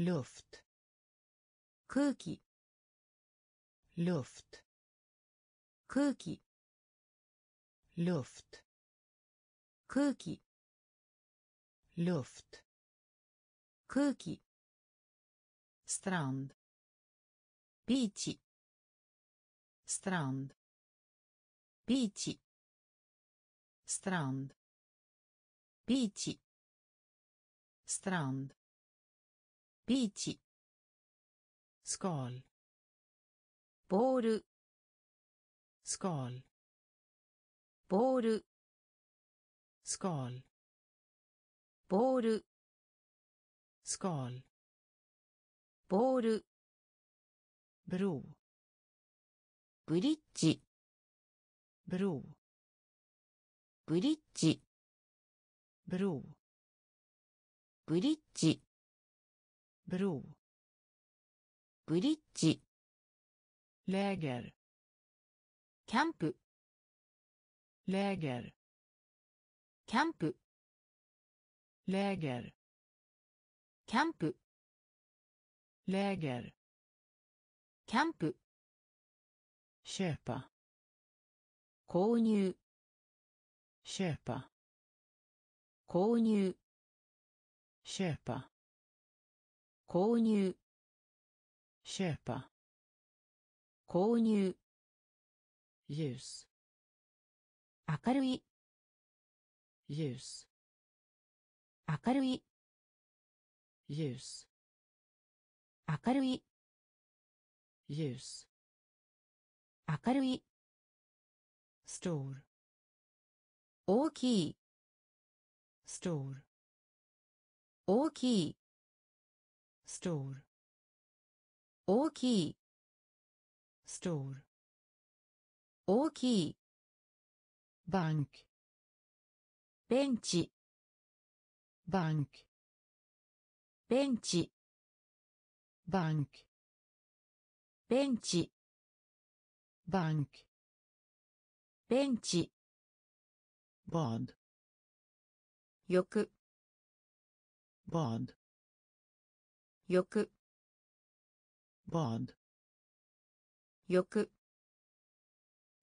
luft 空気 luft 空気 luft 空気 luft 空気 strand ビーチ strand ビーチ strand ビーチ strand ビーチ skal. ボール skal. ボール skal. ボール skal. ボール bro. ブリッジ bro. ブリッジ bro. ブリッジ bro ブリッジ läger キャンプ läger キャンプ läger キャンプ läger キャンプ köpa 購入 köpa 購入 köpa 購入 köpa 購入 ljus 明るい ljus 明るい ljus 明るい ljus 明るい stor 大きい stor 大きい stor 大きい stor 大きい bank ベンチ bank ベンチ bank ベンチ bank ベンチ bad 浴 bad 浴 bad 浴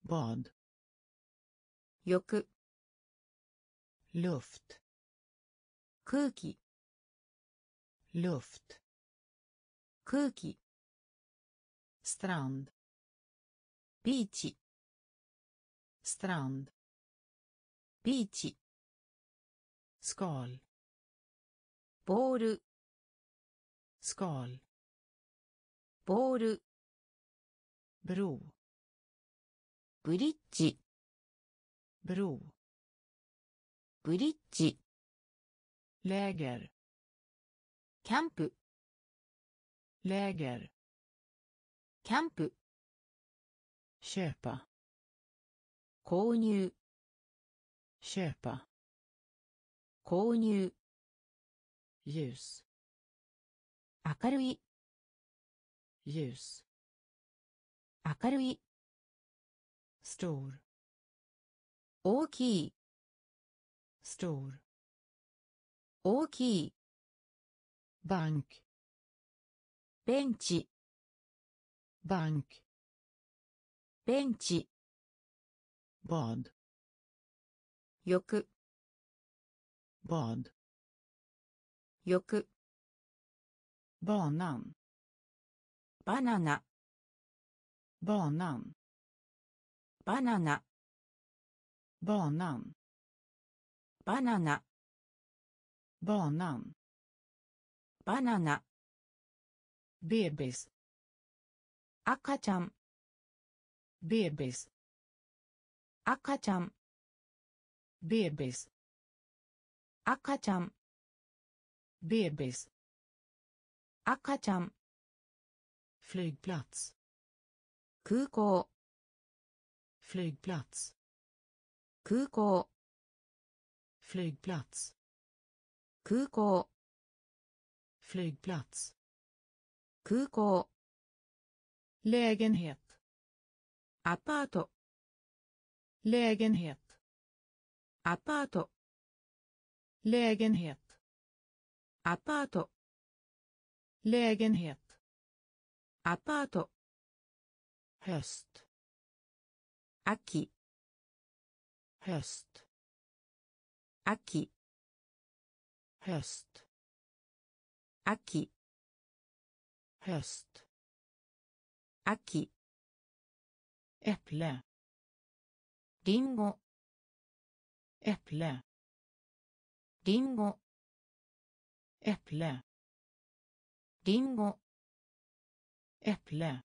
bad 浴 luft 空気 luft 空気 strand ビーチ strand ビーチ skal ボール skal ボール bro ブリッジ bro ブリッジ läger キャンプ läger キャンプ köpa 購入 köpa 購入 ljus 明るい。明るい。ストール大きい。Stor. 大きい。バンクベンチ。バンクベンチ。バンドよくバンドよく banan バナナ banan バナナ banan バナナ banan バナナ bebis 赤ちゃん bebis 赤ちゃん bebis 赤ちゃん bebis 赤ちゃん flygplats 空港 flygplats 空港 flygplats 空港 flygplats 空港 lägenhet アパート lägenhet アパート lägenhet アパート lägenhet アパート höst 秋 höst 秋 höst 秋 höst 秋 äpple りんご äpple りんご äpple りんご äpple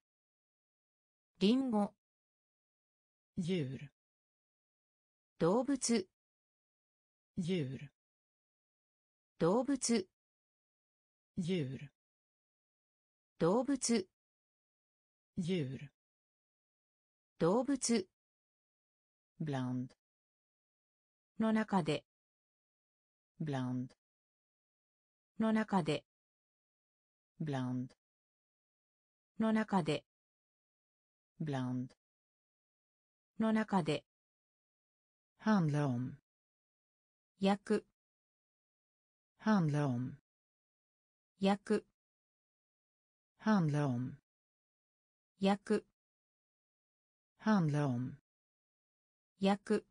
りんご djur 動物 djur 動物 djur 動物 djur 動物 bland の中で bland の中で bland の中で bland の中で handla om 焼く handla om 焼く handla om 焼く handla om 焼く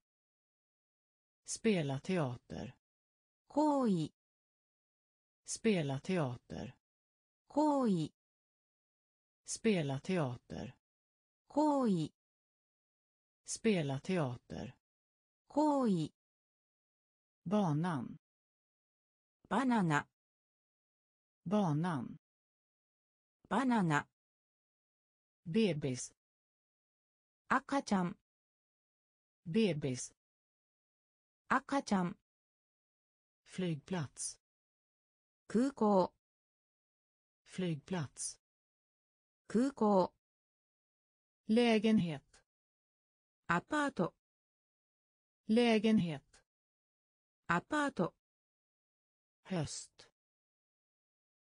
spela teater 行為 spela teater 行為 spela teater 行為 spela teater 行為 banan バナナ banan バナナ bebis 赤ちゃん bebis 赤ちゃん flygplats 空港 flygplats 空港 lägenhet アパート lägenhet アパート höst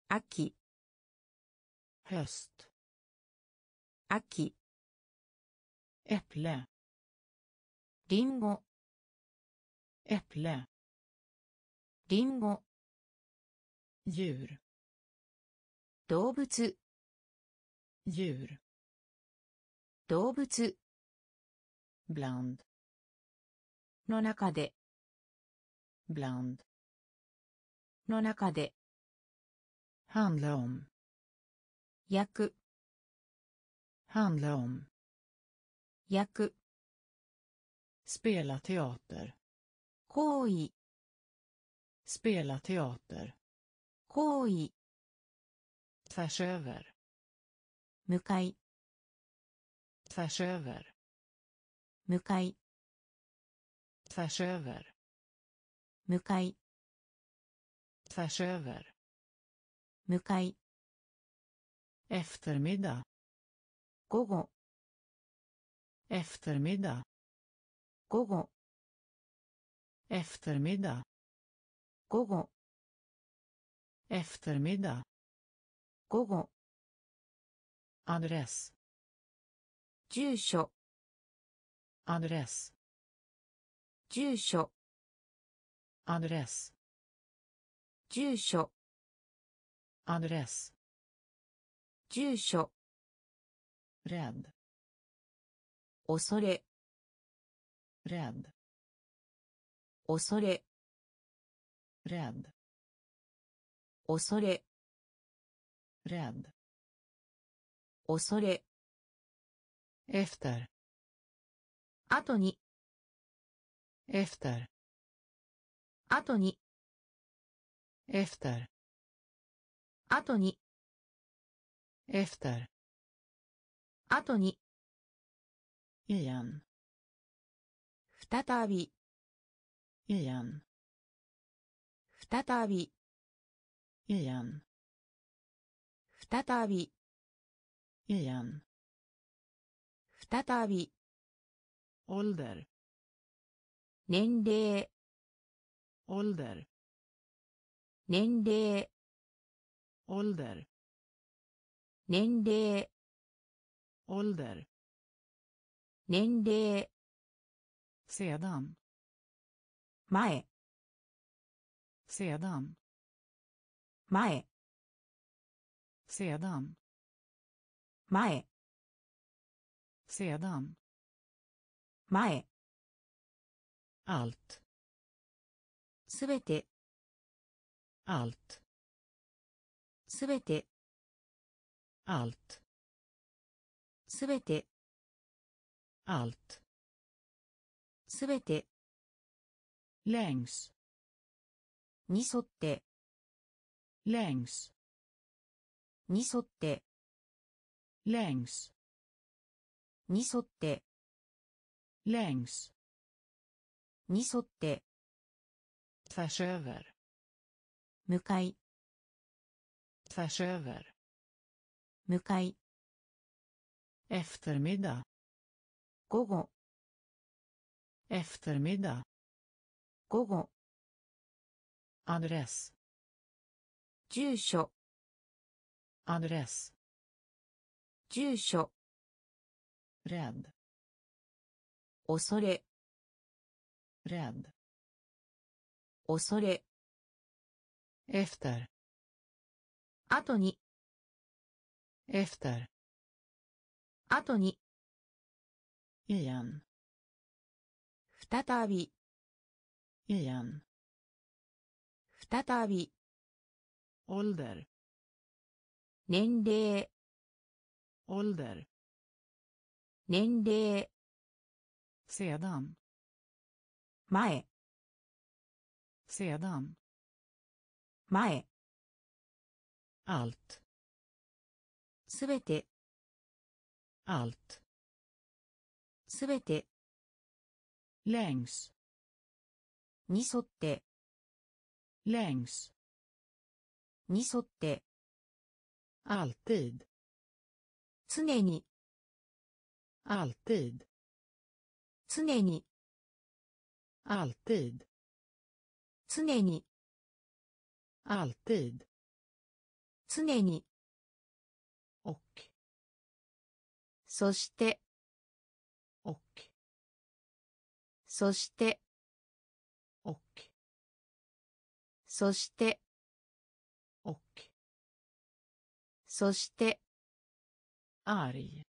秋 höst 秋 äpple りんご äpple りんご djur 動物 djur 動物 bland の中で bland の中で handla om 焼く handla om 焼く spela teater 行為 spela teater 行為 tvärs över 向かい tvärs över 向かい tvärs över 向かい tvärs över 向かい eftermiddag 午後 eftermiddag 午後 eftermiddag 午後 eftermiddag 午後。アドレス住所。アドレス住所。アドレス住所。アドレス住所。レッド恐れ。レンド恐れ。レンド,恐れ。Rädd 恐れ efter 後に efter 後に efter 後に efter 後に igen 再び igen 再び igen 再び igen 再び ålder 年齢 ålder 年齢 ålder 年齢 ålder 年齢 sedan 前 sedan 前 sedan 前、 sedan 前、 allt すべて、 allt すべて、 allt すべて、 allt すべて、 längs に沿って、 längs に沿って、längs に沿って、längs に沿って、tvärs över 向かい、tvärs över 向かい、eftermiddag 午後、eftermiddag 午後、adress 住所、adress 住所、rädd 恐れ、rädd 恐れ、efter 後に、efter 後に、igen 再び、igen 再び、ålder 年齢、ålder 年齢、sedan 前、sedan 前、allt すべて、allt すべて、längs に沿って、längs に沿って、alltid 常に、alltid 常に、alltid 常に、alltid 常に、och そして、och そして、och そして、そして、arg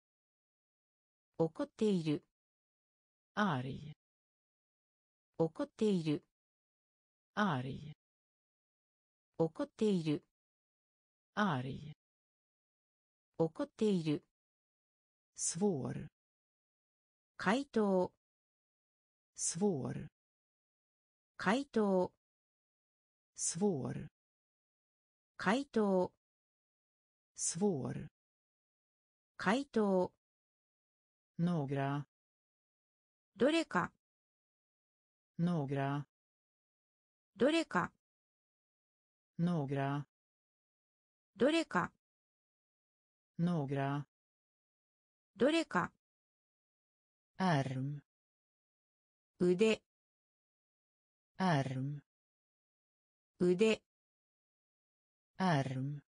怒っている、arg 怒っている、arg 怒っている、arg 怒っている、svår 回答、svår 回答、svår 回答、svår 回答、några どれか、några どれか、några どれか、några どれか、ärm 腕、ärm 腕、ärm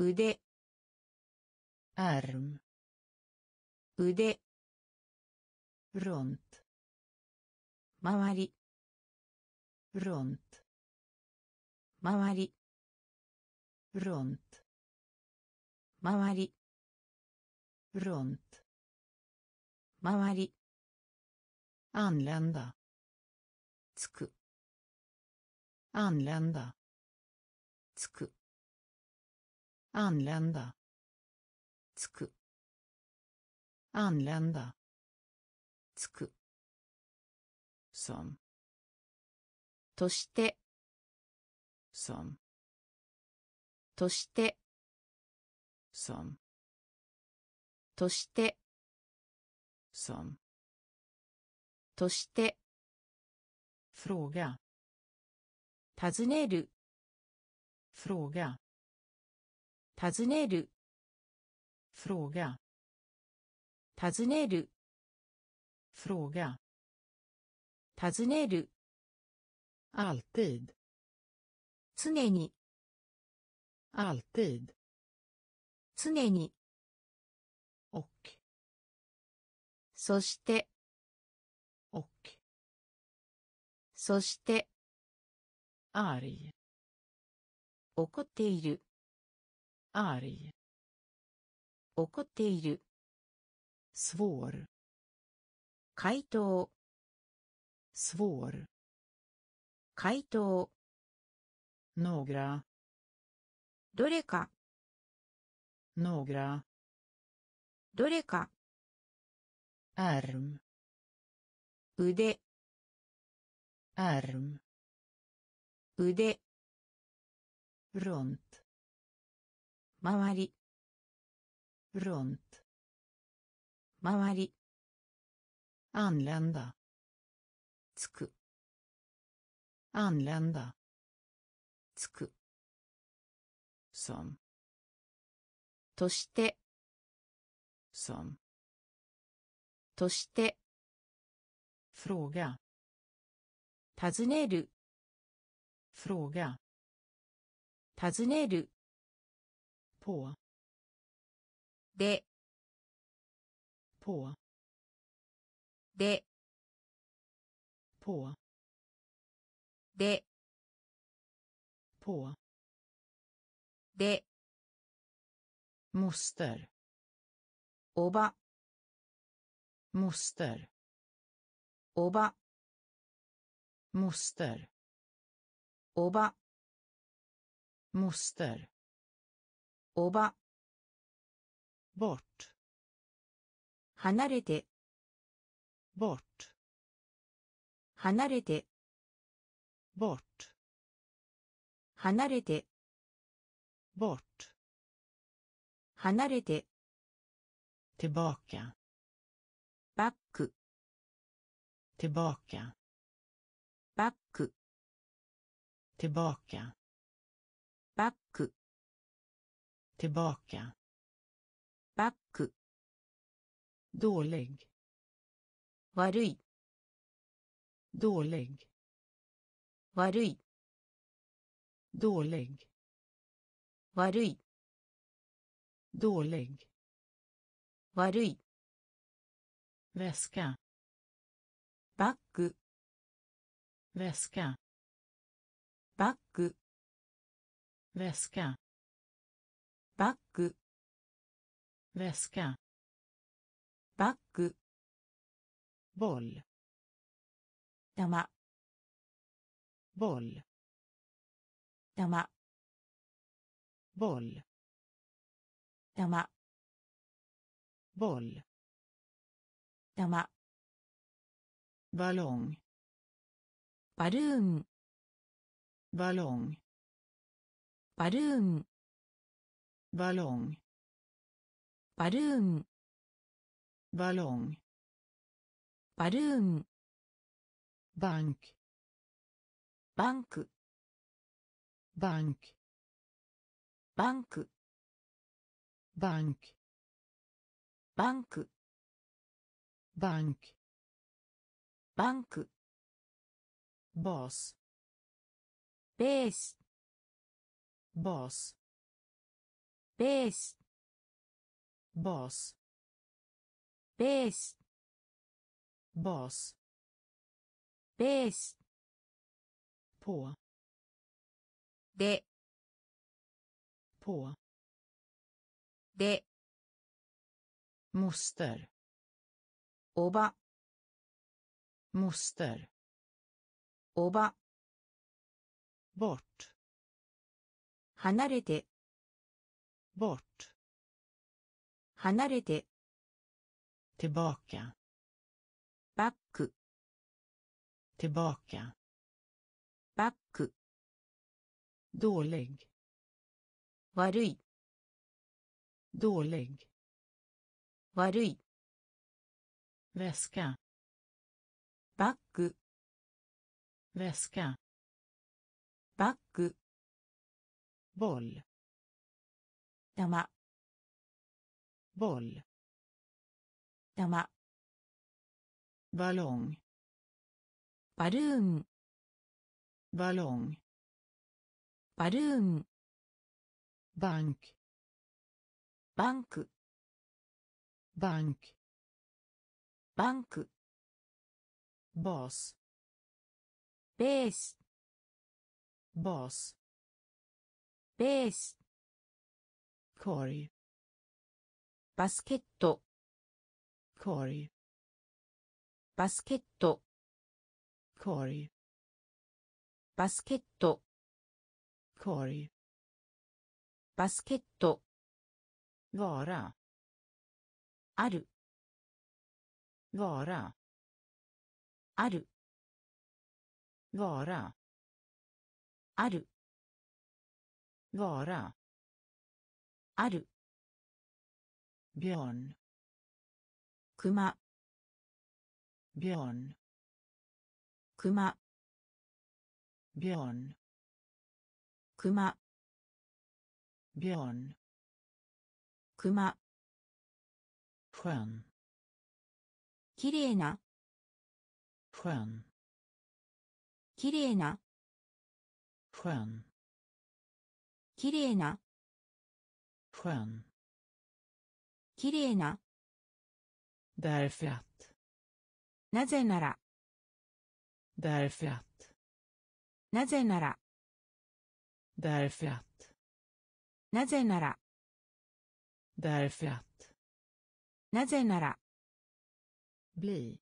腕、ärm 腕、runt 周り、runt 周り、runt 周り、runt 周り、anlända つく、anlända つく、anlända つく、anlända つく、som として、som として、som として、som として、fråga 尋ねる、fråga 尋ねる、fråga 尋ねる、fråga 尋ねる、alltid 常に、alltid 常に、och そして、och そして、arg 怒っている、arg 怒っている svår 回答 svår 回答 några どれか några どれか ärm 腕 ärm 腕 runt 周り runt 周り anlända つく anlända つく som として som として fråga 尋ねる fråga 尋ねる på で på で på で på で moster おば moster おば moster おば moster おば bort 離れて bort 離れて bort 離れて bort 離れて tillbaka バック tillbaka バック tillbaka バック tillbaka バック dålig 悪い dålig 悪い dålig 悪い dålig 悪い väska バック väska バック väska バッグ。ウェス。バッグ。ボール。玉。ボール。ボール。ボール。玉。バロン。バルーン。バロン。バルーン。Ballong バルーン bank バンク bank バンク bank バンク bank バンク bas ベース bas ベース bas ベース bas ベース på で på で moster おば moster おば bort 離れて bort 離れて tillbaka バック tillbaka バック dålig 悪い dålig 悪い väska バック väska バック boll 玉 boll 玉 ballong バルーン ballong バルーン bank バンク bank バンク bas ベース bas ベース korg バスケット korg バスケット korg バスケット korg バスケット vara ある。ビョン。クマ。ビョン。クマ。ビョン。クマ。ビョン。クマ。フェン。きれいな。フェン。きれいな。フェン。きれいな。Skön きれいな därför att なぜなら därför att なぜなら därför att なぜなら därför att なぜなら bli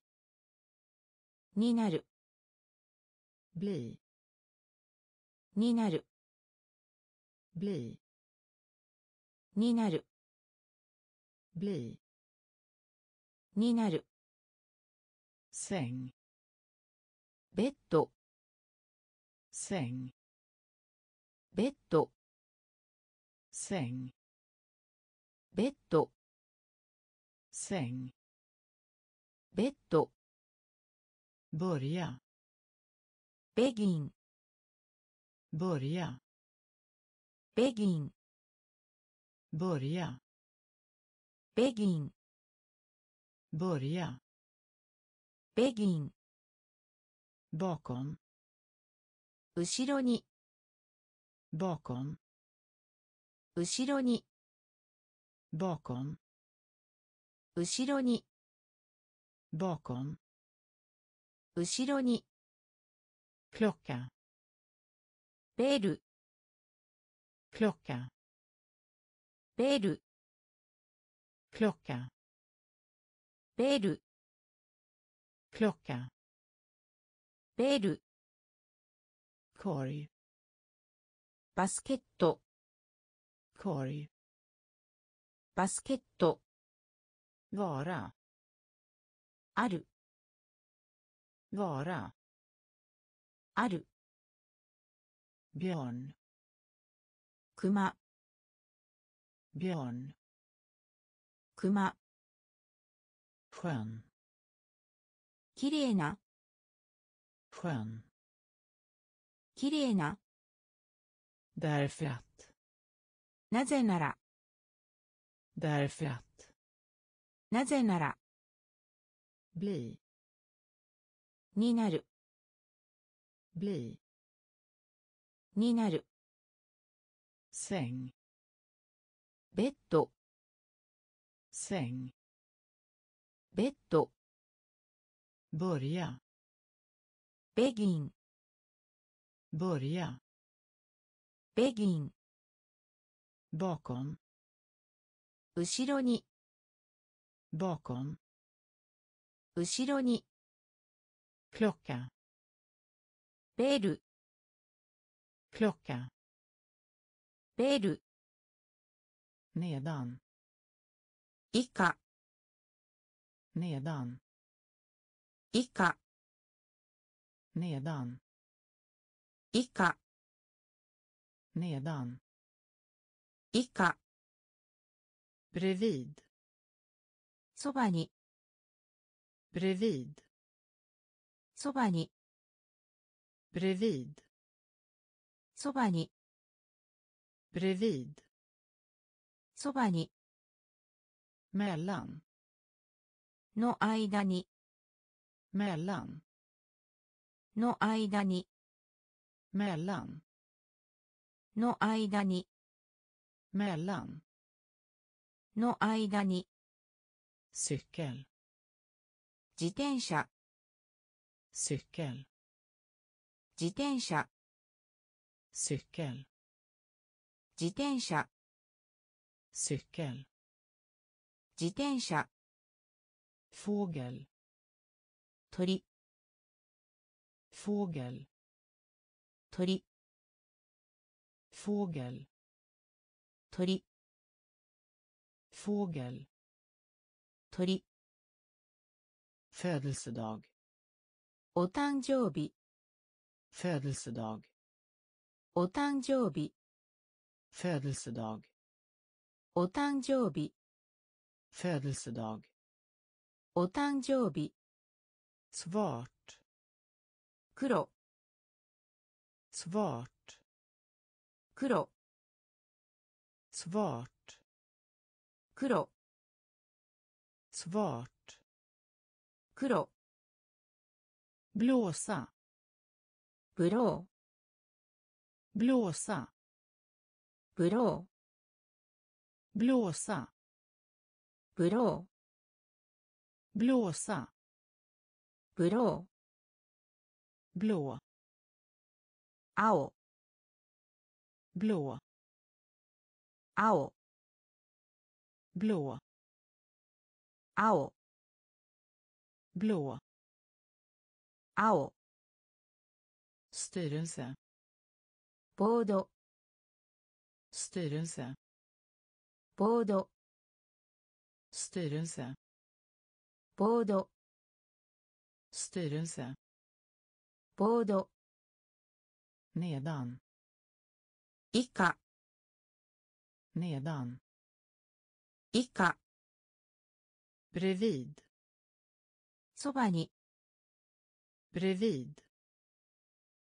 になる bli になる bli になる bli になる säng ベッド säng ベッド säng ベッド säng ベッド börja ベギン börja ベギン börja ベギン börja ベギン bakom 後ろに bakom 後ろに bakom 後ろに bakom 後ろに klocka ベル klocka ベル klocka ベル klocka ベル korg バスケット korg バスケット vara ある vara ある björn クマ björn クマ skön きれいな skön きれいな därför att なぜなら därför att なぜなら bli になる bli になる säng ベッド。センベッド。ボリアベギンボリアベギンボコン後ろにボコン後ろにクロッカベルクロッカベル nedan 以下 nedan 以下 nedan 以下 nedan 以下 bredvid そばに bredvid そばに bredvid そばに bredvid そばに mellan の間に mellan の間に mellan の間に mellan の間に cykel 自転車 cykel 自転車 cykel 自転車 cykel 自転車 fågel 鳥 fågel 鳥 fågel 鳥 fågel 鳥 födelsedag お誕生日 födelsedag お誕生日 födelsedag お誕生日 födelsedag お誕生日 svart 黒 svart 黒 svart 黒 svart 黒 blåsa ブローブロ blåsa ーブローブロー blå 青 blå 青 blå 青 blå 青 styrelse ボード styrelse ボード styrelse ボード styrelse ボード nedan 以下 nedan 以下 bredvid そばに bredvid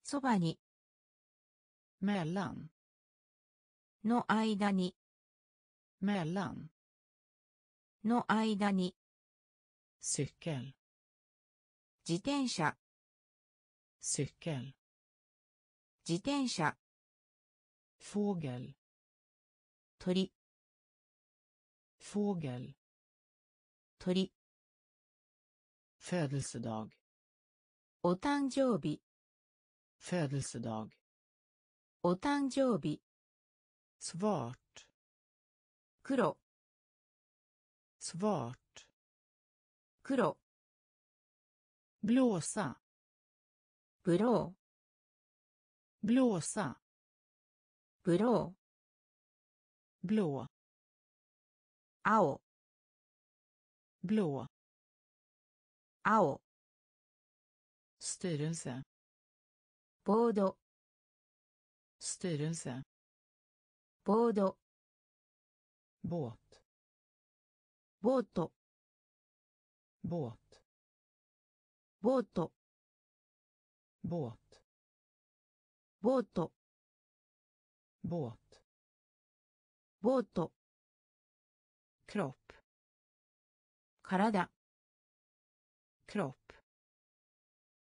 そばに mellan の間に mellan の間に cykel 自転車 cykel 自転車 fågel 鳥 fågel 鳥 födelsedag お誕生日 födelsedag お誕生日 svart 黒 svart 黒 blåsa ブロ blåsa ーブロー blå 青 blå 青 styrelse ボード styrelse ボード båt ボート båt ボート båt ボート båt ボート kropp 体 kropp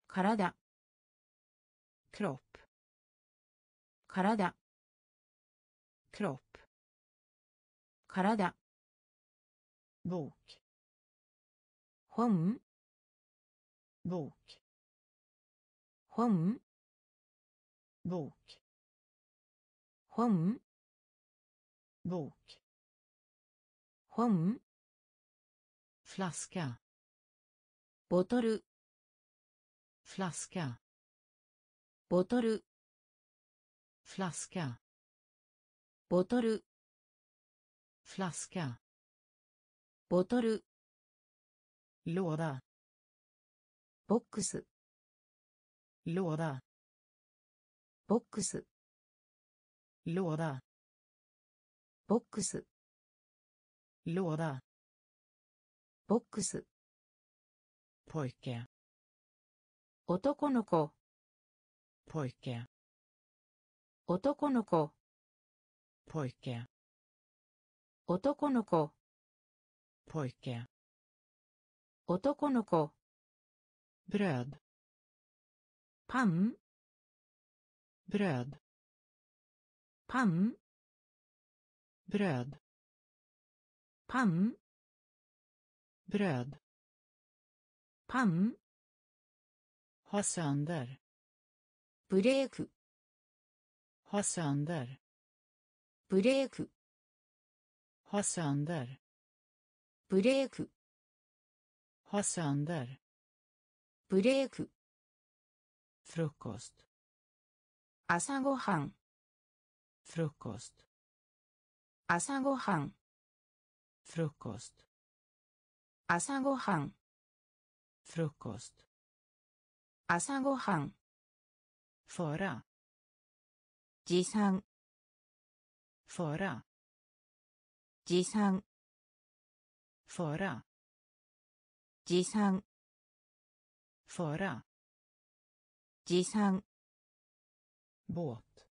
体 kropp 体 kropp 体。ボーキホンボーキほんボーキホンボーキほんフラスカボトル。フラスカボトル。フラスカボ,ボトル。flaska ボトル låda ボックス låda ボックス låda ボックス låda ボックス pojke 男の子 pojke 男の子 pojke 男の子 pojke 男の子 bröd パン bröd パン bröd パン bröd パン ha sönder ブレーク ha sönder ブレーク Ha sönder. ブレーク Ha sönder. ブレーク Frukost. 朝ごはん Frukost. 朝ごはん Frukost. 朝ごはん Frukost. 朝ごはん Föra. 持参 Föra. 持参 Föra. 持参 Föra. 持参 Båt.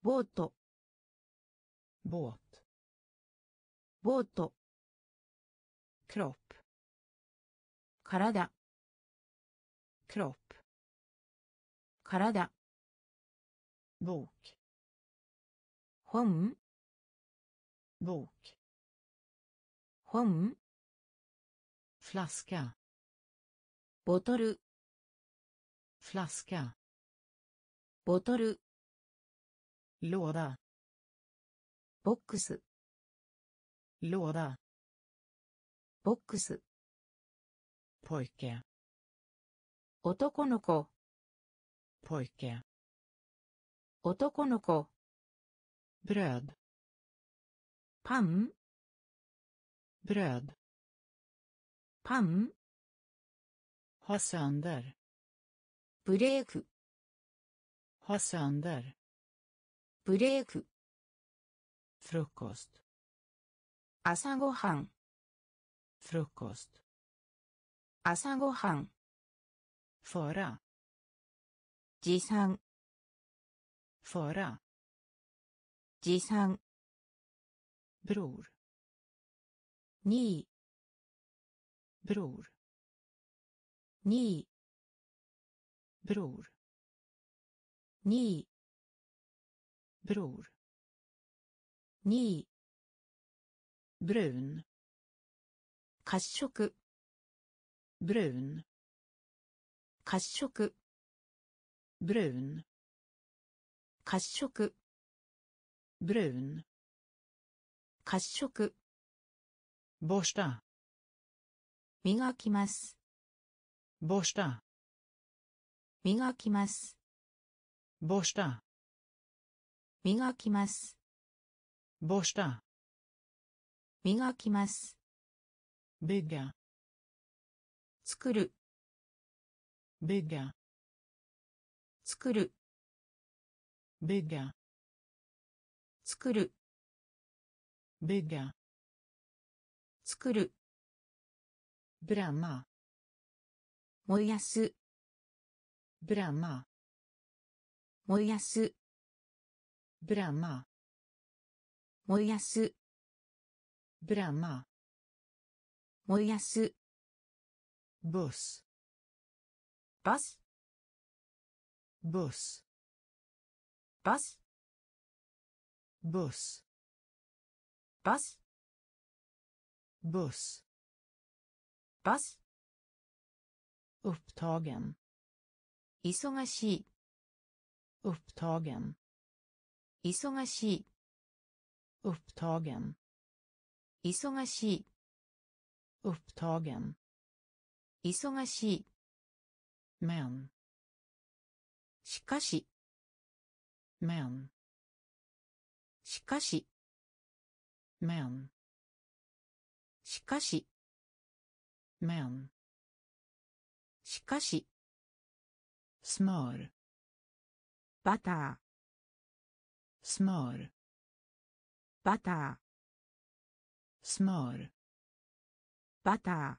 ボート Båt. ボート Kropp. 体 Kropp. 体 Bok. 本 Bok. 本 Flaska. ボトル Flaska. ボトル Låda. ボックス Låda. ボックス Pojke. 男の子 Pojke. 男の子 Bröd. パン。bröd. パン。ハサンダル。ブレーク。ハサンダル。ブレーク。フロコスト。朝ごはん。フロコスト。朝ごはん。フォーラ。持参。フォーラ。持参。Bror. 2 Bror. 2 Bror. 2 Bror. 2 Brun. 褐色 Brun. 褐色 Brun. 褐色 Brun. 褐色。ボスタ。磨きます。ボスタ。磨きます。ボスタ。磨きます。ボスタ。磨きます。ビッガ。作る。ビッガ。作る。ビッガ。作る。作る Bygga. 作る Bränna. 燃やす Bränna. 燃やす Bränna. 燃やす Bränna. 燃やす Buss. バス Buss. バス Buss. バス Buss. バス Upptagen. 忙しい Upptagen. 忙しい Upptagen. 忙しい Upptagen. 忙しい Men. しかし Men. しかし Men. しかし Men. しかし Smör. バター Smör. バター Smör. バター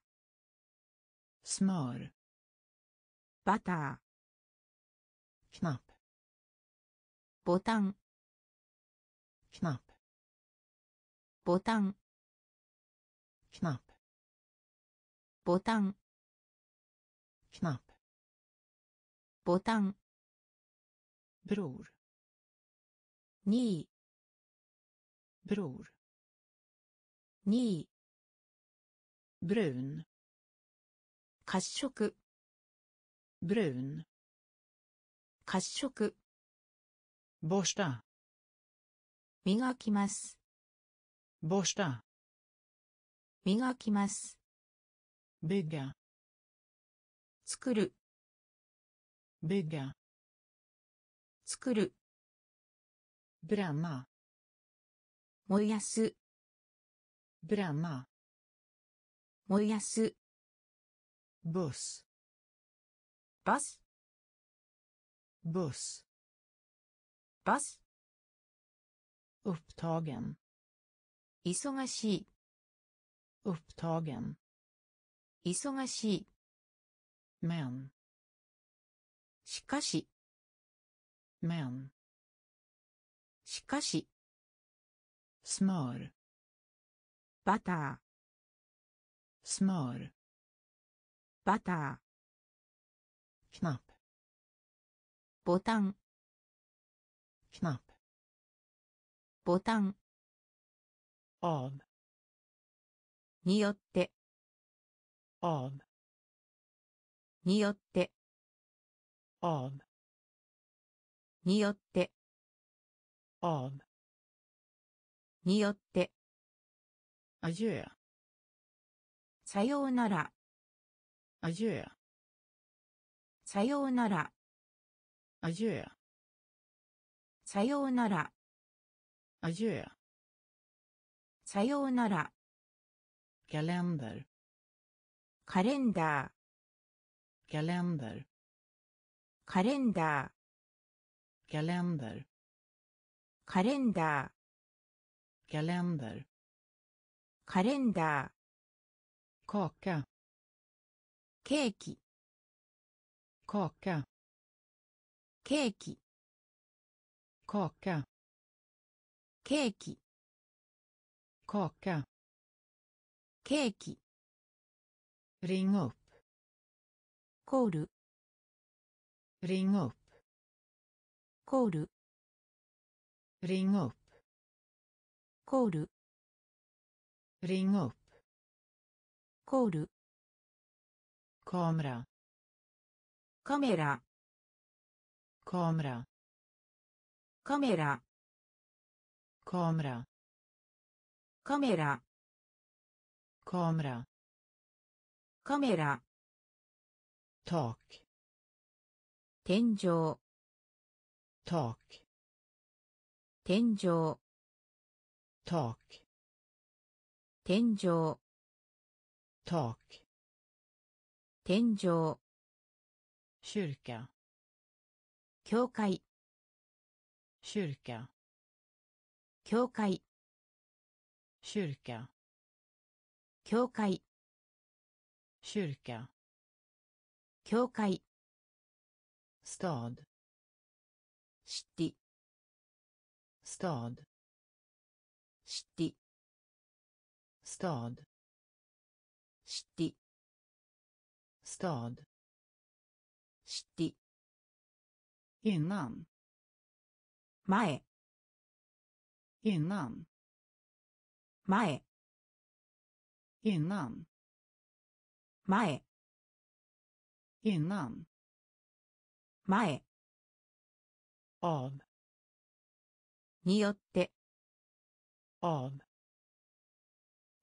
Smör. バタ Knapp. ーボタン Knapp. ボタン。キナップボタン。キナップボタン。ブロールニーブロールニーブルーン褐色。ブルーン褐色。ボスター磨きます。Borsta 磨きます。bygga 作る、bygga 作る、bränna 燃やす、bränna 燃やす、buss バス、buss バス、upptagen 忙しい、upptagen 忙しい、men しかし、men しかし、smör バター、smör バター、knapp ボタン、knapp ボタン、av によって、av によって、av によって、av によって、adjö さようなら、adjö さようなら、adjö さようなら、adjö さようなら、kalender カレンダー、kalender カレンダー、kalender カレンダー、kalender カレンダー、kaka ケーキ、kaka ケーキ、kaka ケーキ、kaka ケーキ、ring upp コール、ring upp コール、ring upp コール、ring upp コール、kamera カメラ、カメラカメラカメラトーク天井トーク天井トーク天井トーク天井宗教教会宗教教会 kyrka 教会、kyrka 教会、stad シティ、stad シティ、stad シティ、stad シティ、innan 前、innan 前。前前。前前。前によって。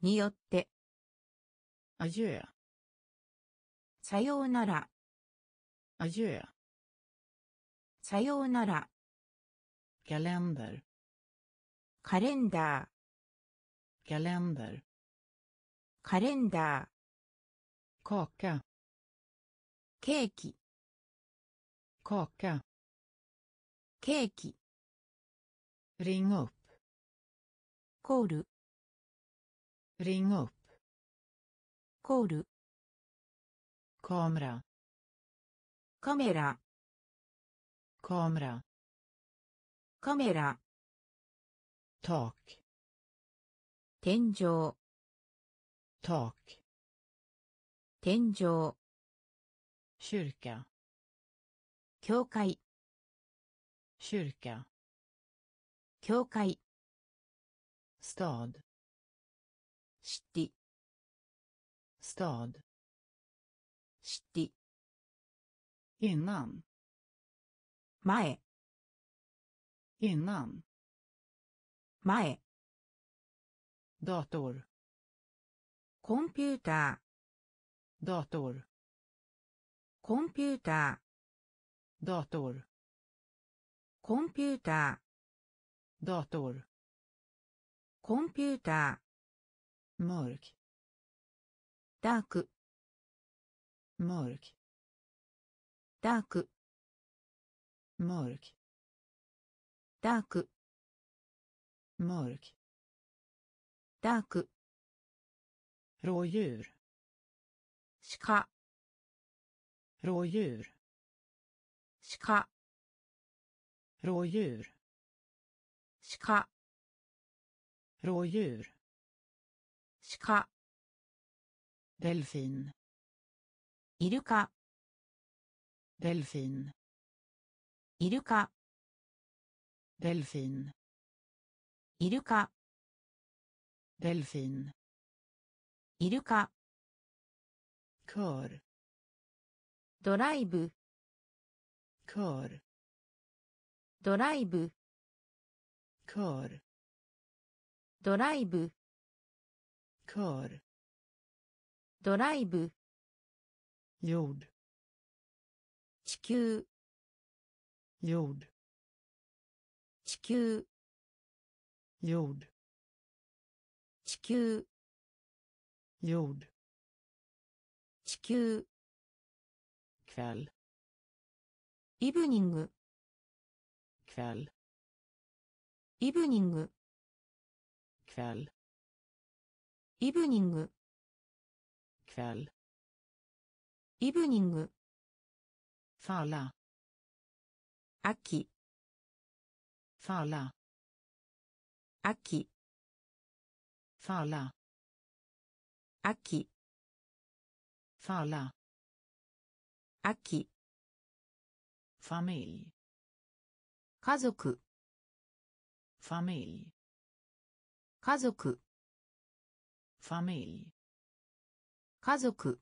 によって。あじゅさようなら。あじゅさようなら。カレンダーカレンダー。Kalender カレンダー、kaka ケーキ、kaka ケーキ、ring upp コール、ring upp コール、kamera カメラ、kamera カメラ、tak 天井、tak 天井、kyrka 教会、kyrka 教会、stad シティ、stad シティ、innan 前、innan 前、dator. コンピュータ dator. ーコンピュータ dator. ーコンピュータ dator. ーコンピュータ mörk ー。ダーク mörk. ダーク mörk. ダーク mörk ダーク rådjur 鹿 rådjur 鹿 rådjur 鹿 rådjur 鹿 delfin イルカ delfin イルカ delfin イルカ delfin イルカ kör ドライブ kör ドライブ kör ドライブ kör ドライブ jord 地球 jord 地球 jord 地球。地球。キャイブニングキャイブニング。キャイブニング。キャイブニング。サーラ。秋。サーラ。秋。Falla aki falla aki ファミリー家族ファミリー家族ファミリー家族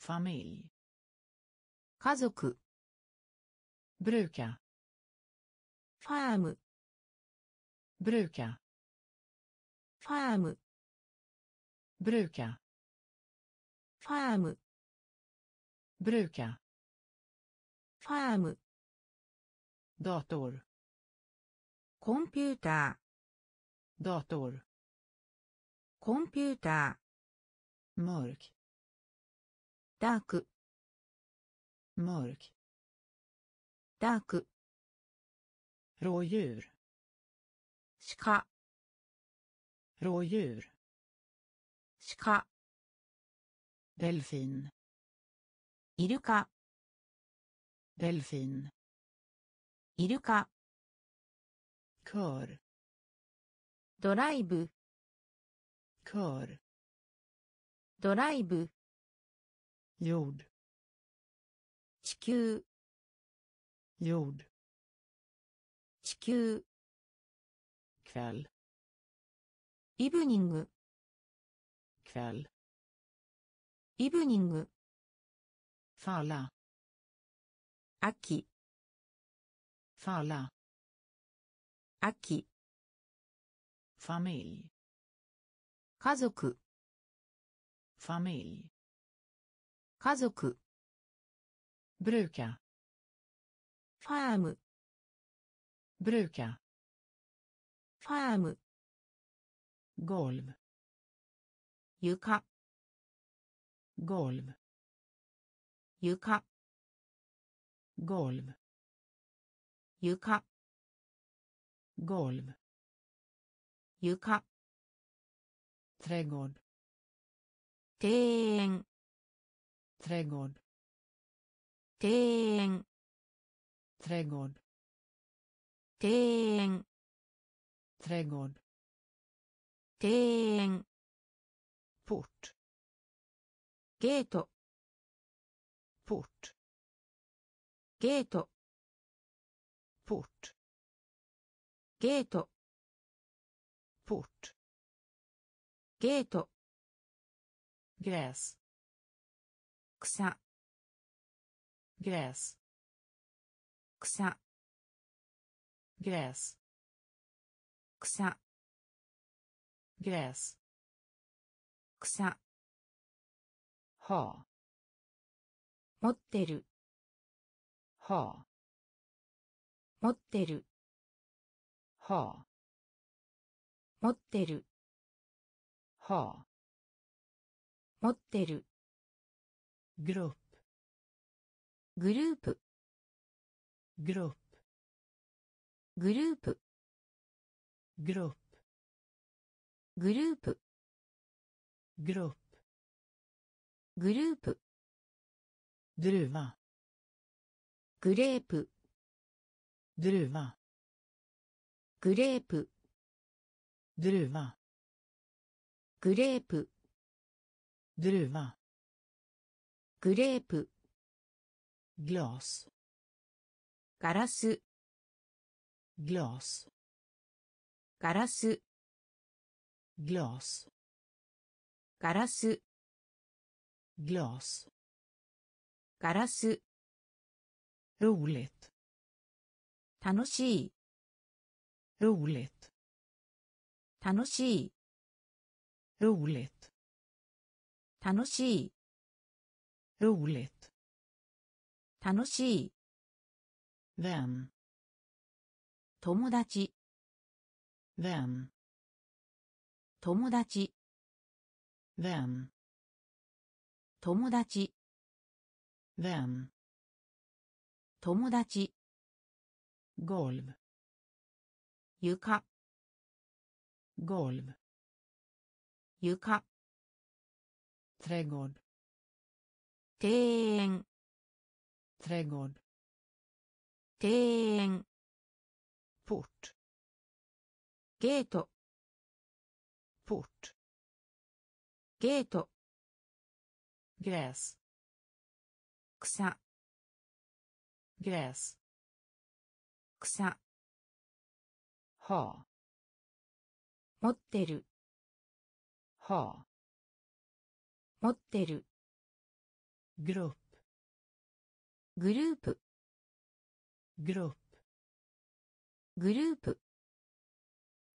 ファミリー家族ブルーキャファームブルーキャファーム。ブルーキカファーム。ブルーキカファーム。ダートル。コンピューター。ダートル。コンピューター。モルク。ダーク。モルク。ダーク。ロイヤル。シカ。rådjur 鹿 delfin イルカ delfin イルカ kör ドライブ kör ドライブ jord 地球 jord 地球 kväll イブニング kväll イブニング falla 秋 falla 秋 familj 家族 familj 家族 bruka ファーム bruka ファーム golv 床 golv 床 golv 床 golv 床 trädgård 庭園 trädgård 庭園 trädgård 庭園。ポートゲート。ポートゲート。ポートゲート。ポートゲート。グラス草。グラス草。グラス草。grass 持ってる。はあ持ってる。はあ持ってる。はあ持ってる。 grupp。grupp。grupp。グルーープ。グループ。グループ。グループ。 druva グレープ。 druva グレープ。ドルーバーグレープ。ルーグレープ。グラス。ガラス,ガラス。Glas ガラス roligt 楽しい roligt 楽しい roligt 楽しい roligt 楽しい vän 友達 vän 友達 vän 友達 vän 友達 golv 床 golv 床 trädgård 庭園 trädgård 庭園 port ゲートゲート gräs 草 gräs 草はあ持ってるはあ持ってるグループグループグループグループ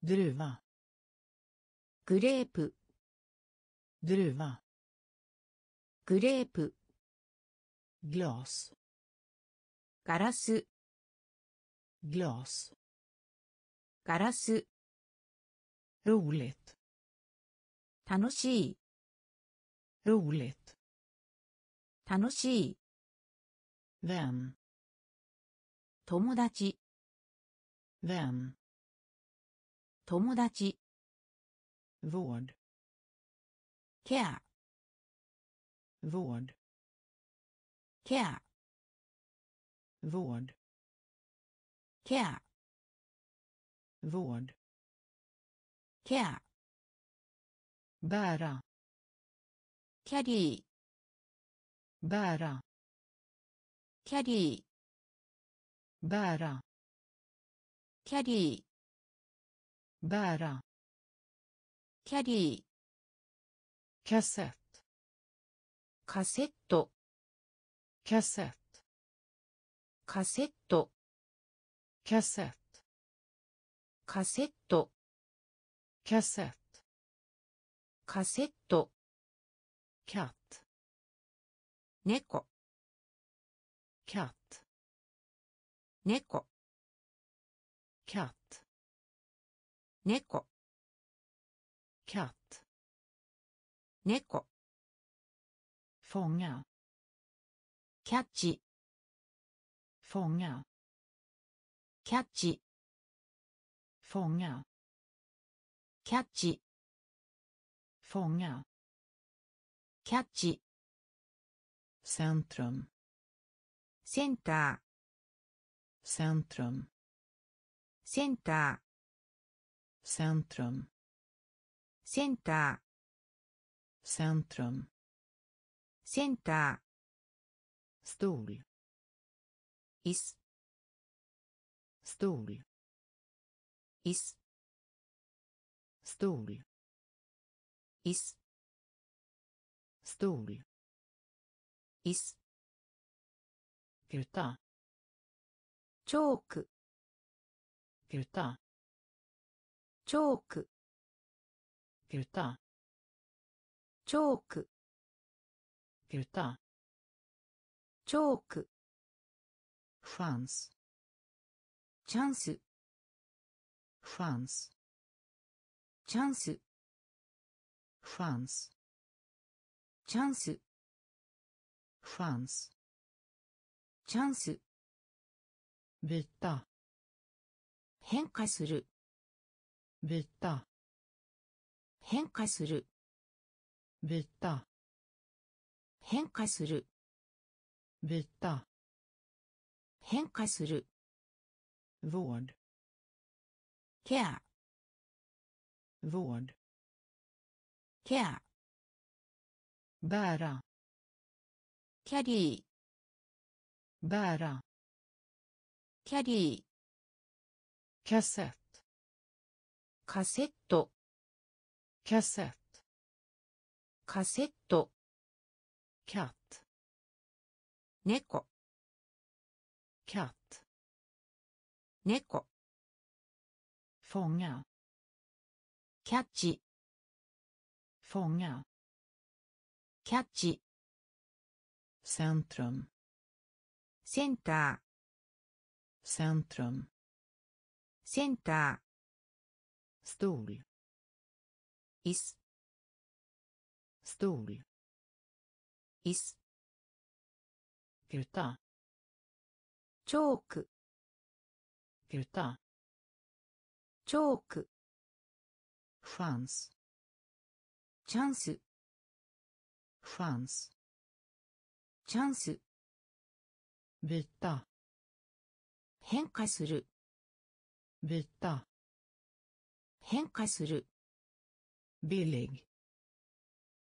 ドゥルーバグレープ。グレープ。グラスガラス。ガラス。ローレット楽しい。ローレット楽しい。ヴェン友達。ヴェン友達。Vård ケア vård ケア vård ケア vård ケア bära キャリー bära キャリー。キャセットカセット。キャセット。カセットカセット。キャセットカセット。キャット猫。キャット猫。キャット猫。キャッチ fånga キャッチ centrum センタ centrum ーセンター。センター。ストーリ椅子ストール椅子ストール椅子ストール椅子ギルタチョークギルタチョーク Gryta. チョーク Gryta. チョーク Chans. チャンス Chans. チャンス Chans. チャンス Chans. チャンス Byta. 変化する Byta. 変化する。ベッタ変化する。ベッタ変化する。ボード。ケア。ボード。ケア。バーラ。キャリー。バーラ。キャリー。カセット。カセット。カセット Kassett. カセット Katt. 猫 Katt. 猫 Fånga. キャッチ Fånga. キャッチ Centrum. センタ Centrum. ーセンタ Stol. ー椅子 Stol. 椅子 Gryta. チョーク Gryta. チョーク Chans. チャンス Chans. チャンス Byta. 変化する Byta. 変化する Billig.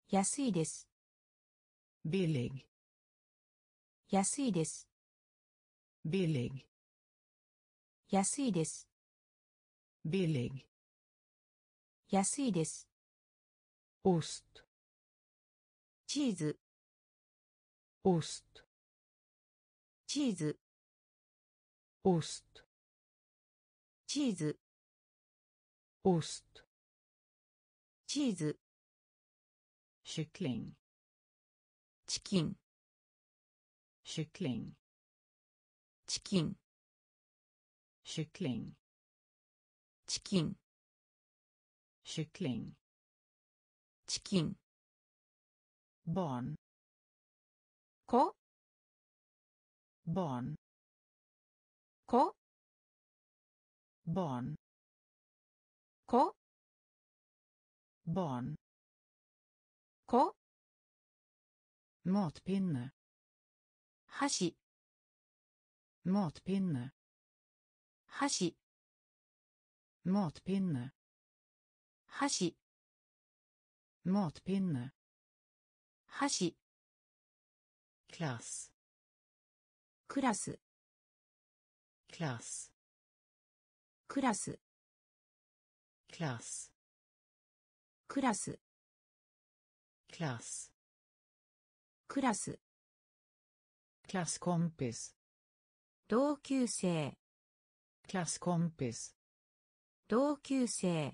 安いです Billig. 安いです Billig. 安いです Billig. 安いです Ost. チーズ Ost. チーズ Ost. チーズ Ost. チーズ。シュクリン。チキン。シュクリン。チキン。シュクリン。チキン。シュクリン。チキン。ボン。コボン。コボン。コ,ボンコ Barn. 子 Matpinne. 箸 Matpinne. 箸 Matpinne. 箸 Matpinne. 箸 Klass. クラス Klass. クラス Klass. クラス。クラスクラス。クラスコンピス同級生。クラスコンペス同級生。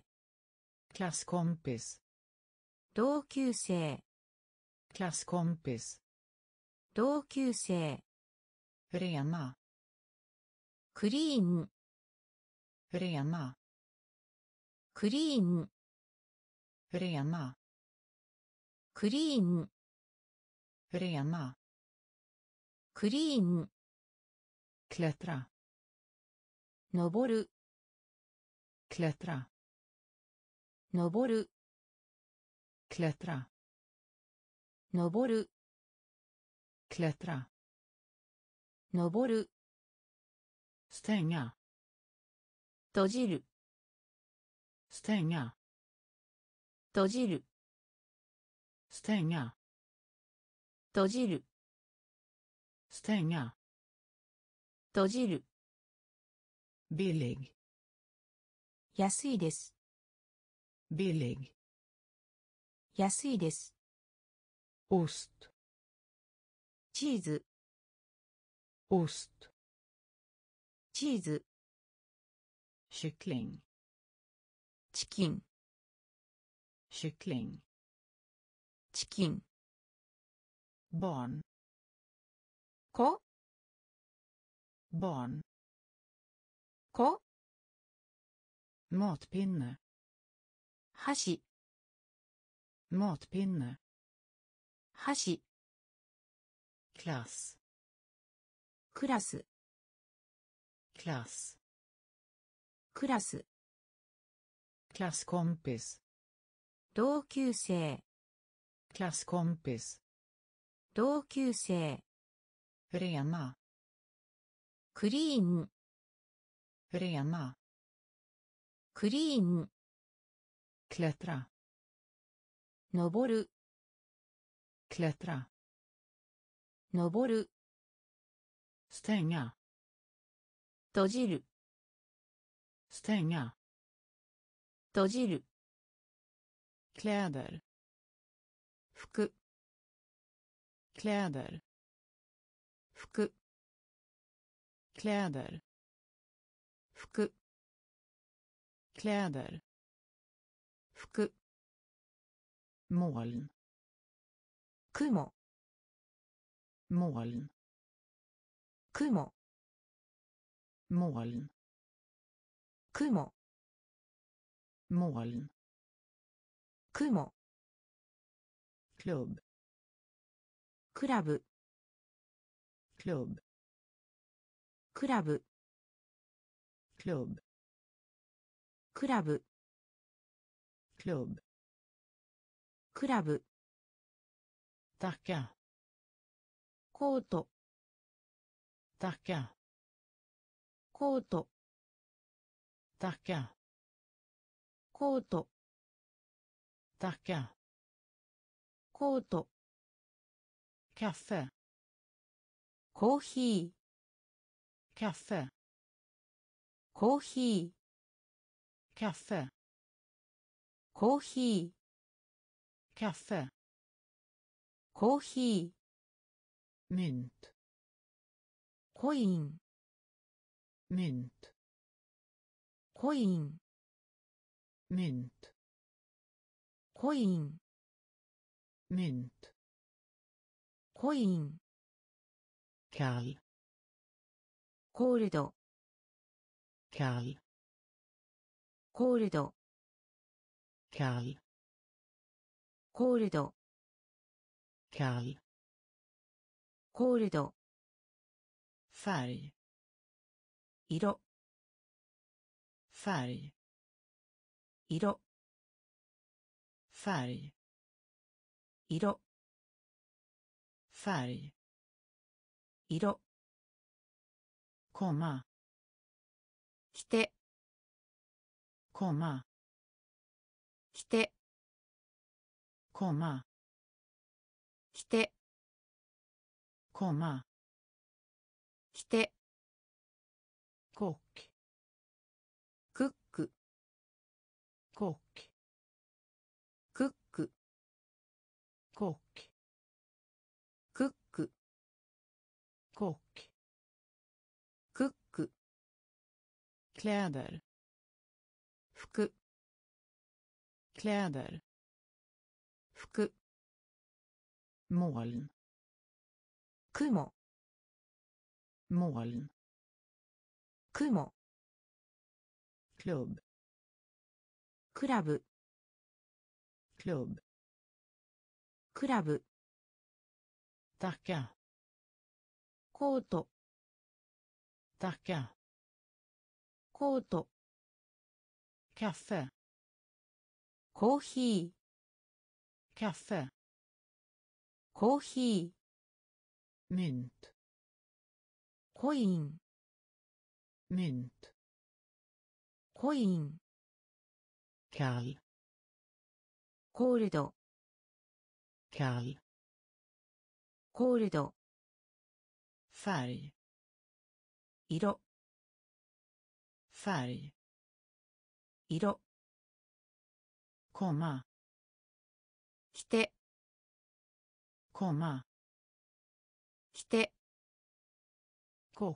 クラスコンピス同級生。クラスコンピス同級生。レアナクリーン。レアナクリーン。Rena. クリーン Rena. クリーン Klättra. 登る Klättra. 登る Klättra. 登る Klättra. 登る Stänga. 閉じる Stänga. 閉じる Stänga. 閉じる Stänga. 閉じる Billig. 安いです Billig. 安いです Ost. チーズ Ost. チーズ Kyckling. チキン kyckling チキン barn 子 barn 子 matpinne 箸 matpinne 箸 klass クラス klass クラス klasskompis 同級生。クラスコンピス同級生。レアナクリーン。レアナクリーン。クレトラ登る。クレトラ登る。ステンヤ閉じる。閉じる。kläder Fuku. kläder Fuku. kläder Fuku. kläder Fuku. moln Kumo. moln Kumo. moln Kumo. moln クラブクラブクラブクラブクラブクラブクラブクラブタッキャーコート。タッキャーコートタッキャー,コート。ヒー kaffe コーヒー kaffe コーヒー mynt コイン mynt コイン mynt コイン mynt コイン kall コールド kall コールド kall コールド kall コールド färg 色 färg 色 färg 色 färg 色 komma 着て komma 着て komma 着て komma 着て kock kläder 服 kläder 服 moln 雲 moln 雲 klubb クラブ klubb クラブ tacka コート tacka コート。ーヒー。カフェ。コーヒー。ミント。コイン。ミント。コイン。キャル。コールド。コールド。Färg 色 komma 着て komma 着て kock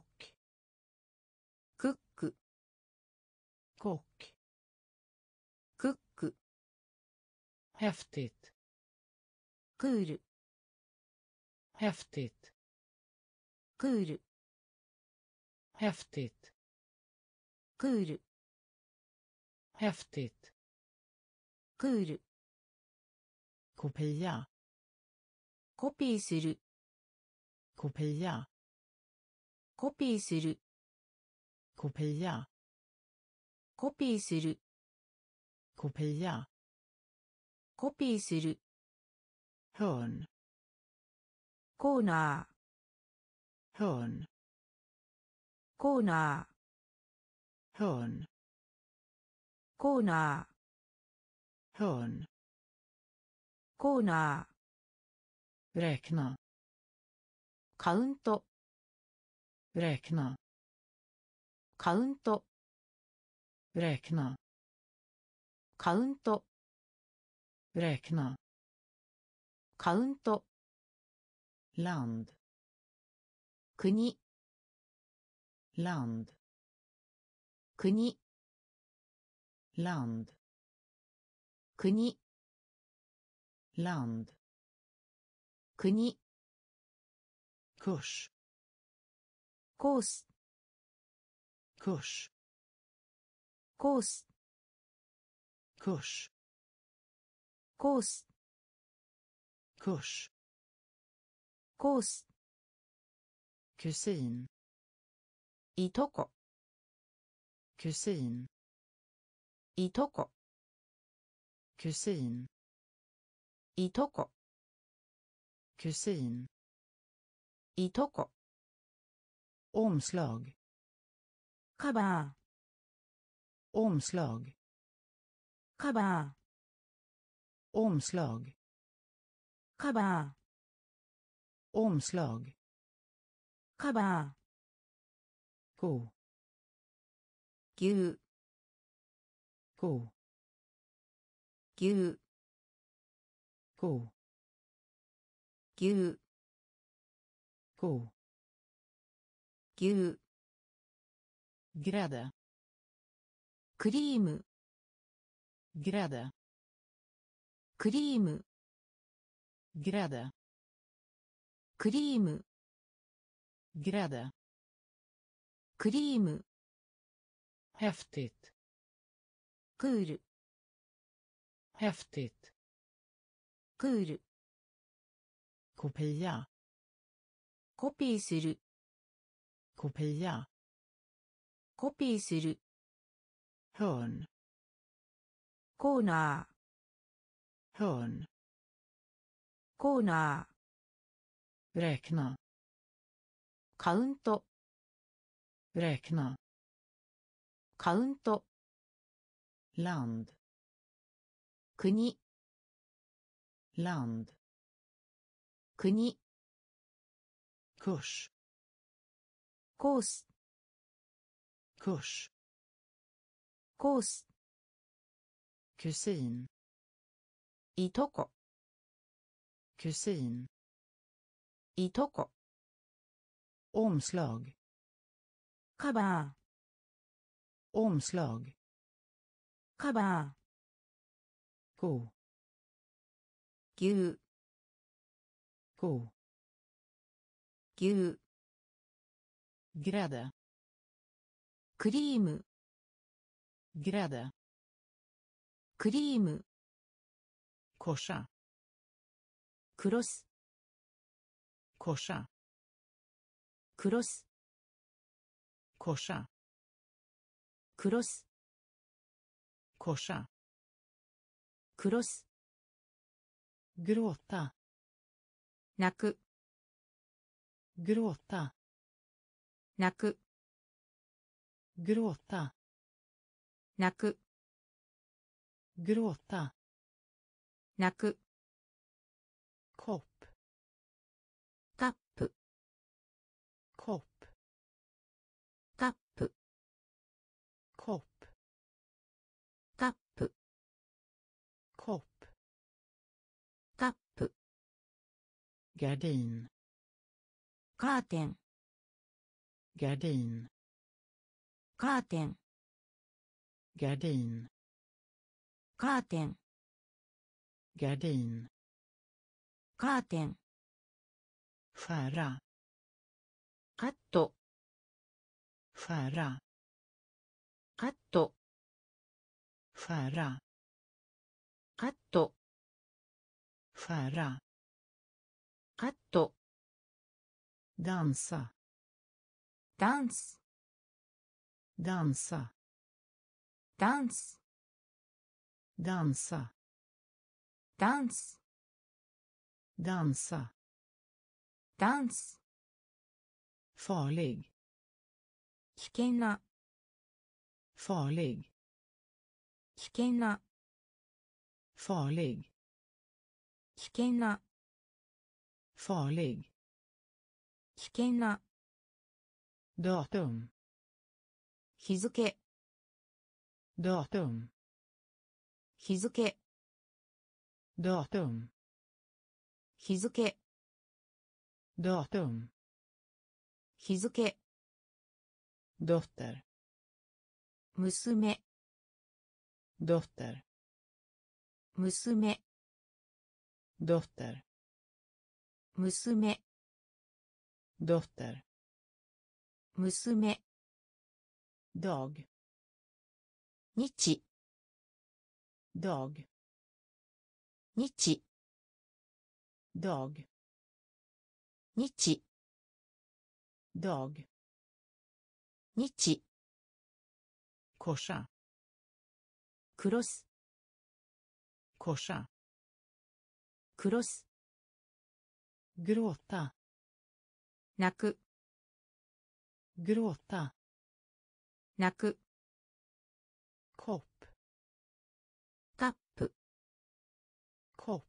クック kock クック häftigt クール häftigt クール häftigt クール häftigt クール kopia コピーする kopia コピーする kopia コピーする kopia コピーする hörn コーナーコーナ hörn ーコーナ hörn ーコーナ räkna ーカウント räkna カウント räkna カウント räkna カウント land 国 land 国 land 国 land 国コースコースコースコース kusin いとこ kusin いとこ kusin いとこ kusin いとこ omslag カバー omslag カバー omslag カバー omslag カバ牛。ゴー牛。ゴー牛。ゴー牛。グラダクリームグラダクリームグラダクリームグラダクリーム,グラダクリーム häftigt クール häftigt クール kopia コピーする kopia コピーする hörn コーナ hörn ーコーナ räkna ーカウント räkna カウント。ランド。国。ランド。国。コース。コース。コース。コース。キュシン。いとこ。キュシン。いとこ。オムスラグ。カバー。Omslag ーカバ go ー牛 go 牛 grädde クリーム grädde クリーム korsa クロスコシャクロスグロータ泣くグロータ泣くグロータ泣くグロータ泣く gardin カーテン gardin カーテン gardin カーテン gardin カーテン skära カット skära カット skära カット skära カット dansa ダンスダンス dansa ダンス dansa ダンス farlig 危険な farlig 危険な farlig 危険な farlig 危険な datum 日付 datum 日付 datum 日付 datum 日付 dotter 娘 dotter 娘 dotter 娘 dotter 娘 dag 日 dag 日 dag 日 dag 日 korsa クロス korsa クロス gråta 泣く gråta 泣く kopp カップ kopp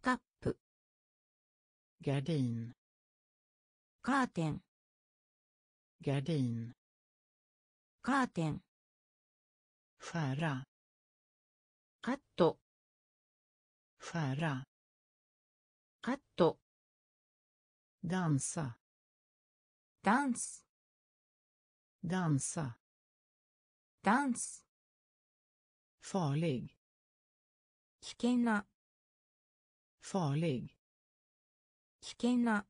カップ gardin カーテン gardin カーテン skära カット skära ダンサーダンス。ダンサーダンス。ファーリグ危険な。ファーリグ危険な。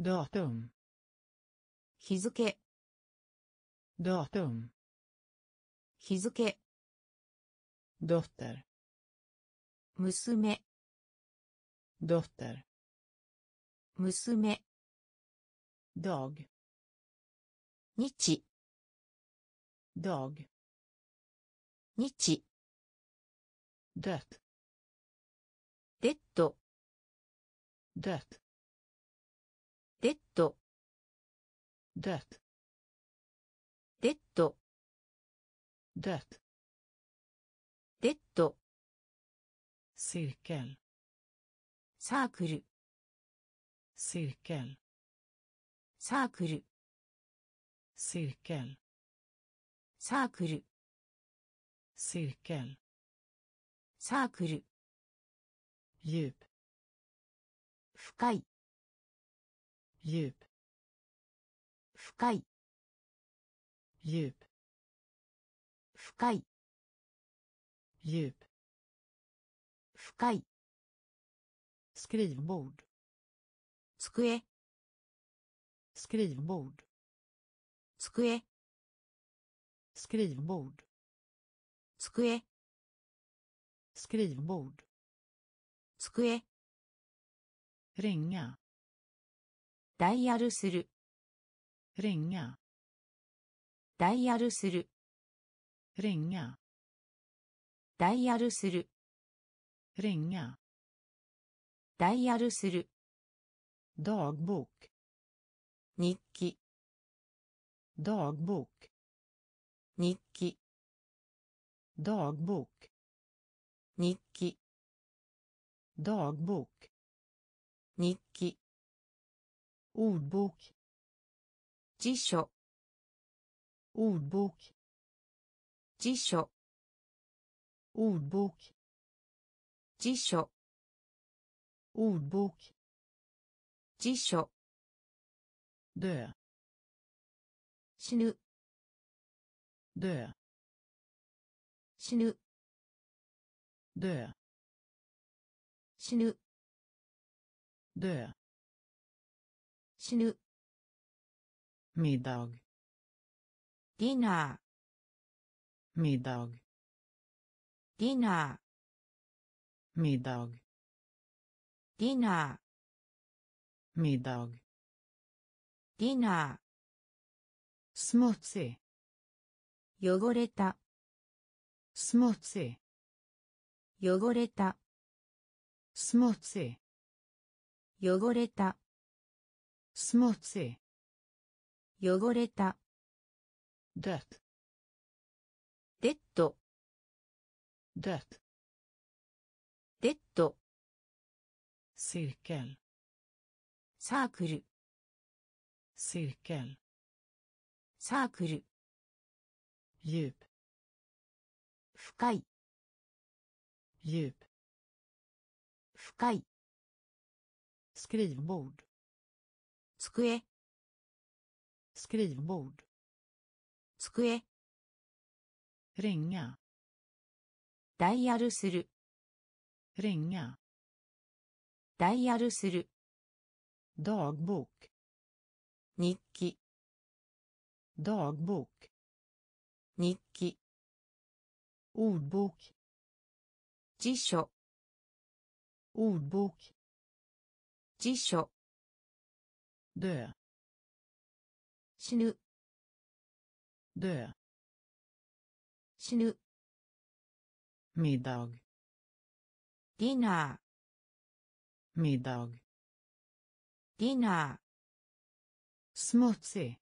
ダートン日付。ダートン日付。ドッター娘。Dotter 娘 dag 日 dag 日 dött デッド dött デッド dött デッド dött デッド cirkel サークル。サークル。サークル。サークル。サークル。サークル。サークル。djup。深い。djup。深い。djup。深い。djup。深い。Skrivbord 机 skrivbord 机 skrivbord 机 skrivbord 机 ringa ダイヤルする ringa ダイヤルする ringa ダイヤルする ringa ダイヤルする dagbok 日記 dagbok 日記 dagbok 日記 dagbok 日記 ordbok 辞書 ordbok 辞書 ordbok 辞書 ordbok 辞書 dö 死ぬ dö 死ぬ dö 死ぬ dö 死ぬ middag ディナ middag ーディナ middag ーディナ middag ーディナ smutsig ー汚れた smutsig 汚れた smutsig 汚れた smutsig 汚れた dött デッド dött デッド cirkel サークル cirkel サークル djup 深い djup 深い skrivbord 机 skrivbord 机 ringa ダイヤルする ringa ダイヤルする dagbok 日記 dagbok 日記 ordbok 辞書 ordbok 辞書 dö 死ぬ dö 死ぬ middag ディナー ディナ smutsig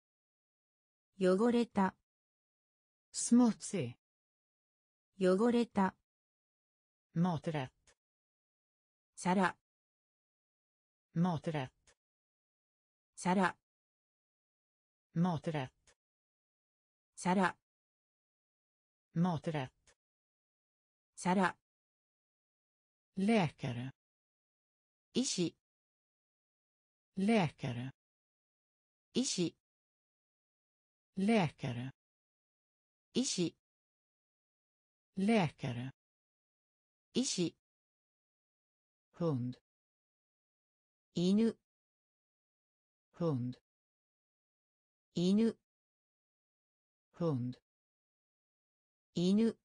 ー汚れた smutsig 汚れた maträtt 皿 maträtt 皿 maträtt 皿 maträtt 皿 läkare 医師 läkare 医師 läkare 医師 läkare 医師 hund 犬 hund 犬 hund 犬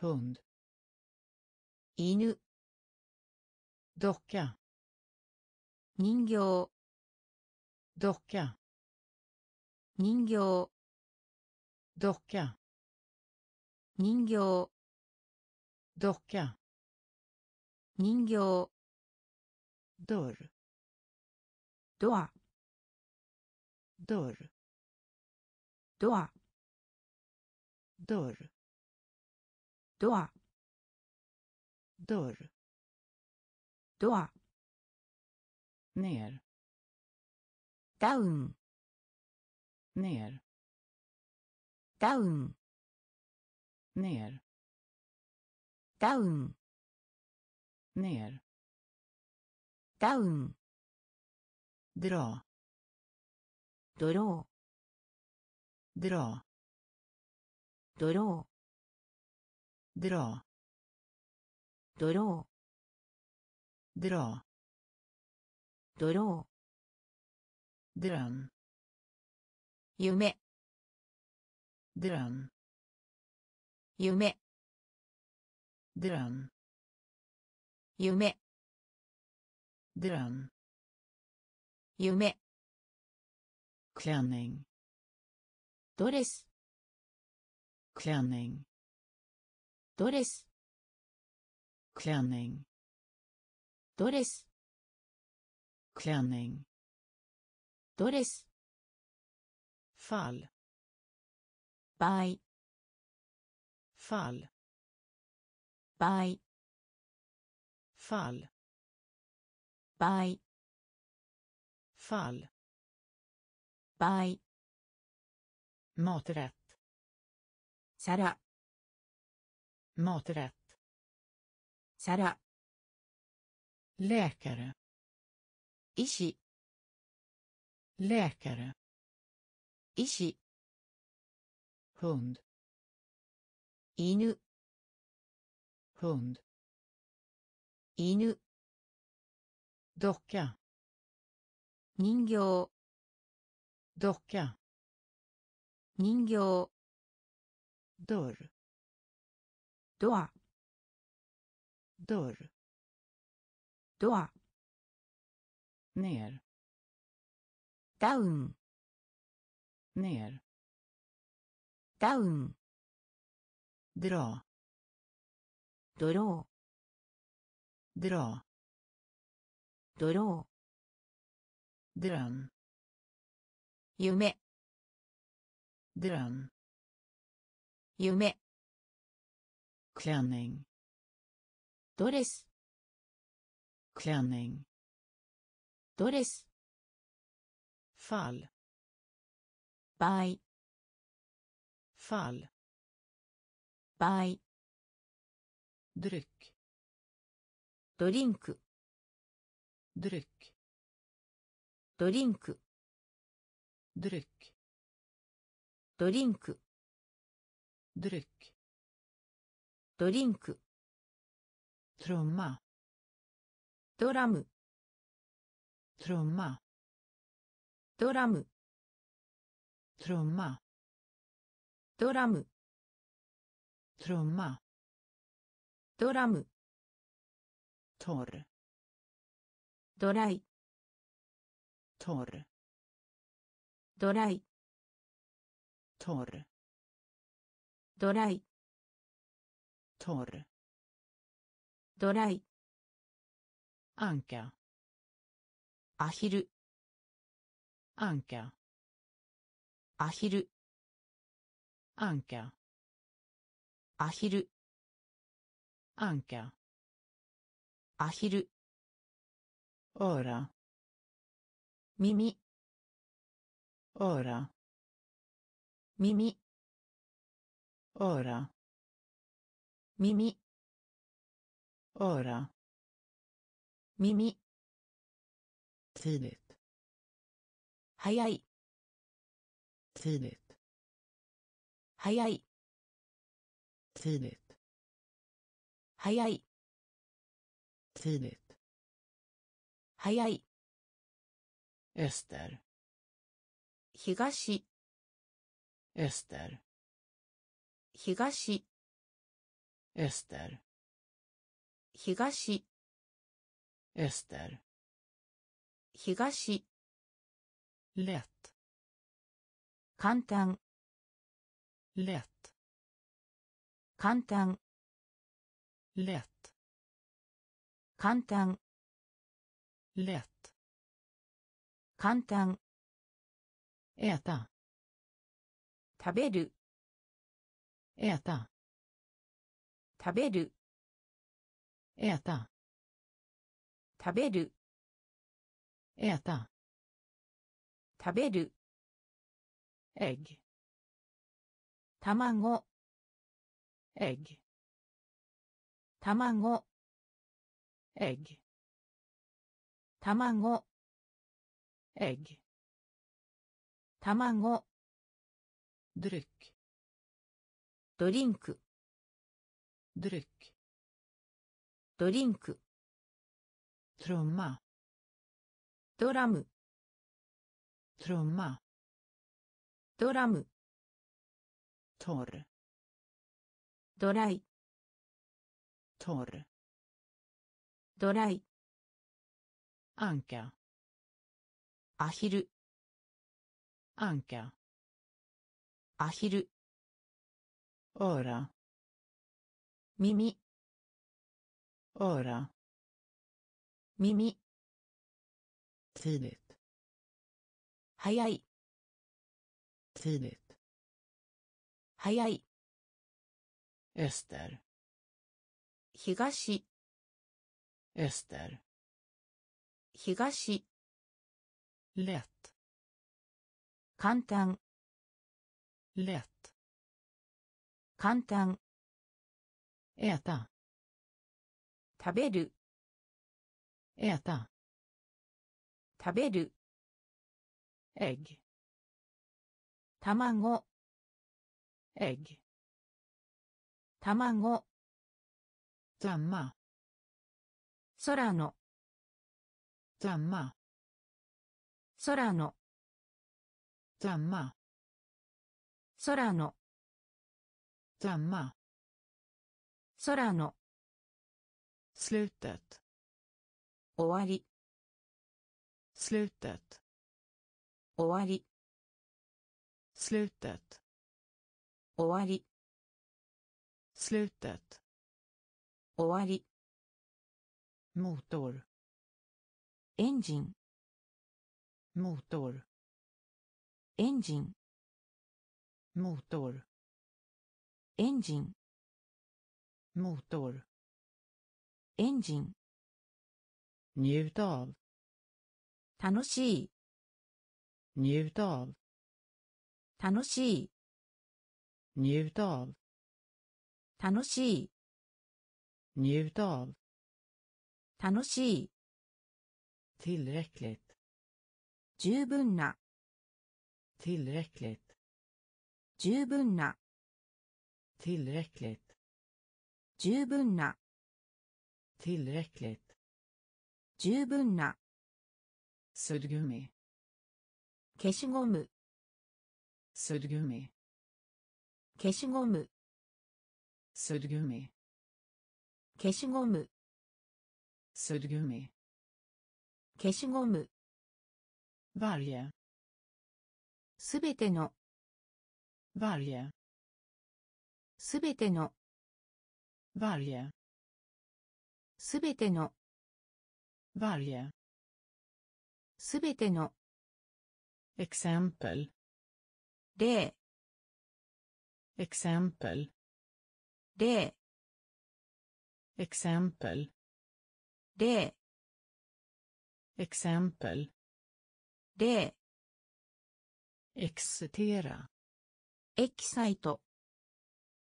hund 犬 docka. 人形。Docka. 人形。Docka. 人形。Docka. 人形。Dörr ドア。ドアドア。ドアドア。ドアドアドアドアドア ner ダウン ner ダウン ner ダウン ner ダウン dra ドロ dra ードロ dra ードロ dra ー ドロ dröm ー夢 dröm 夢 dröm 夢 dröm 夢 klänning ドレス klänning ドレス klänning ドレス klänning ドレス fall バイ fall バイ fall バイ fall バイ maträtt 皿 maträtt 皿 läkare 医師 läkare 医師 hund 犬 hund 犬 docka 人形 docka 人形 dörr ドア dörr ドア ner ダウン ner ダウン dra ドロ dra ードロ dröm ー夢 dröm 夢 klänning ドレス klänning ドレス fall 場合 fall 場合 dryck ドリンク dryck ドリンク dryck ドリンク dryck ドリンク trumma ドラム。トロマドラム。トロマドラム。トロマドラム。トールドライ。トールドライ。トールドラドラ,ドライ。Anka アヒル anka アヒル anka アヒル anka アヒル öra 耳 öra 耳 öra 耳 öra 耳 tidigt 早い tidigt 早い tidigt 早い tidigt 早い Ester 東 Ester 東 Ester 東 Ester 東 lätt 簡単 lätt 簡単 lätt 簡単 lätt 簡単 äta 食べる äta 食べる äta 食べる。えた。食べる。え卵。たまご。えぎ。た。えぎ。たまご。えぎ。た。ドリンク。ドリンク。ドリンク。Trumma ドラム trumma ドラム torr ドライ torr ドライ anka アヒル anka アヒル öra 耳 öra 耳 tidigt 早い tidigt 早い Ester 東 Ester 東 lätt 簡単 lätt 簡単 äta 食べる äta 食べる ägg 卵 ägg 卵 damma 空の damma 空の damma 空の damma 空の slutet 終わり slutet 終わり slutet 終わり slutet 終わり motor エンジン motor エンジン motor エンジン motor エンジン njut av 楽しい njut av 楽しい njut av 楽しい njut av 楽しい tillräckligt 十分な tillräckligt 十分な tillräckligt 十分な tillräckligt 十分な suddgummi 消しゴム suddgummi 消しゴム suddgummi 消しゴム suddgummi 消しゴム varje すべての varje すべての varje すべての varje すべての exempel 例 exempel 例 exempel 例 exempel 例 excitera エキサイト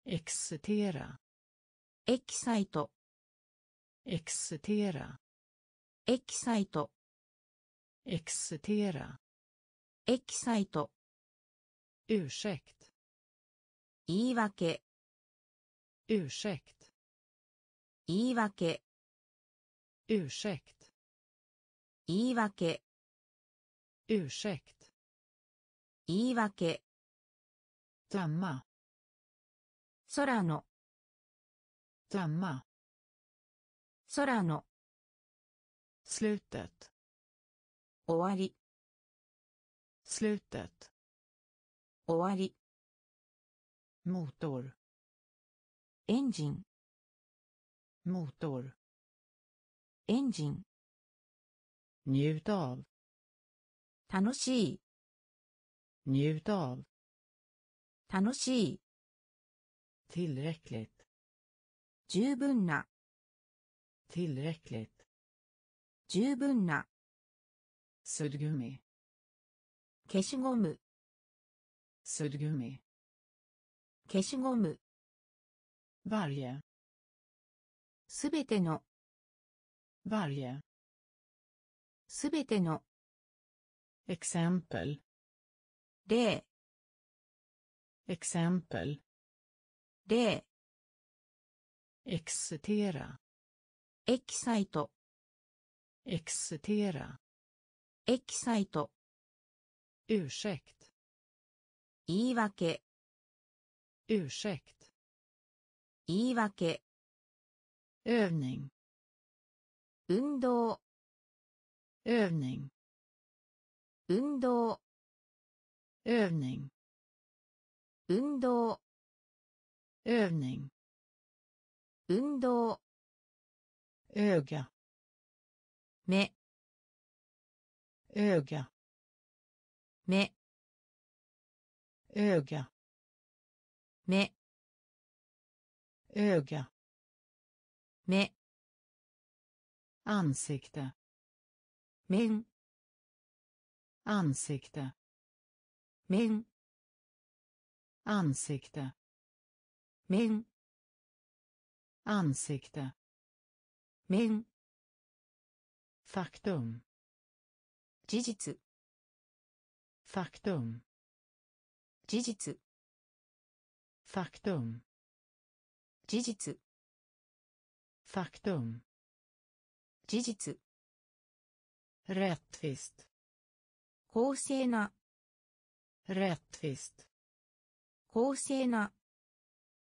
excitera エキサイト excitera エキサイト。 excitera。エキサイト。 ursäkt。言い訳。 ursäkt。言い訳。 ursäkt。言い訳。ウシェク。言い訳。空の。ザンマ。空の。slutet 終わり slutet 終わり motor エンジン motor エンジン njut av 楽しい njut av 楽しい tillräckligt 十分な tillräckligt 十分な。すぐみ。消しゴム。すぐみ。消しゴム。varje。すべての。 varje。すべての。 exempel。例。exempel。例。excitera。エキサイト。 excitera エキサイト ursäkt 言い訳 ursäkt 言い訳 övning 運動 övning 運動 övning 運動 övning 運動 öga 目 öga 目 öga 目 öga 目 ansikte 面 ansikte 面 ansikte 面 ansikte 面 Faktum 事実 faktum 事実 faktum 事実 Faktum. 事実 Rättvist. 公正な Rättvist. 公正な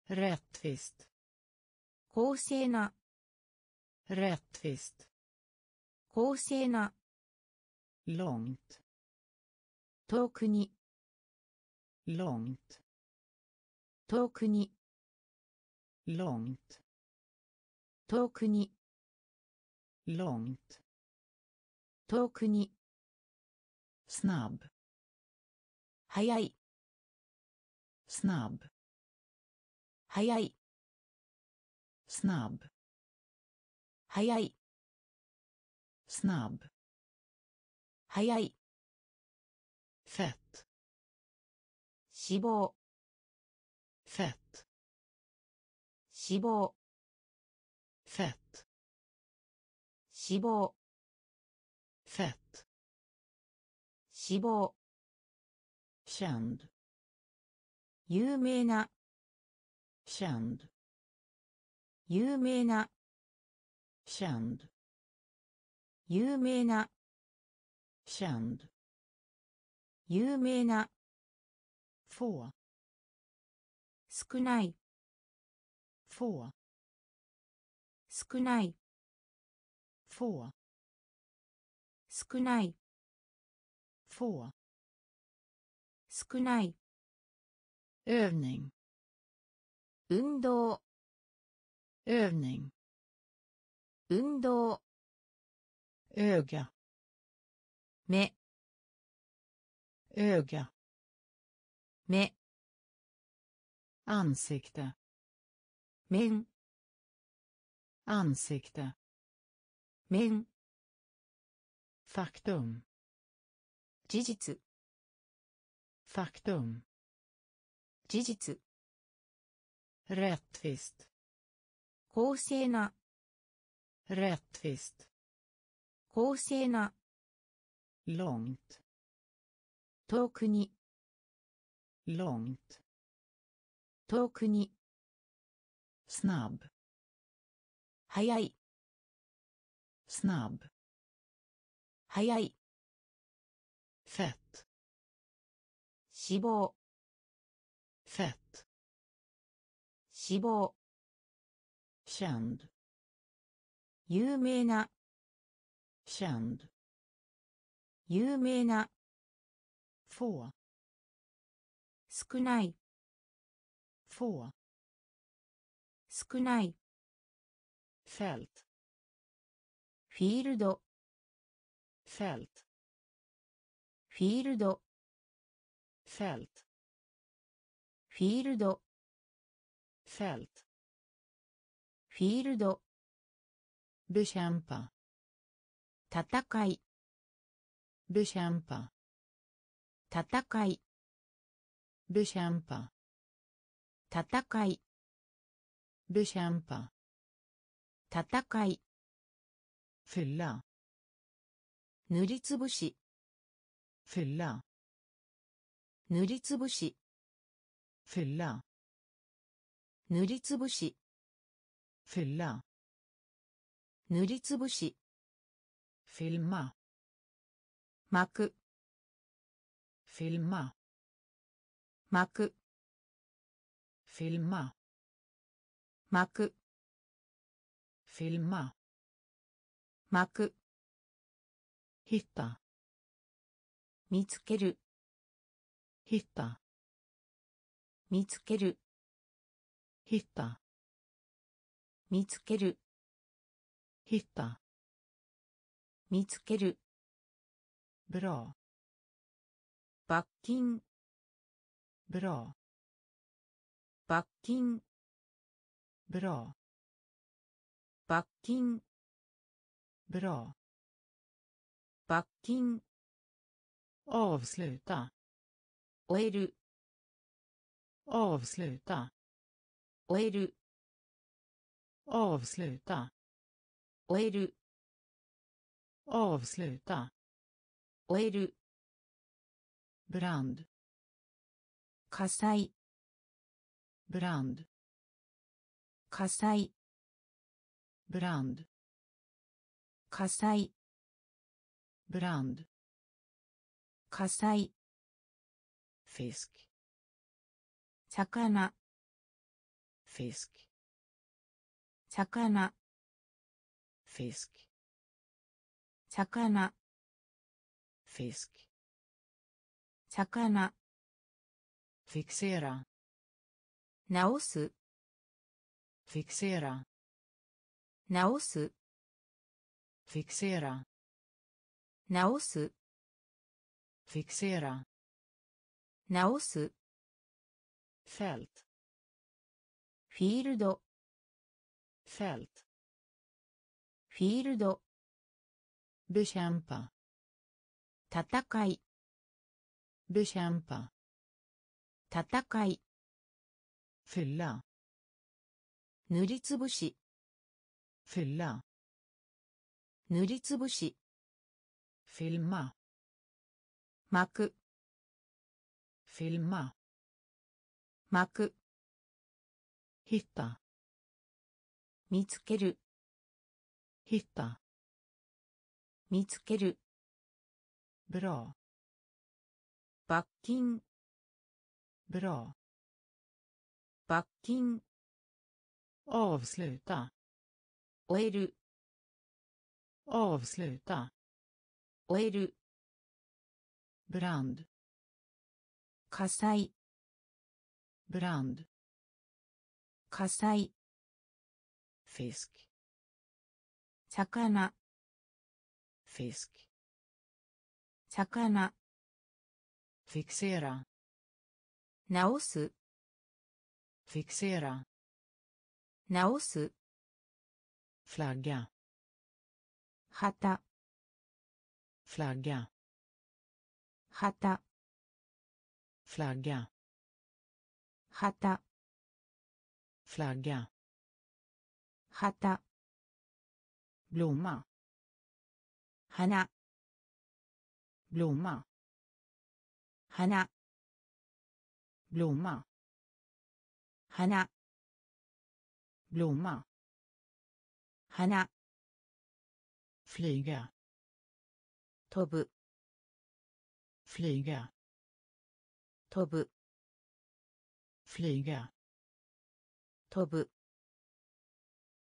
Rättvist. 公正な Rättvist. 公正な Långt. 遠くに Långt. 遠くに Långt. 遠くに Långt. 遠くに Snabb. 早い Snabb. 早い Snabb. 早い Snabb. 早い Fett. 脂肪 Fett. 脂肪 Fett. 脂肪 Fett. 脂肪 Känd. 有名な Känd. 有名な Känd. 有名な Känd. 有名な Få. 少ない Få. 少ない Få. 少ない Få. 少ない Övning. 運動 Övning. 運動 Öga. 目 Öga. 目 Ansikte. 面 Ansikte. 面 Faktum. 事実 Faktum. 事実 Rättvist. 公正な Rättvist. 公正な Långt. 遠くに Långt. 遠くに Snabb. 早い Snabb. 早い Fett. 脂肪 Fett. 脂肪 Känd. 有名な Känd. 有名な Få. 少ない Få. 少ない Fält. フィールド Fält. フィールド Fält. フィールド Fält. フィールド Bekämpa. 戦い。ルシャンパ。戦い。ルシャンパ。戦い。ルシャンパ。戦い。フィルラ。塗りつぶし。フィルラ。塗りつぶし。フィルラ。塗りつぶし。フィルラ。塗りつぶし。Filma. 巻く Filma. 巻く Filma. 巻く Filma. 巻く Hitta. 見つける Hitta. 見つける Hitta. 見つける Hitta. 見つける。ブロー。罰金。ブロー。罰金。ブロー。罰金。ブロー。罰金。avsluta。終える。avsluta。終える。avsluta。終える。Avsluta. 終え。ブランド。火災。ブランド。火災。ブランド。火災。ブランド。火災。fisk 魚 fisk 魚 fisk 魚 fisk 魚 fixera 直す fixera 直す fixera 直す fixera 直す fält フィールド fält フィールドルシャンパ。戦い。ルシャンパ。戦い。フィラー。塗りつぶし。フィラー。塗りつぶし。フェルマ。巻くフェルマ。巻くヒッタ見つける。ヒッター。見つける。ブロー。バッキンオー。ブス。レーターオイル。オーブスレーターオイ。ル。ブランド。火災。ブランド。火災。フィスク。魚。fisk 魚 fixera 直す fixera 直す flagga 旗 flagga 旗 flagga 旗 flagga 旗 blomma 花 blomma 花 blomma 花 blomma 花 flyga 飛ぶ flyga 飛ぶ flyga 飛ぶ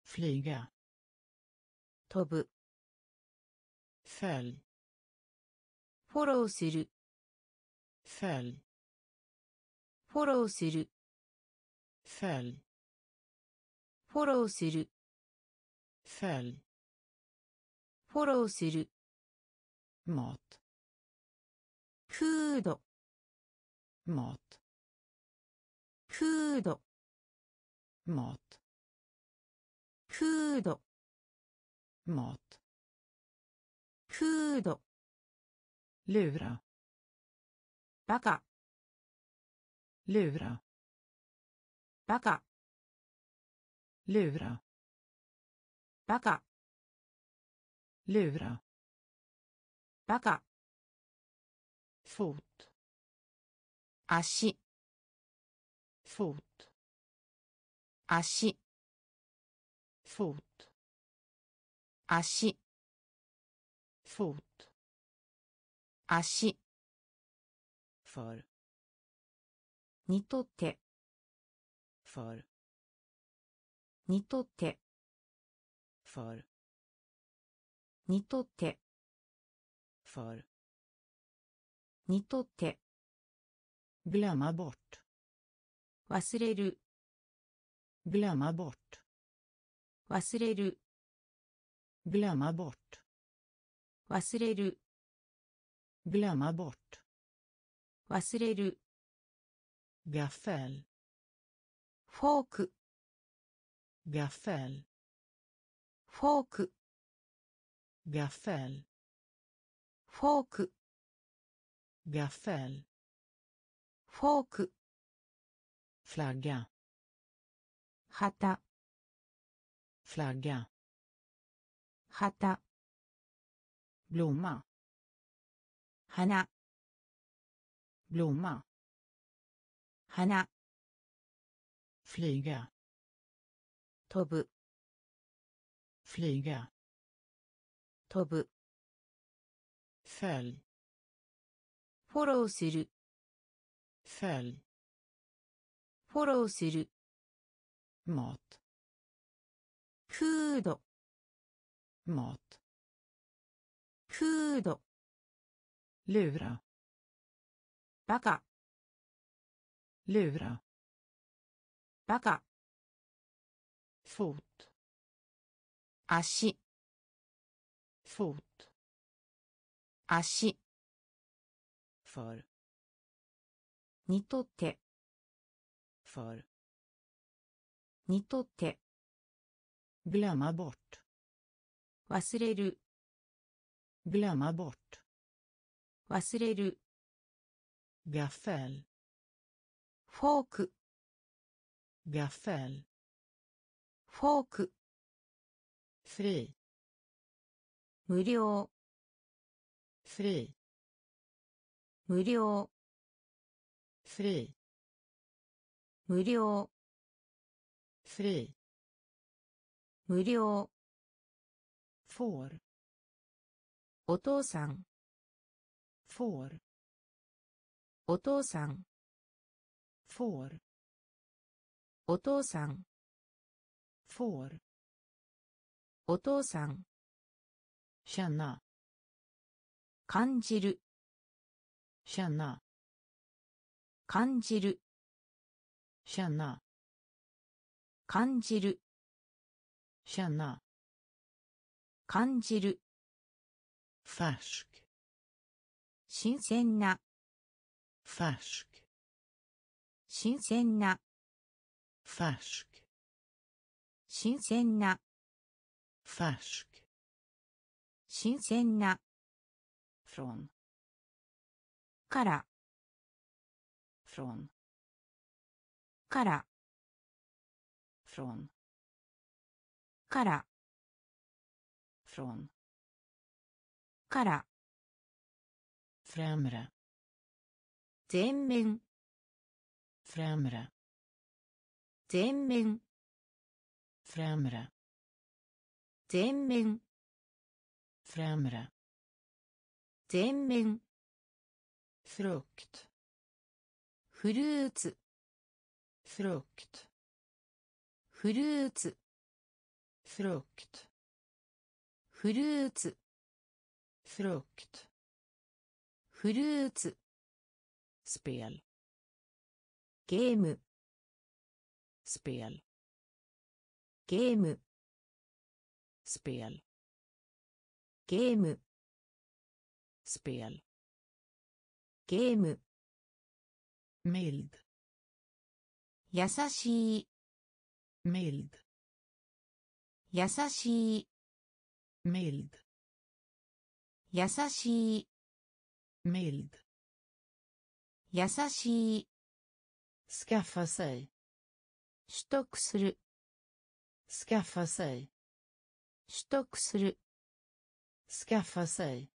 flyga 飛ぶ följ フォローする följ フォローする följ フォローする följ フォローする mat. フード mat. フード mat. フード mat フード lura バカ lura バカ lura バカ lura バカ fot 足 fot 足 fot 足 fot 足 för にとって för にとって för にとって för にとって glömma bort 忘れる glömma bort 忘れる glömma bort 忘れる glömma bort 忘れる gaffel フォーク gaffel フォーク gaffel フォーク gaffel フォーク flagga 旗 flagga 旗 blomma 花 blomma 花 flyga 飛ぶ flyga 飛ぶ följ フォローする följ フォローする mat フード mat フード lura バカ lura バカ fot 足 fot 足 för にとって för にとって glömma bort 忘れる glömma bort 忘れる gaffel フォーク gaffel フォーク fri 無料 fri 無料 fri 無料 fri 無料 får お父さん。For お父さん。For お父さん。For お父さん。しゃな感じる。しゃな感じる。しゃな感じる。しゃな感じる,感じる。Färsk 新鮮な färsk 新鮮な färsk 新鮮な färsk 新鮮な från から från から från から från から。フラムラ。全面。フラムラ。全面。フラムラ。全面。フラムラ。全面。フロクト。フルーツ。フロクト。フルーツ。フロクト。フルーツ。Frukt フルーツ spel ゲーム spel ゲーム spel ゲーム spel ゲーム mild 優しい mild 優しい mild 優しい mild 優しい skaffa sig 取得する skaffa sig 取得する skaffa sig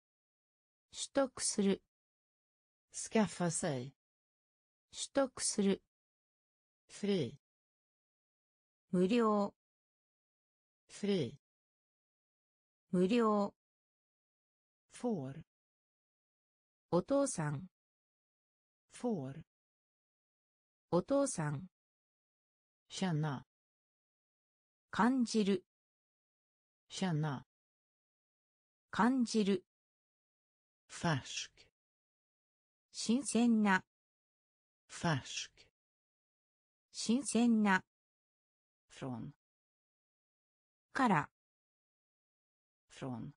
取得する skaffa sig 取得する fri 無料 fri 無料 får お父さん får お父さん känna 感じる känna 感じる färsk 新鮮な färsk 新鮮な från から från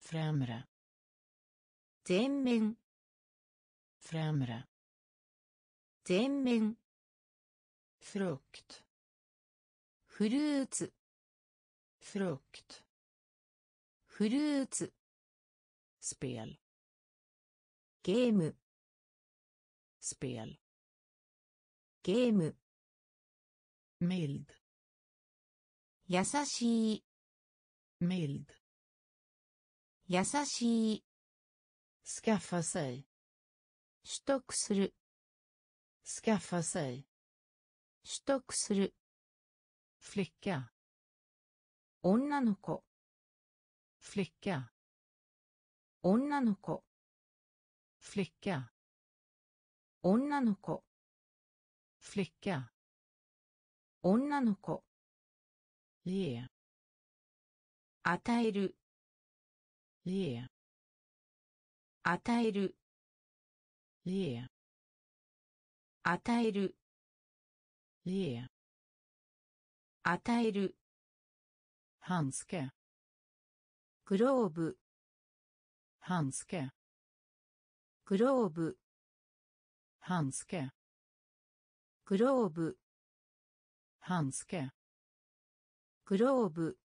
フラムラ。全面。フラムラ。全面。フロクト。フルーツ。フロクト。フルーツ。スペアル。ゲーム。スペアル。ゲーム。メイド。優しい。Mild 優しい skaffa sig 取得する skaffa sig 取得する flicka 女の子 flicka 女の子 flicka 女の子 flicka 女の子 ge 与える。リア。与える。リア。与える。リア。与える。ハンスケ。グローブ。ハンスケ。グローブ。ハンスケ。グローブ。ハンスケ。グローブ。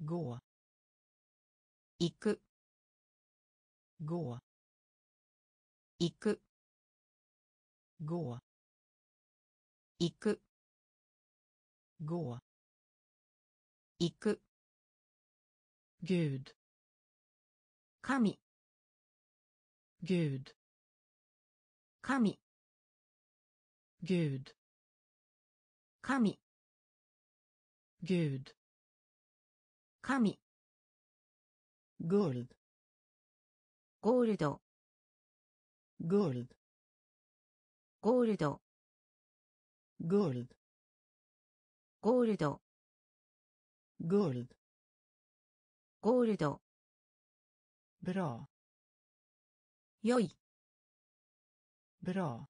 Gå 行く gå 行く gå 行く gå 行く Gud 神 Gud 神 Gud 神 Gud 神。ゴールド。ゴールド。ゴールド。ゴールド。ゴールド。ゴールド。ゴールド。ゴーブラー。よい。ブロ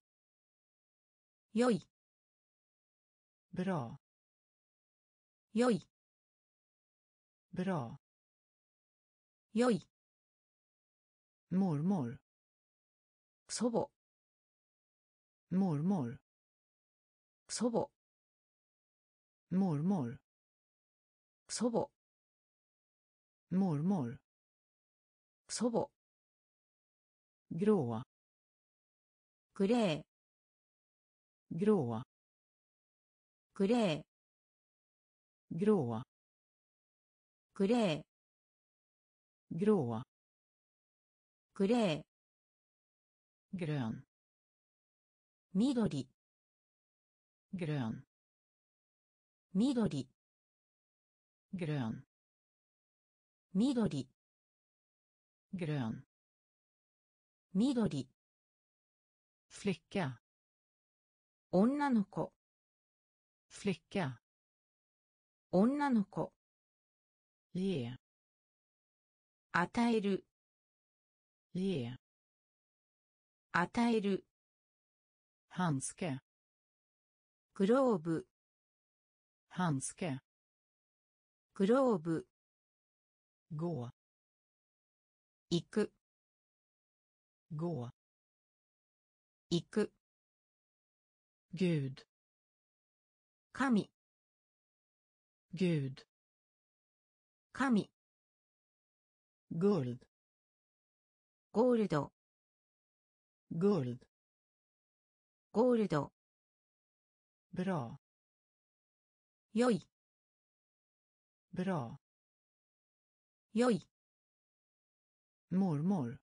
ー。よい。ブロー。よい,よい。Bra 良い mormor 祖母 mormor 祖母 mormor 祖母 mormor 祖母 grå グレー grå グレー grå グレーグローグレーグレーン緑。グレーン緑。グレーン緑。グレーン緑。フリッカー女の子。フリッカー女の子。リア与えるリア与えるハンスケグローブハンスケグローブゴア行くゴア行くグッド神グッド神。ゴールド。ゴールド。ゴールド。ゴブラー。よい。ブラー。よい。モルモル。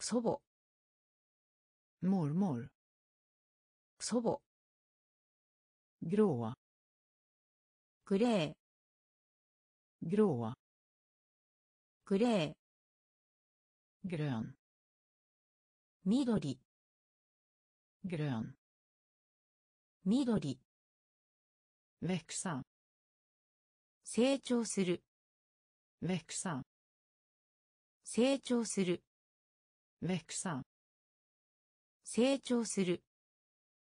祖母。モルモル。祖母。グローワグレー。Grå グレー grön 緑 grön 緑 växa 成長する växa 成長する växa 成長する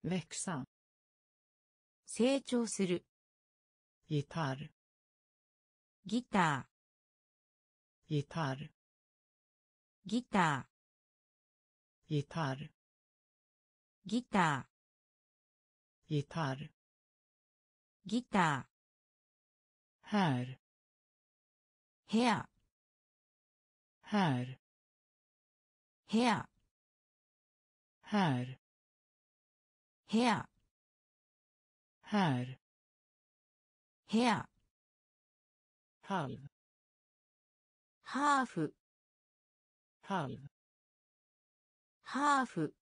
växa 成長するギターギタ gitarr ーギタ gitarr ーギタ här ーヘア här ヘア här ヘア här ヘア halv ハーフ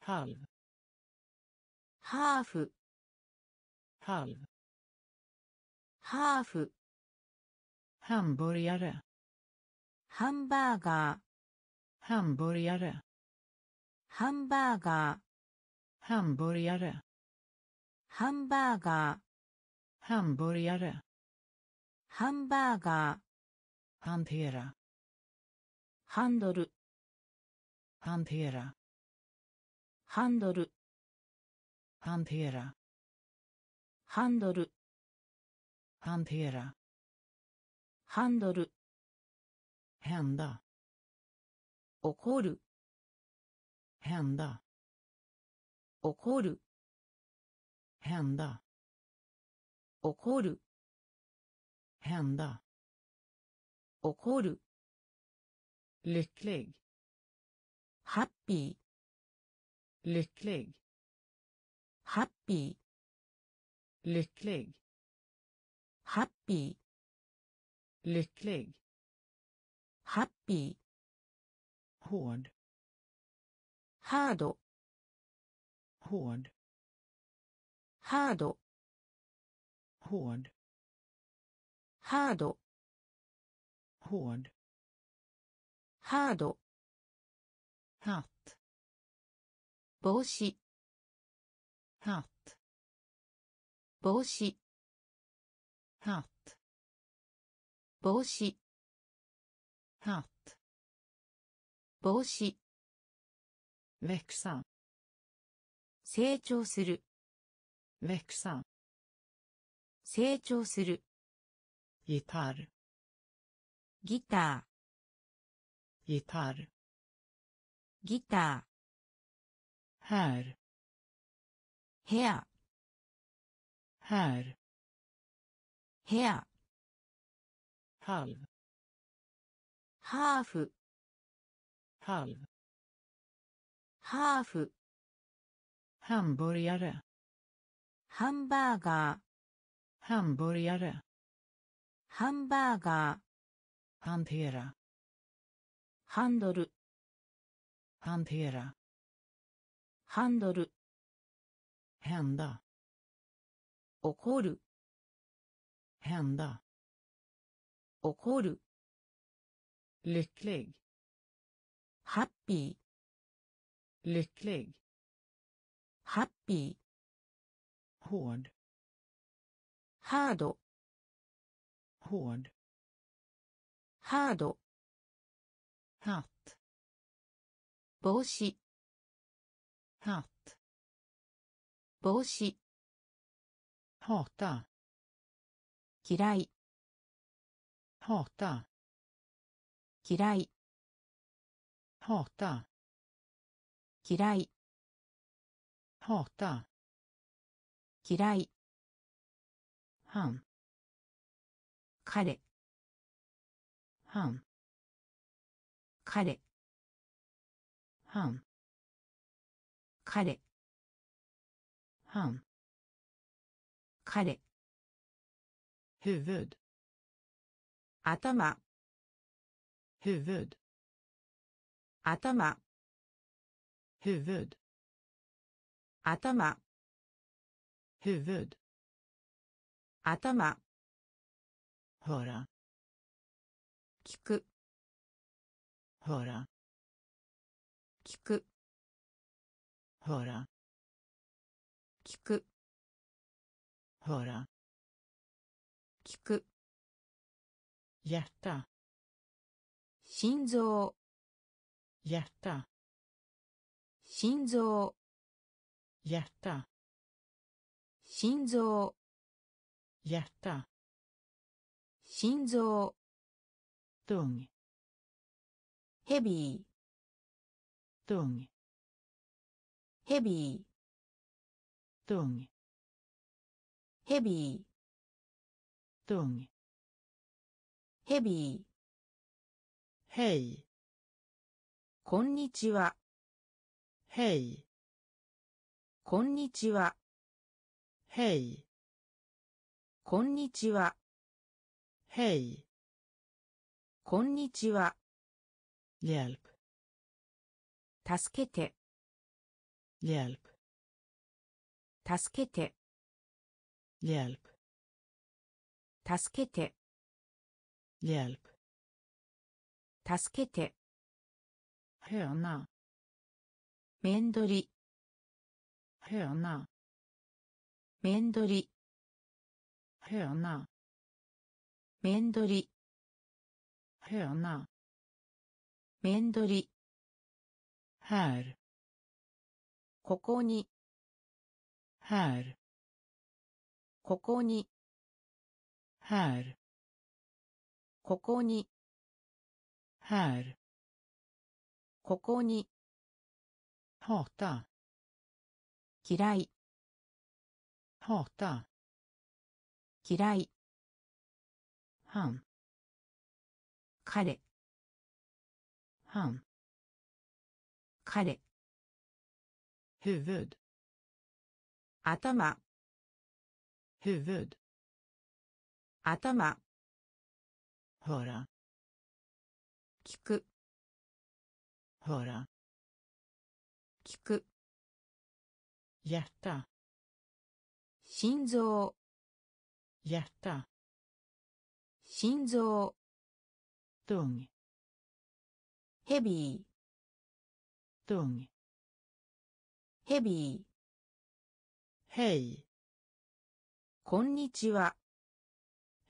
ハーフハーフ halv ハーフ hamburgare ハンバーガー hamburgare ハンバーガー hamburgare ハンバーガー hamburgare ハンバーガー。ハンテエラ。ハンドル。ハンティエラ。ハンドル。ハンティエラ。ハンドル。ハンテエラ。ハンドル。ヘンダ。怒る。ヘンダ。怒る。ヘンダ。怒る。Hända 起こる lycklig ハッピ lycklig ーハッピ lycklig ーハッピ lycklig ーハッピー hård ハード hård ハード hård ハード。ハード。ハ。ット。帽子。ハット。帽子。ハット。帽子。ハット。帽子。ウェクサ。成長する。ウェクサ。成長する。Gitarr ギタ gitarr ーギタ här ーヘア här ヘア halv ハーフ halv ハーフ hamburgare ハンバーガー hamburgare ハンバーガー。ハンティエラ。ハンドル。ハンティエラ。ハンドル。ヘンダ。怒る。ヘンダ。怒る。レッケレーグ。ハッピー。レッケレーグ。ハッピー。ホール。ハード hård ハード hatt 帽子 hatt 帽子 hata 嫌い hata 嫌い hata 嫌い hata 嫌い han 彼。ハン彼。ハン彼。ハン彼。ヘヴェド頭。ヘヴェド頭。ヘヴェド頭。ヘヴェド頭。Höra 聞く höra 聞く höra 聞く höra 聞く hjärta 心臓 hjärta 心臓 hjärta 心臓 hjärta 心臓。Tung. ヘビ tung. ーヘビー tung. ヘビー tung. ヘビー hej こんにちは hej こんにちは hej こんにちは hej こんにちは hjälp 助けて hjälp 助けて hjälp 助けて hjälp 助けて höna 面取り höna 面取り höna めんどり。はるここに。はるここに。はるここに。はるここに。ほた嫌い。ほた嫌い。Han 彼 han 彼 huvud 頭 huvud 頭 höra 聞く höra 聞く hjärta 心臓 hjärta 心臓 tung ヘビー tung ヘビー hej こんにちは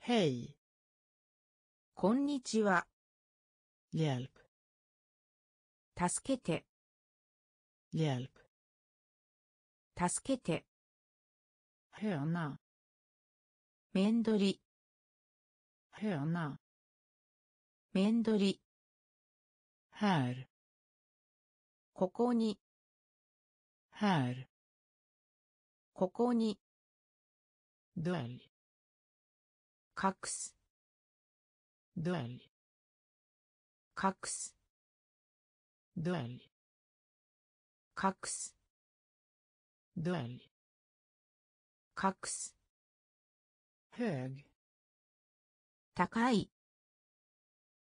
hej こんにちは hjälp 助けて hjälp 助けて höna 面取り höna 面取り här ここに här ここに dölj 隠す dölj 隠す dölj 隠す dölj 隠す hög 高い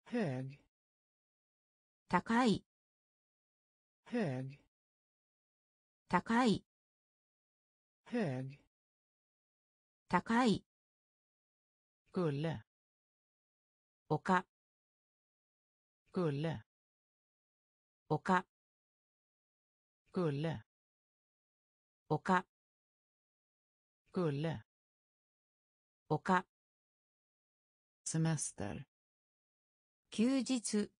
hög 高い hög 高い hög 高い gulle 丘 gulle 丘 gulle 丘 gulle 丘 semester 休日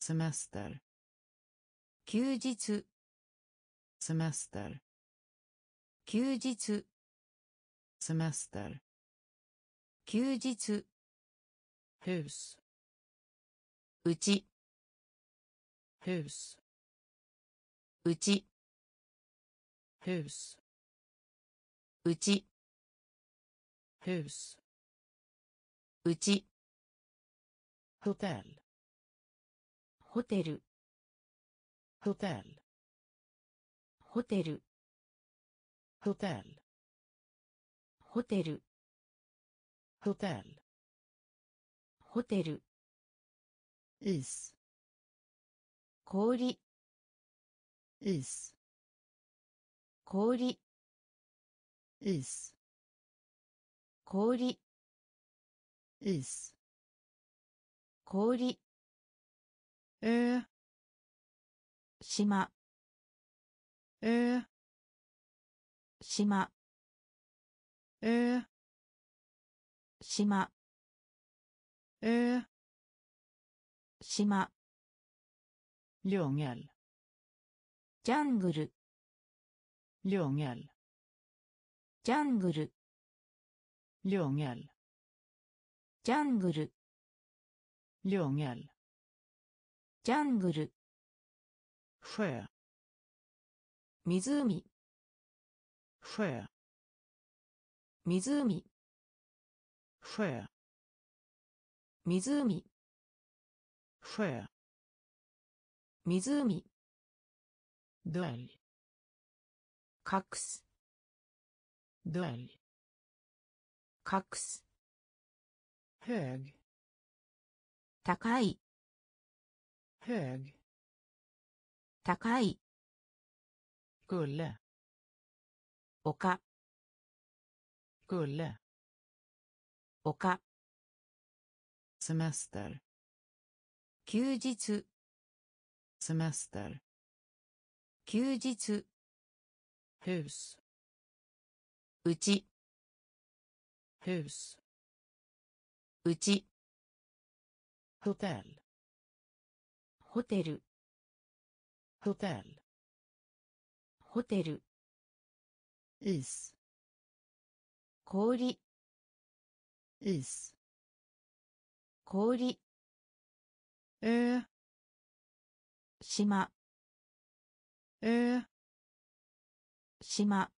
semester 休日 semester 休日 semester 休日 hus うち hus うち hus うち hus うち。ホテルホテルホテルホテルホテルホテルホテルホテルイス氷イス氷イス is 氷 air 島 air 島 air 島。air 島。ジャングルジャングルジャングル。ジャングル。ジャングル。ジャングル。シェア。湖。シェア。湖。シェア。湖。シェア。湖。ドエリ。隠す。ドエリ。隠す。Hög 高い hög 高い gulle 丘 skulle 丘 semester 休日 semester 休日 hus うち hus うち。ホテルホテルホテルホテルイス氷イス氷えー、島えー、島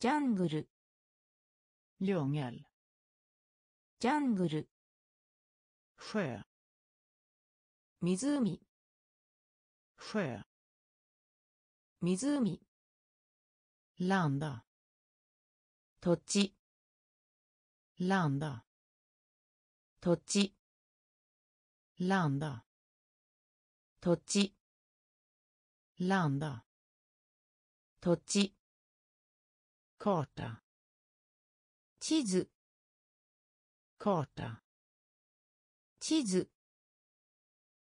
ジャングル djungel ジャングル sjö 湖 sjö 湖 landa 土地 landa 土地 landa 土地 landa 土地 karta 地図。コータ地図。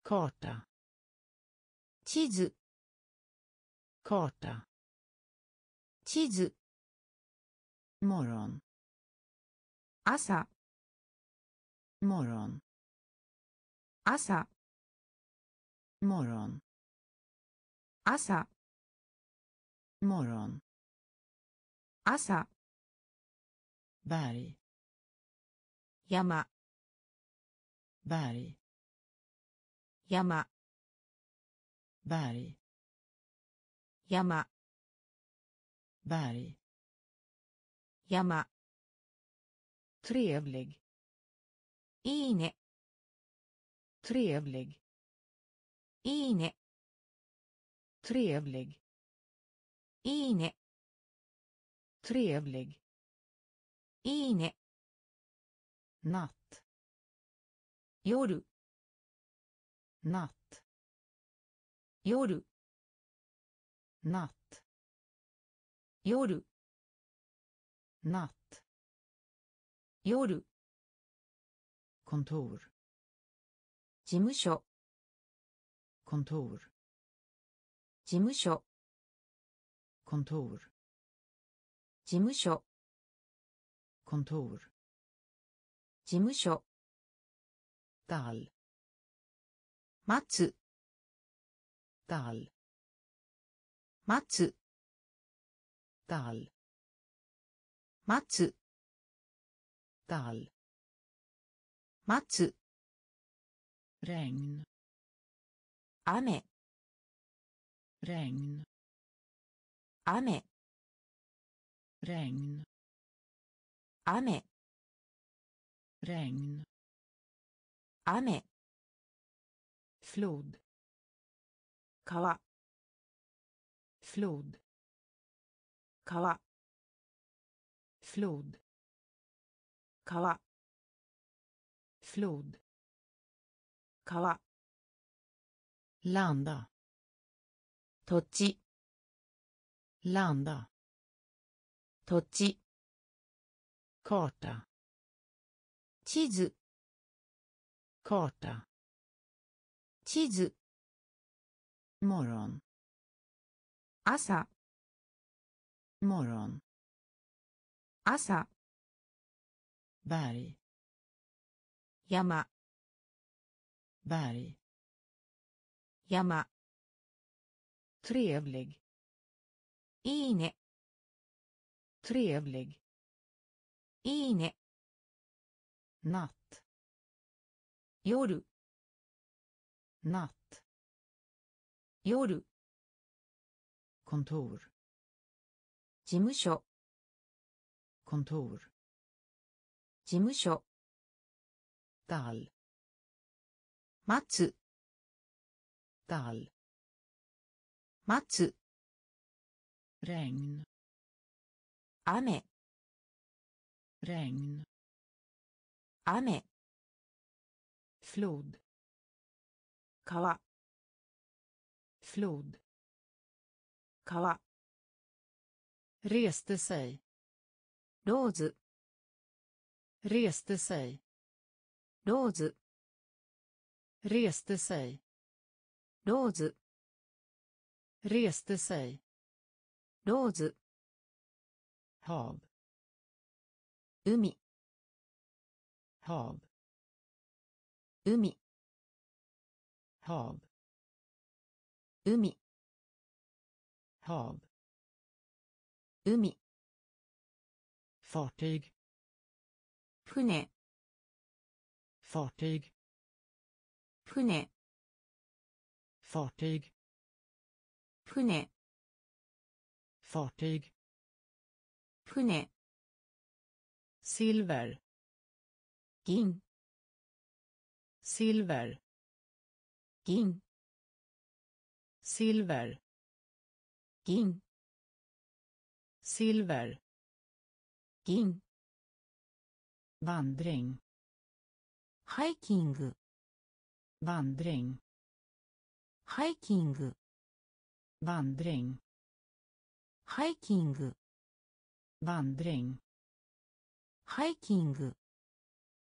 コータ地図。コータ地図。モロン朝。モロン朝。モロン朝。モロン朝。Berg 山 berg 山 berg 山 berg 山 trevlig いいね trevlig いいね trevlig いいね trevlig いいね。なっ。夜。なっ。夜。なっ。夜。なっ。夜。コントール。事務所。コントール。事務所。コントール。事務所。Kontor 事務所 dall 待つ dall 待つ dall 待つ dall 待つ regn 雨 regn 雨 regn 雨 regn 雨 flod 川 flod 川 flod 川 flod 川 landa 土地 landa 土地 karta 地図 karta 地図 morgon 朝 morgon 朝 berg 山 berg 山 trevlig いいね trevlig いいね。なっ。夜。なっ。夜。コントール。事務所。コントール。事務所。ダール。つ。ダール。つ。レン。雨。Regn 雨 flod 川 flod 川 reste sig ローズ reste sig ローズ reste sig ローズ reste sig ローズ hav 海 hav 海 hav 海 hav 海 fartyg 船 fartyg 船 fartyg 船 fartyg 船 silver 銀 silver 銀 silver 銀 silver 銀 vandring ハイキング vandring ハイキング vandring ハイキング vandring ハイキング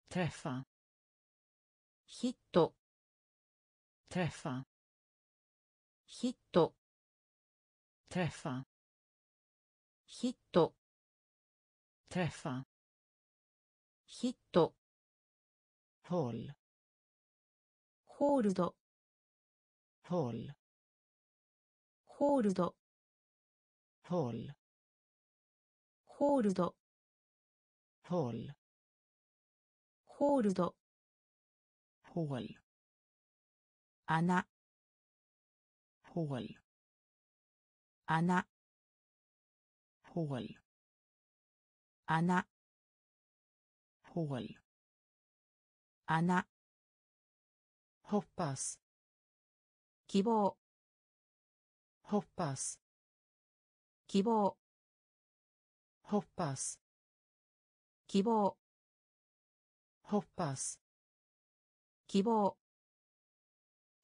träffa ヒット träffa ヒット träffa ヒット träffa ヒット håll ホールド håll ホールド håll ホールド håll ホールド hål 穴 hål 穴 hål 穴 hål 穴 hoppas 希望 hoppas 希望 hoppas 希望 hoppas 希望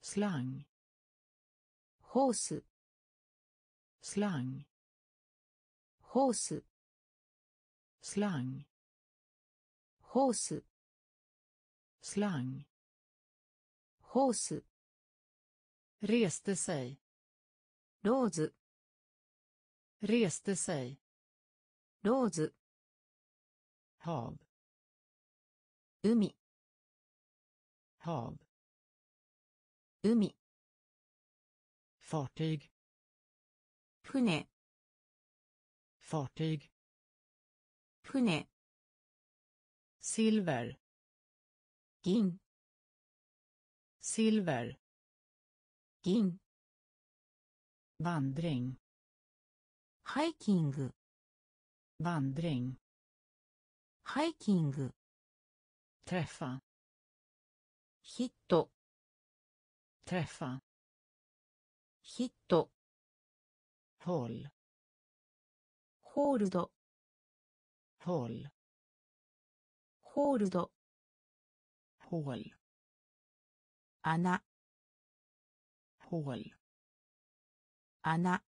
slang ホース slang ホース slang ホース slang ホース reste sig ローズ reste sig ローズ hav 海 hav 海 fartyg 船 fartyg 船 silver 銀 silver 銀 vandring ハイキング vandring ハイキング träffa ヒット träffa ヒット håll ホールド håll ホールド hål 穴 hål 穴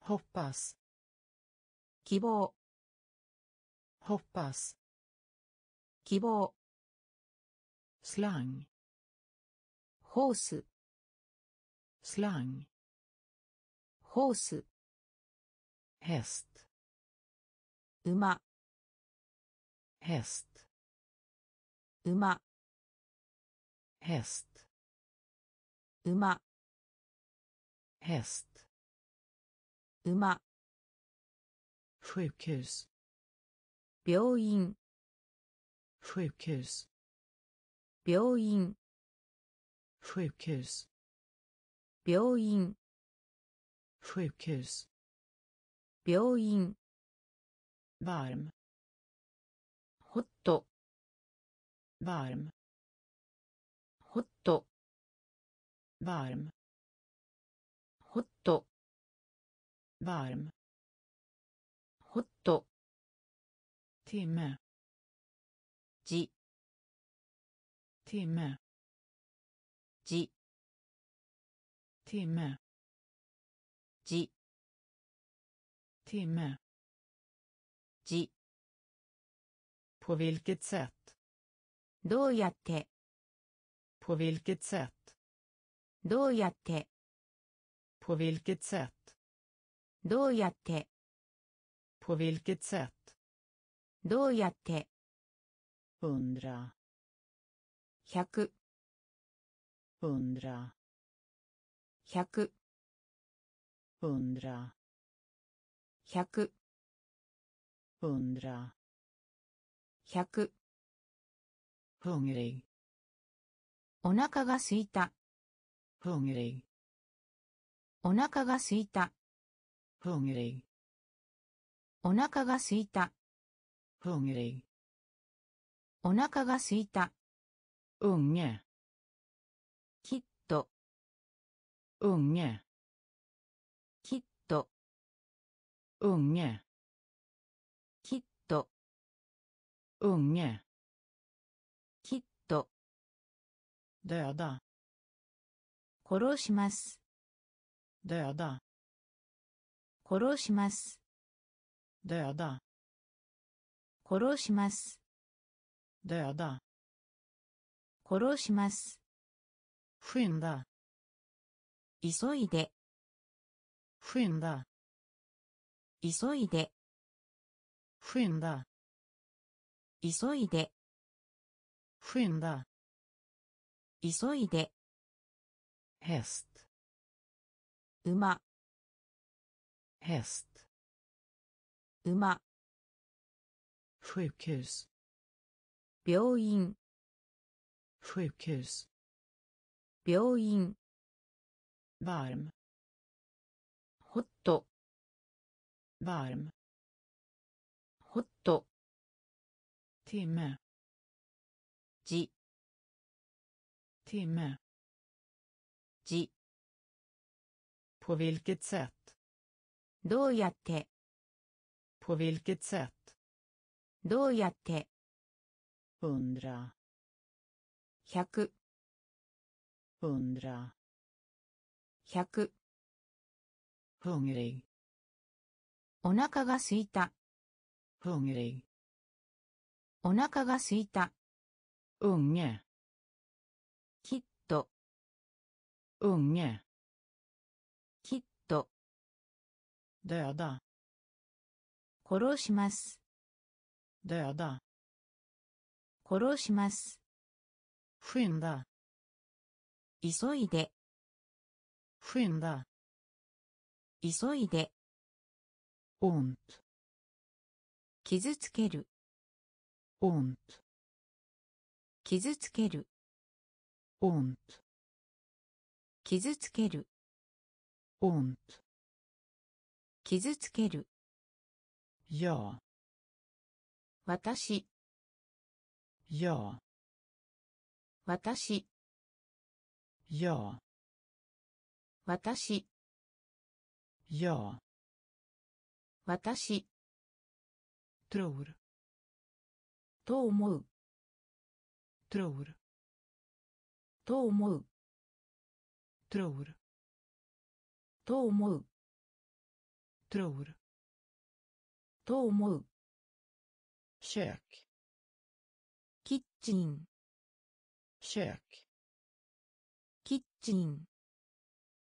hoppas 希望 hoppas 希望 slang ホース slang ホース häst 馬 häst 馬 häst 馬 häst 馬 sjukhus 病院 sjukhus 病院 sjukhus 病院 sjukhus 病院 varm ホット varm ホット varm ホット varm ホット timme じ timme じ timme じ timme Ji. på vilket sätt どうやって、 på vilket sätt どうやって、 på vilket sätt どうやって、 på vilket sätt どうやって、hundra 100、hundra 100、hundra 100、hundra 100、hungrig お腹がすいた、hungrig お腹がすいた、hungrig お腹がすいた、お腹がすいた。うんね。きっと。うんね。きっと。うんね。きっと。うんね。きっと。だよだ。殺します。だよだ。殺します。だよだ。殺します、döda 殺します、skynda 急いで、skynda 急いで、skynda 急いで、skynda 急いで、häst 馬、häst 馬、sjukhus 病院、 sjukhus 病院、 varm ホット、 varm ホット、 timme じ、 timme じ、 på vilket sätt どうやって、 på vilket sätt どうやって、hundra 100、hundra 100、hungrig お腹がすいた、hungrig お腹がすいた、unge きっと、unge きっと、döda 殺します、döda 殺します、skynda 急いで、skynda 急いで、ont 傷つける、ont 傷つける、ont 傷つける、ont 傷つける、ja 私。や。私。や。私。や。私。トゥール。と思う。トゥール。と思う。トゥール。と思う。トゥール。と思う。Kök キッチン、kök キッチン、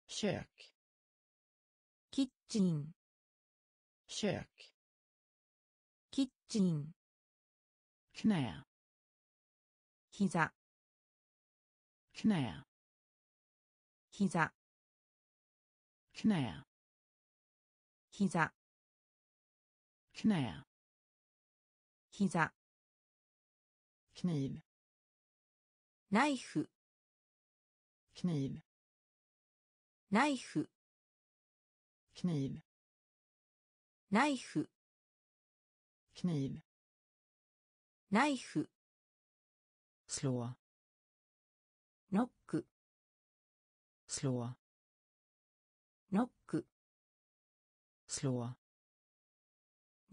kök キッチン、kök キッチン、knä 膝、knä 膝、knä 膝、knä 膝。キニーブナイフキニーブナイフキニーブナイフキニーブナイフスロアノックスロアノックスロア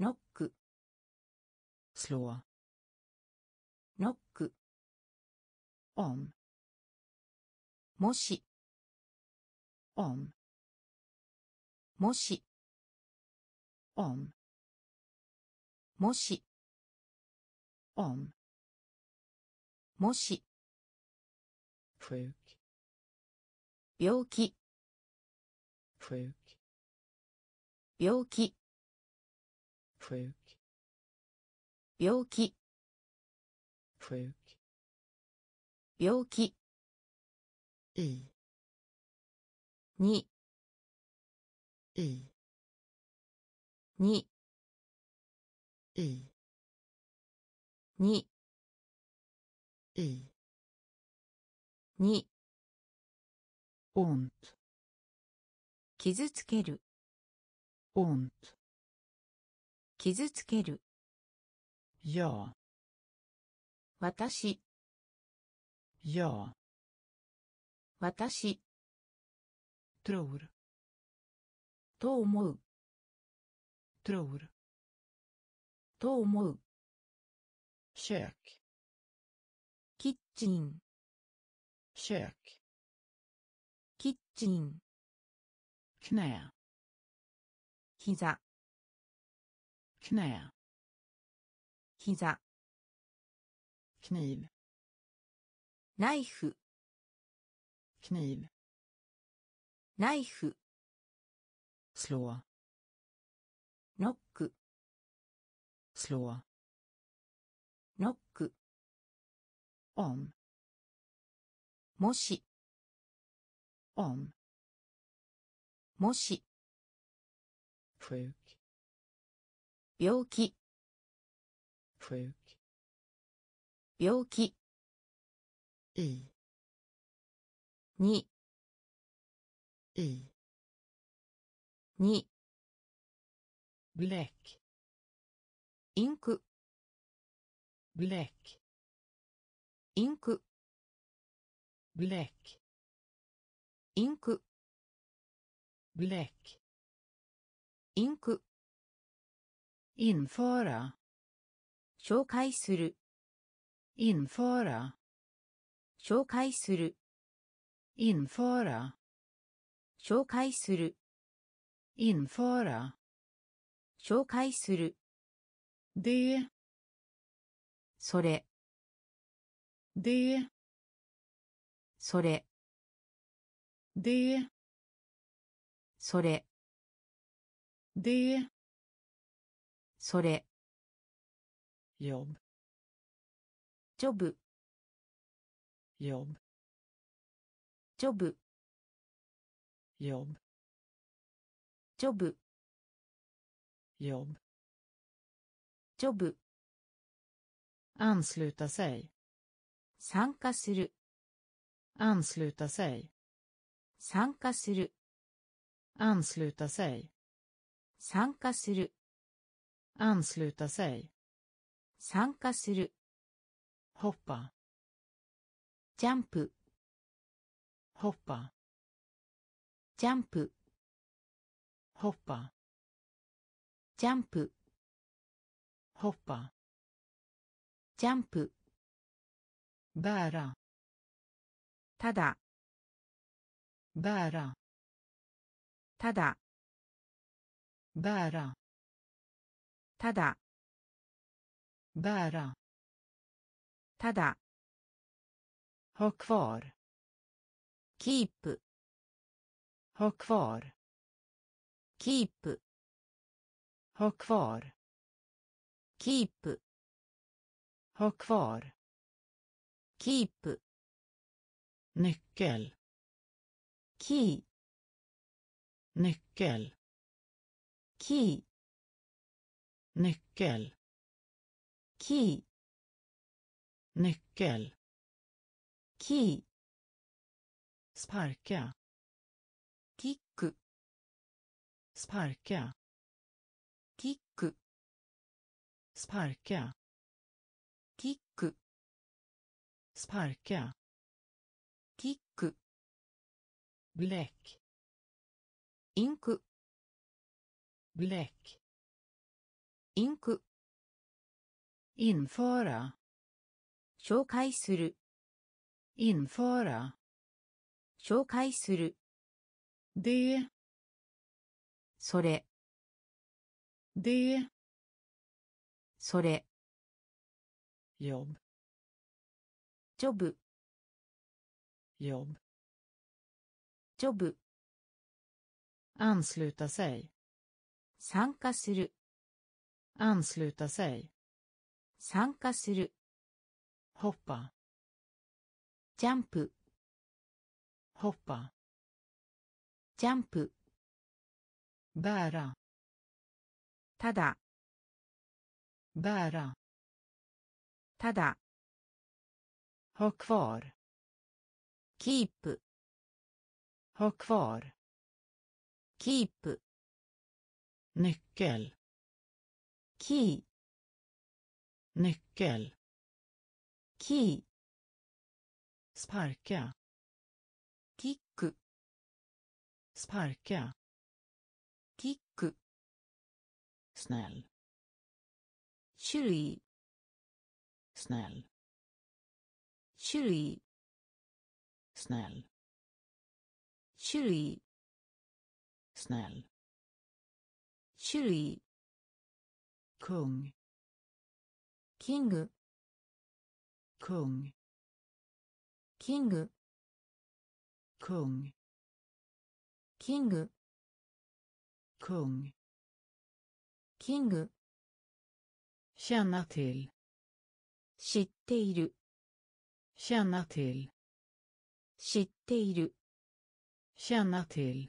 ノック slå ノック、om もし、om もし、om もし om もし sjuk 病気 sjuk 病気 sjuk 病気。病気。i に。i に。i に。i に。ont 傷つける。ont 傷つける ja 私 ja 私 tror と思う tror と思う kök キッチン kök キッチン knä 膝 knä キニーブナイフキニーブナイフスロアノックスロアノックオンもしオンもし病気 sjuk 病気 i に i に bläck インク bläck インク bläck インク bläck インク införa 紹介する。Infora 紹介する。Infora 紹介する。Infora 紹介する。でそれ。でそれ。でそれ。でそれ。jobb ジョブ jobb ジョブ jobb ジョブ jobb ジョブ ansluta sig 参加する ansluta sig 参加する ansluta sig 参加する ansluta sig 参加する。ホッパージャンプホッパジャンプホッパジャンプホッパジャンプバーラただバーラただバーラただ,ただ bära ただ ha kvar キープ ha kvar キープ ha kvar キープ ha kvar キープ nyckel キー nyckel キー nyckel キー nyckel キー sparka キック sparka キック sparka キック sparka キック bläck インク bläck インク införa 紹介する införa 紹介する det それ Det. それ Jobb. ジョブ Jobb. ジョブ Ansluta sig. 参加する Ansluta sig. 参加する。ホッパジャンプホッパジャンプバーラただバーラただホクワーキープホクワーキープ nyckel nyckel. Key. Sparka. Kick. Sparka. Kick. Snäll. Tjuri. snäll. Tjuri. snäll. Tjuri. snäll. Tjuri. kung. Kung. キング Kung. キング Kung. キング Kung. キング Känna till. 知っている Känna till. 知っている Känna till.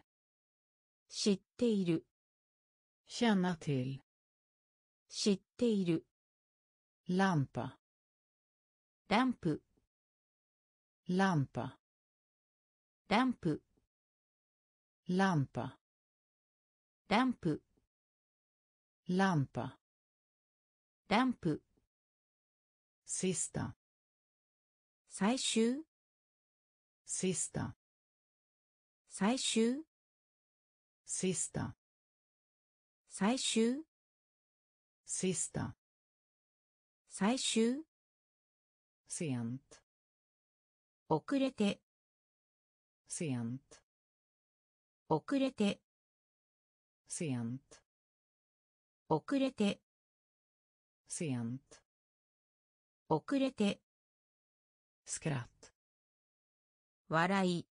知っている Känna till. 知っている Lampa. ランプ Lampa. ランプ Lampa. ランプ Lampa. ランプ Sista. 最終 Sista. 最終 Sista. 最終 Sista. 最終 Sent. 遅れて Sent. 遅れて Sent. 遅れて Sent. 遅れて Skratt. 笑い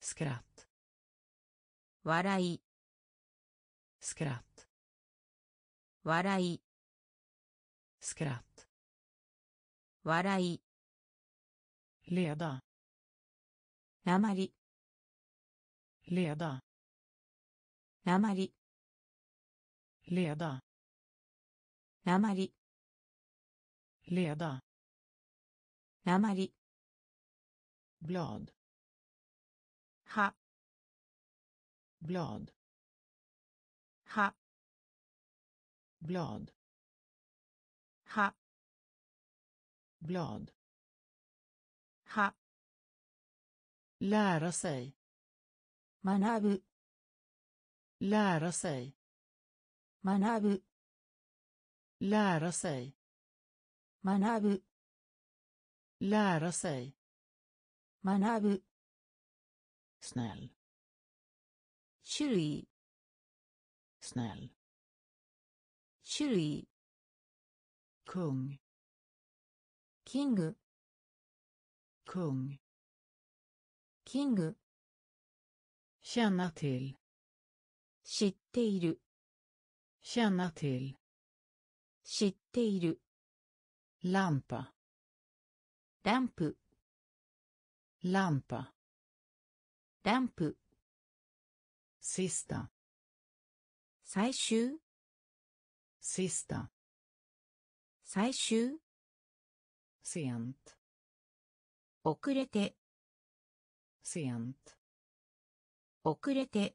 Skratt. 笑い Skratt. 笑い Skratt. 笑い Leda. なまり Leda. なまり Leda. なまり Leda. なまり Blad. は Blad. は Blad. は Blad. は Lära sig. 学ぶ Lära sig. 学ぶ Lära sig. 学ぶ Lära sig. 学ぶ Snäll. 種類 Snäll. 種類 Kung. キング Kung. キング Känna till. 知っている Känna till. 知っている Lampa. ランプ Lampa. ランプ Sista. 最終 Sista. 最終 Sent. 遅れて Sent. 遅れて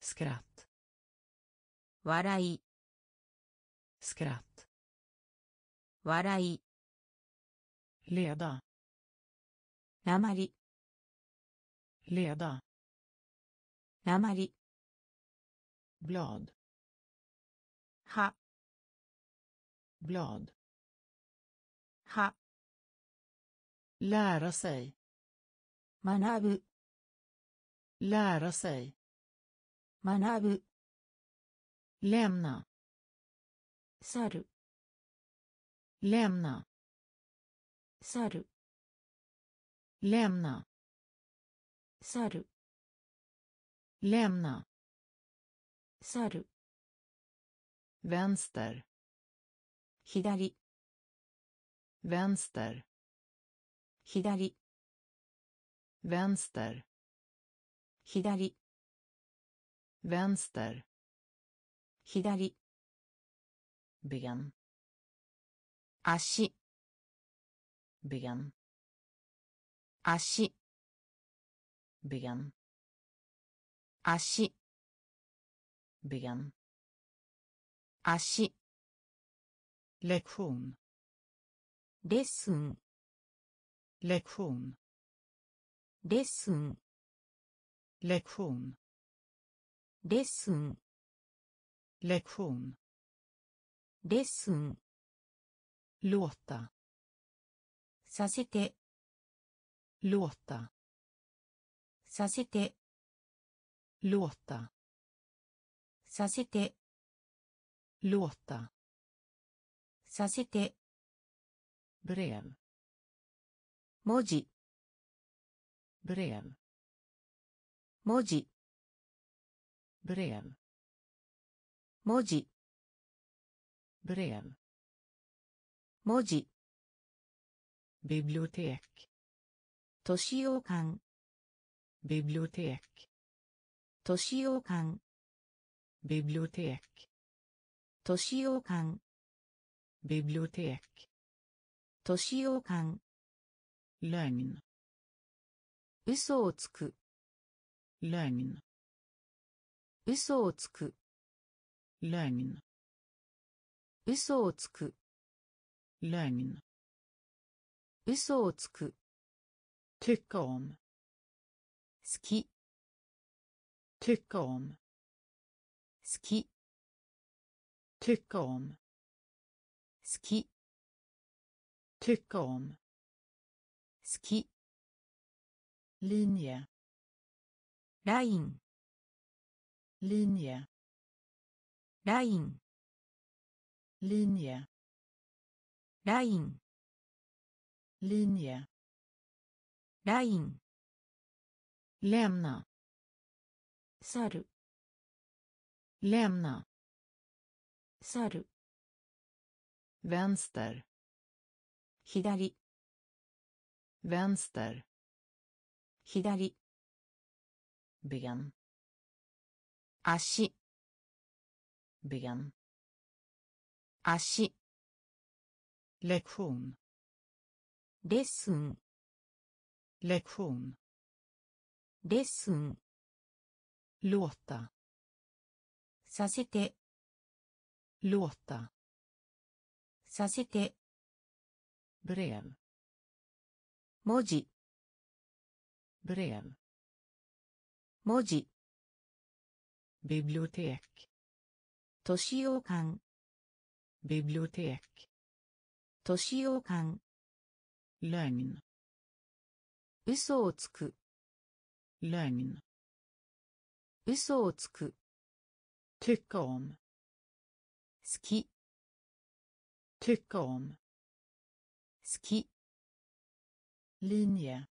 Skratt. 笑い Skratt. 笑い Leda. なまり Leda. なまり Blad. は Blad. は Lära sig. 学ぶ Lära sig. 学ぶ lämna 去る lämna 去る lämna 去る lämna 去る vänster 左 vänster 左 vänster 左 vänster 左 ben 足 ben 足 ben 足 ben 足 lektion レッスン lektion レッスン lektion レッスン lektion レッスン låta させて låta させて låta させて låta させて。ブレーム文字。ブレーム文字。ブレーム文字。ブレーム文字。ビブリオテーク図書館。ビブリオテーク図書館。ビブリオテーク図書館。ビ bibliotek 図書洋館 lögn 嘘をつく lögn 嘘をつく lögn 嘘をつく lögn 嘘をつく tycka om 好き tycka om 好き tycka om 好き tycka om 好き linje ライン linje ライン linje ライン linje ライン lämna 去る lämna 去る vänster 左 vänster 左 ben 足 ben 足 lektion レッスン lektion レッスン låta させて låta させて brev 文字 brev 文字 bibliotek 図書洋館 bibliotek 図書洋館 lögn 嘘をつく lögn 嘘をつく tycka om 好き tycka om 好き linje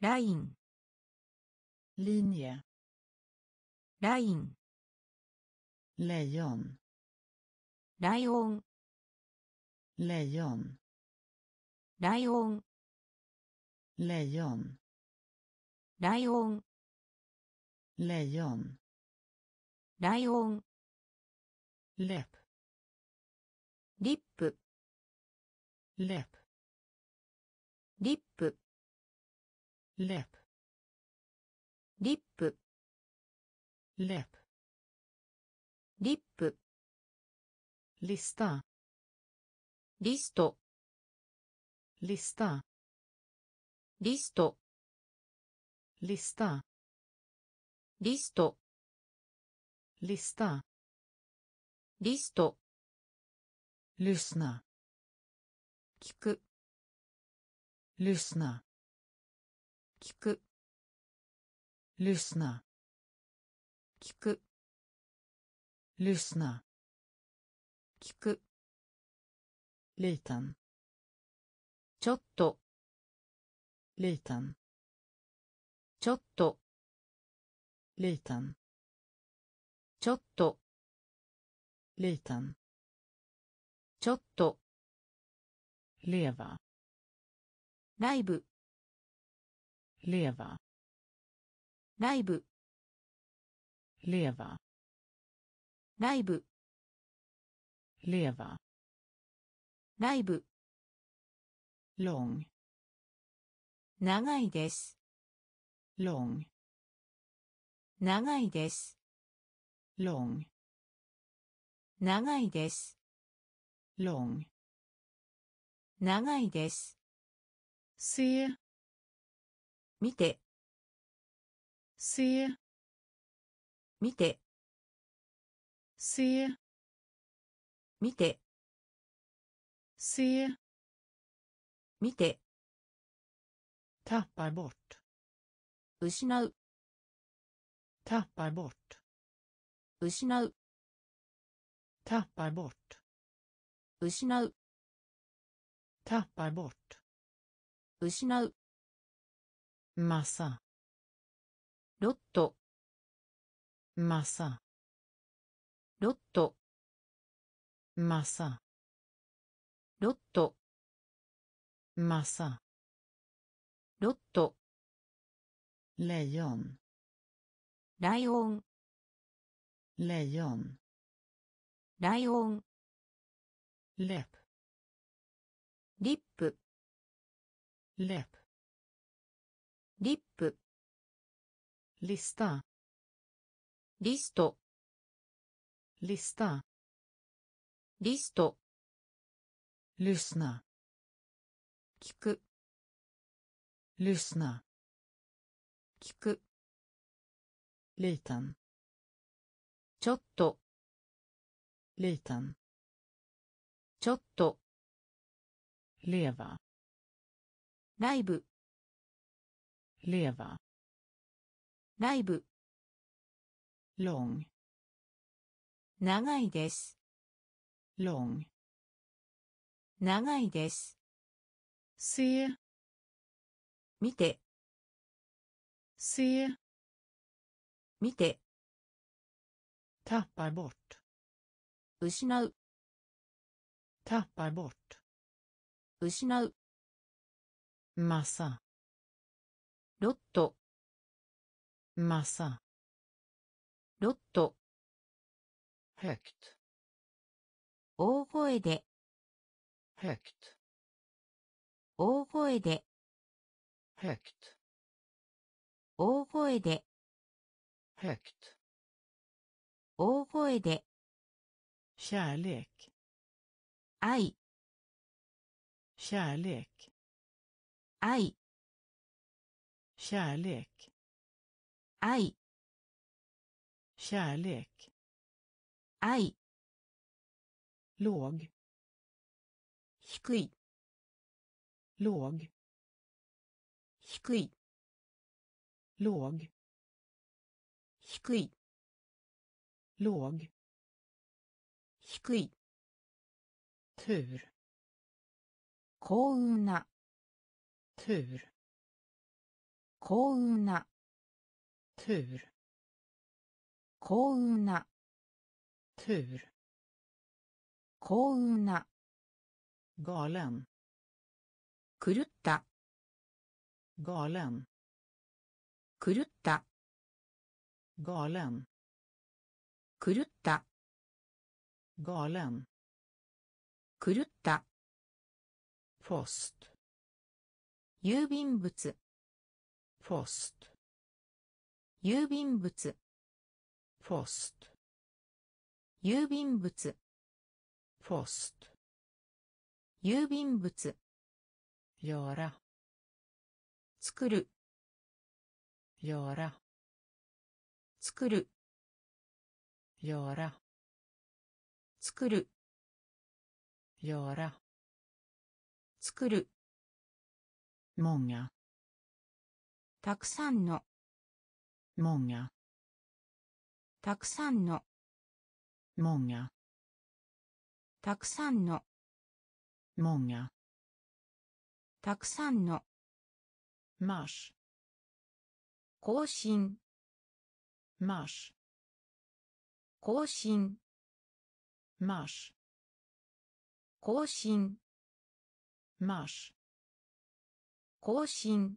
ライン linje ライン lejon ライオン lejon ライリップ。 läpp リップ。 läpp リップ。 läpp リップ。 lista リスト。 lista リスト。 lista リスト。リスタリスト,リスト。Lyssna 聞く lyssna 聞く lyssna 聞く lyssna 聞く liten ちょっと liten ちょっと liten ちょっと liten ちょっと。leva ライブ leva ライブ leva ライブ leva ライブ lång 長いです。lång 長いです。lång 長いです。Lång 長いです se 見て se 見て se 見て se 見て tappar bort 失う tappar bort 失う tappar bort 失う tappar bort 失う massa ロット massa ロット massa ロット massa ロット lejon ライオンライオン läpp リップ läpp リップ lista リスト lista リスト lyssna 聞く lyssna 聞く liten ちょっと liten ちょっと。ライブ。ラ。内部。leva。内部。長いです。long。長いです。see。見て。see。見て。タッパーボット。失う。Tappar bort 失う massa ロット massa ロット högt 大声で högt 大声で högt 大声で högt 大声で kärlek Aj. Kärlek. Aj. Kärlek. Aj. Kärlek. Aj. Låg. Hikui. Låg. Hikui. Låg. Hikui. Låg. Hikui. Tur 幸運な tur 幸運な tur 幸運な tur 幸運な galen 狂った galen 狂った galen 狂った galen 狂った。スト。郵便物。ポスト。郵便物。ポスト。郵便物。スト。郵便物。やら。作る。やら。作る。やら。作る。作る göra 作る många たくさんの många たくさんの många たくさんの många たくさんの mars 更新 mars 更新 mars 更新。マッシュ更新。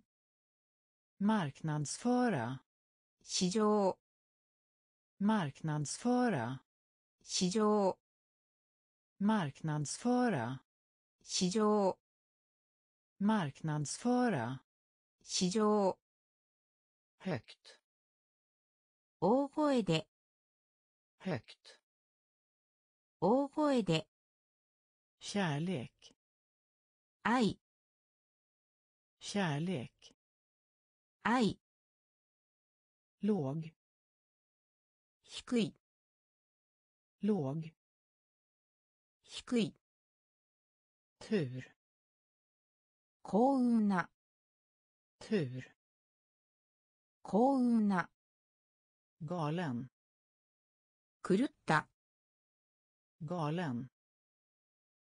マーク n a d s f o r 市場。マーク n a d s f o r 市場。マーク n a d s f o r 市場。マーク n a d s f o r 市場。ヘクト大声で。ヘクト大声で。Kärlek 愛 kärlek 愛 låg 低い låg 低い tur 幸運な tur 幸運な galen 狂った galen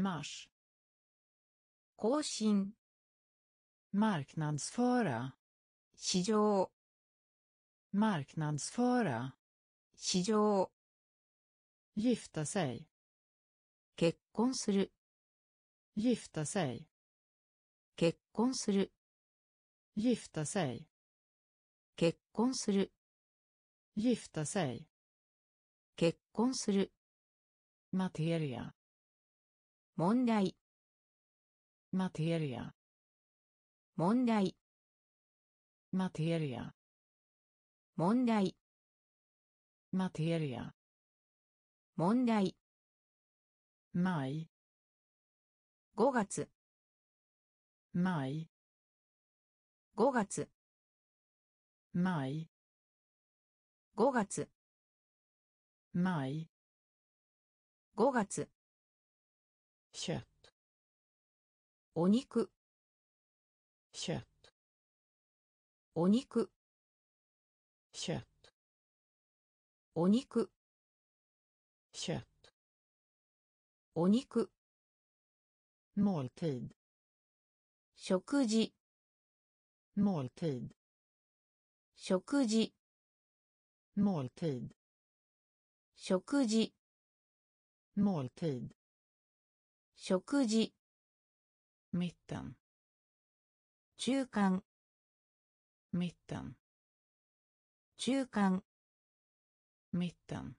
mars 更新 marknadsföra 市場 marknadsföra 市場 gifta sig 結婚する gifta sig 結婚する gifta sig 結婚する gifta sig 結婚する materia 問題。マテリア問題。マテリア問題。マテリア問題。マイ5月。マイ5月。マイ5月。マイ5月。Kött お肉 kött お肉 kött お肉 kött お肉 måltid 食事 måltid 食事 måltid 食事 måltid 食事。ミッタン中間。ミッタン中間。ミッタン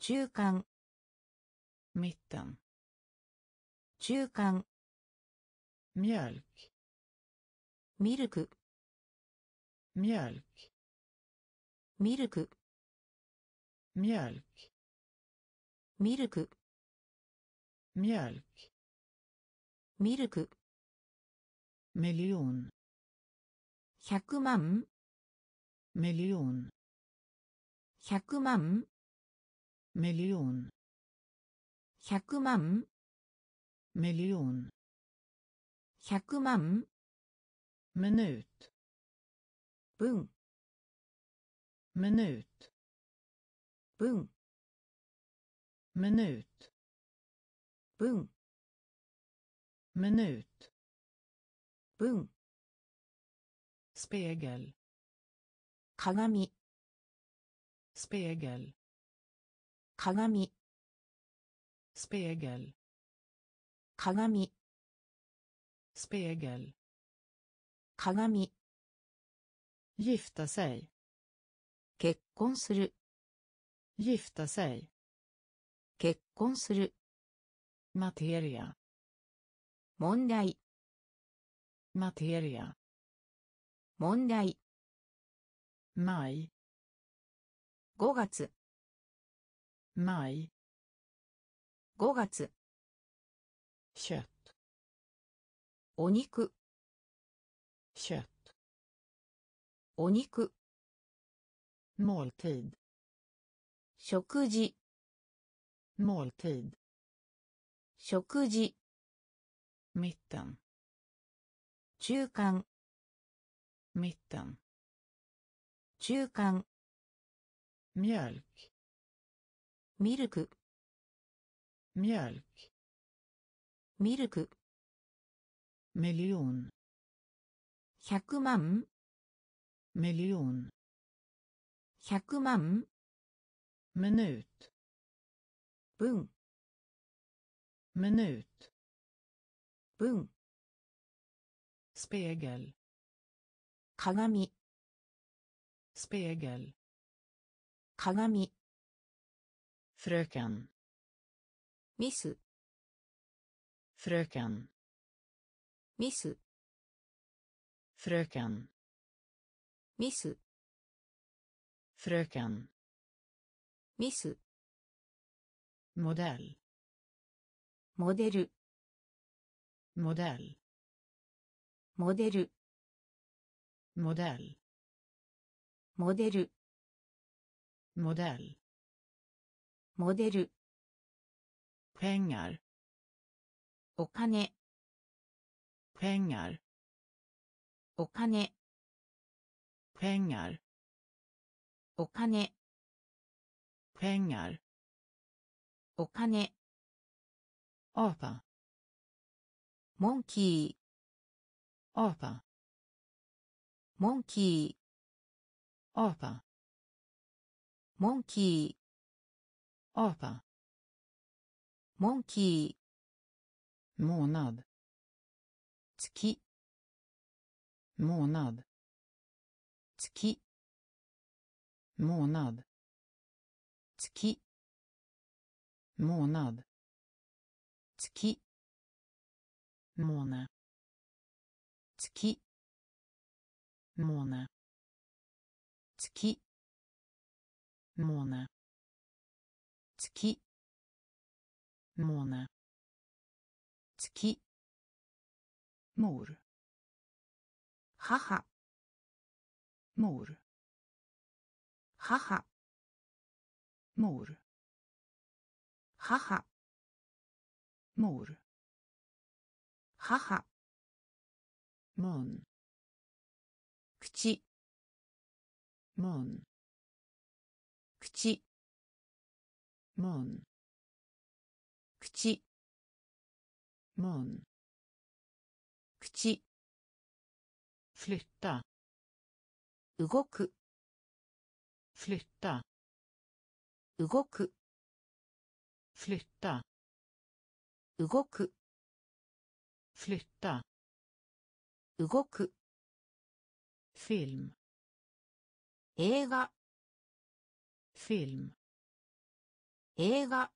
中間。ミッタン中間。ミャルクミルク。ミルクミルク。ミルクミルク,ミルク。Mjölk ミルク miljon 100万 miljon 100万 miljon 100万 miljon 100万 minut 分 minut 分 minut 分 minut 分 spegel 鏡 spegel 鏡 spegel 鏡 spegel 鏡 gifta sig 結婚する gifta sig 結婚する materia 問題 materia 問題 maj 5月 maj 5月 kött お肉 kött お肉 måltid 食事 måltid 食事。ミッタン中間。ミッタン中間。ミャルクミルク。ミャルクミルク。メリオン百万。メリオン百万。メヌート分。Minut 分 spegel 鏡 spegel 鏡 fröken ミス fröken ミス fröken ミス fröken ミス modell モデルモデルモデルモデルモデルモデルモデルペンガルお金ペンガルお金ペンガルお金ペンガルお金,お金 apa モンキ apa ーモンキ apa ーモンキ apa ーモンキ månad ー月 månad 月 månad 月 månad 月 måne 月 måne 月 måne 月 måne 月 mor 母 mor 母 mor 母 mor 母 mun 口 mun 口 mun 口 mun 口 flytta 動く flytta 動く flytta 動く flytta 動く film 映画 film 映画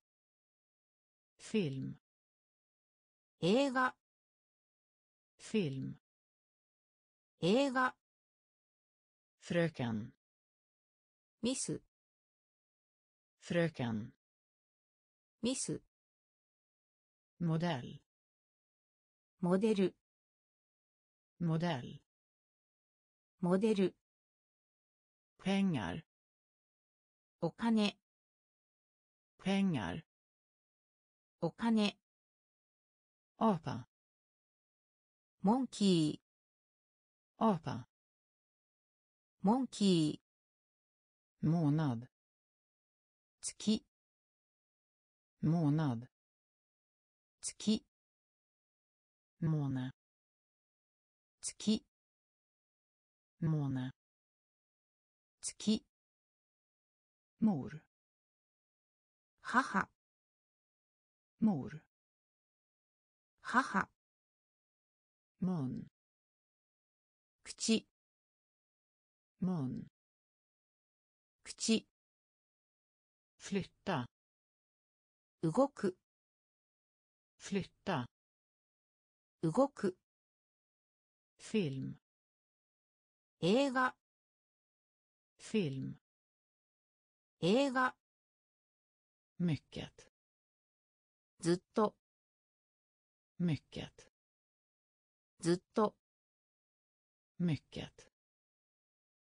film 映画 film 映画 fröken ミス fröken ミス modell モデル modell モデル pengar お金 pengar お金 apa モンキ apa ーモンキ månad ー月 månad 月。モナ月。モーナ月。モール。母。モール。母。モン。口。モーン。口。フリッタ。動く。Flytta 動く film 映画 film 映画 mycket ずっと mycket ずっと mycket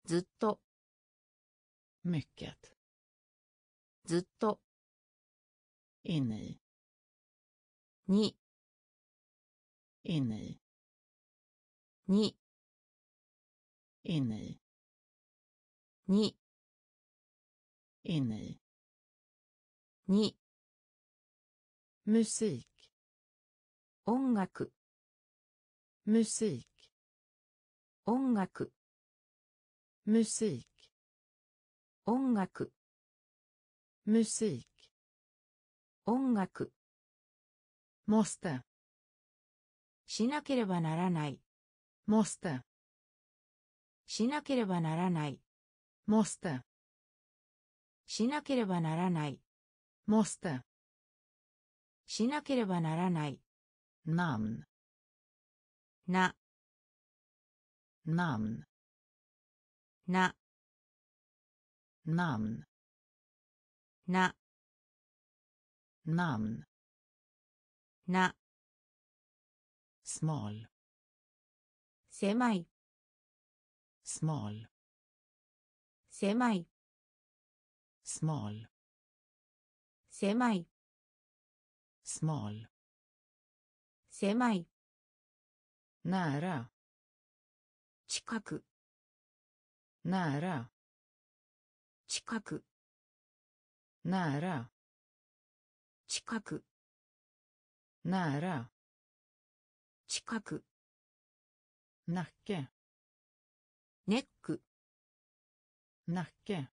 ずっと mycket ずっと inne i に inne i に inne i に inne i に musik 音楽 musik 音楽 musik 音楽 musik 音楽 måste. しなければならない。Måste. しなければならない。Måste. しなければならない。Måste. しなければならない。Namn. な。Namn. な。Namn. な。Namn な。Small 狭い small 狭い small 狭い small 狭いなら近くなら近くなら近く nära 近く nacke ネック nacke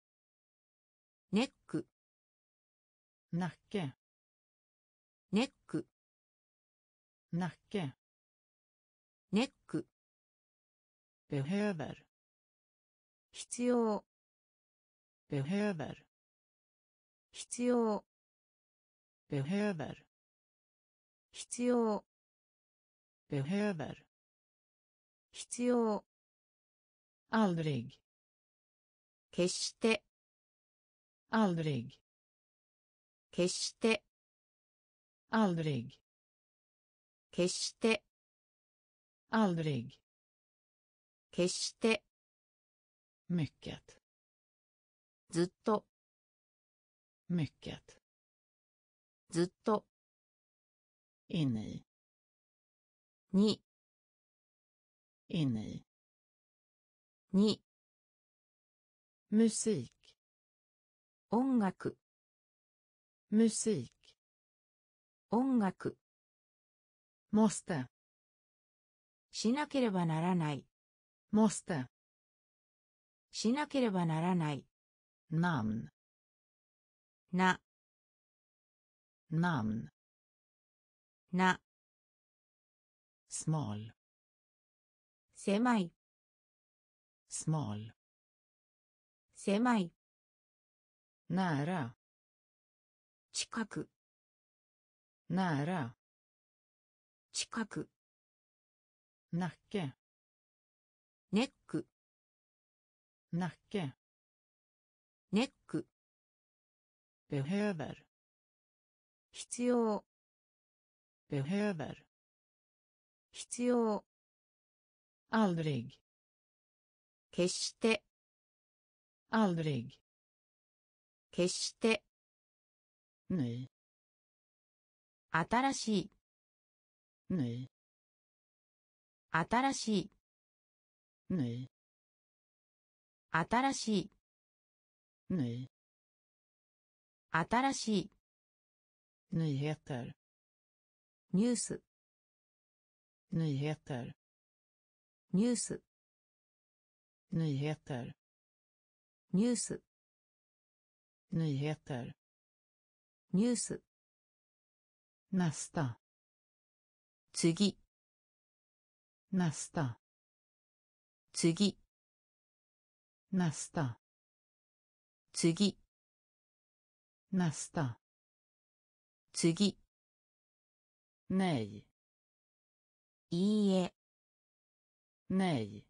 ネック nacke ネック nacke ネック behöver 必要 behöver 必要 behöver 必要 behöver 必要 aldrig 決して aldrig 決して aldrig 決して aldrig 決して mycket ずっと mycket ずっと inne i に inne i に musik 音楽 musik 音楽 måste しなければならない måste しなければならない namn な namn な smal 狭い smal 狭い nära 近く nära 近く nacke ネック nacke ネック behöver 必要 behöver 必要 aldrig 決して aldrig 決して ny 新しい ny 新しい ny 新しい ny 新しい nyheter ニュース nyheter ニュース nyheter ニュース nyheter ニュース nästa 次 nästa 次 nästa 次 nästa 次 nej いいえ nej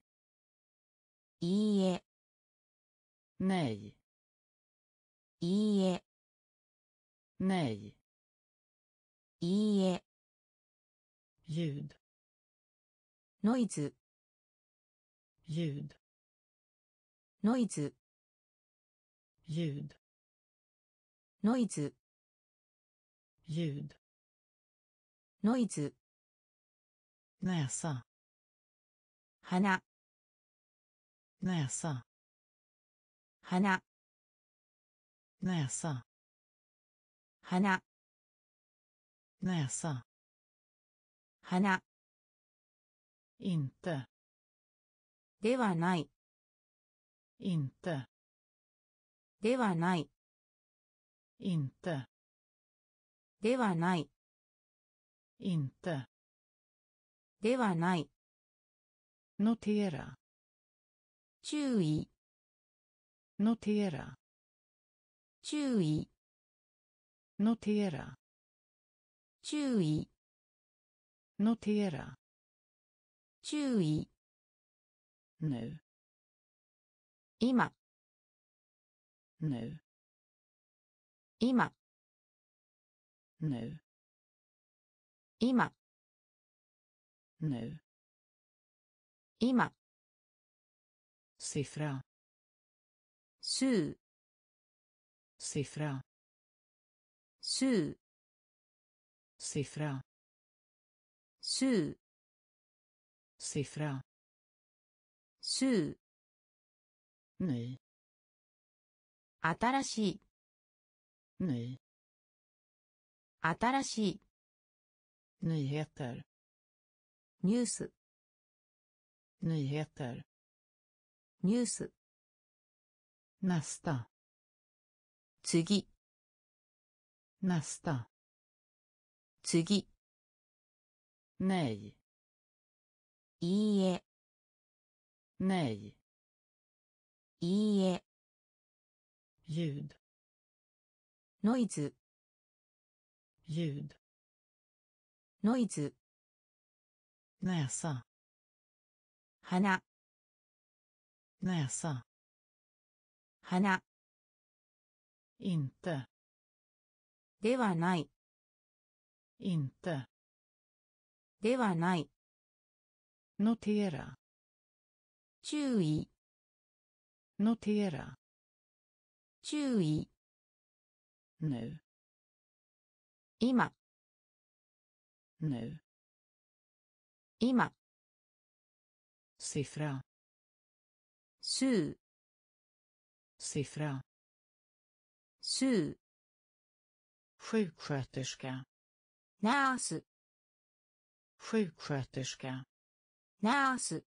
いいえ nej いいえ nej いいえ ljud ノイズ ljud ノイズ ljud ノイズ ljud ノイズ näsa 鼻 näsa 鼻 näsa 鼻 näsa 鼻 inte ではない inte ではない inte ではない inte ではない notera 注意 notera 注意 notera 注意 notera 注意 nu 今 nu 今 nu 今。ぬ今。シフラスーシフラスーシフラスーシフラスーぬ新しい。ぬ新しい。Nyheter ニュース nyheter ニュース nästa 次 nästa 次 nej いいえ nej いいえ ljud ノイズ ljud ノイズ näsa 鼻 näsa 鼻 inte ではない inte ではない notera 注意 notera 注意 nu 今 nu 今 siffra 数 siffra 数 sjuksköterska ナース sjuksköterska ナース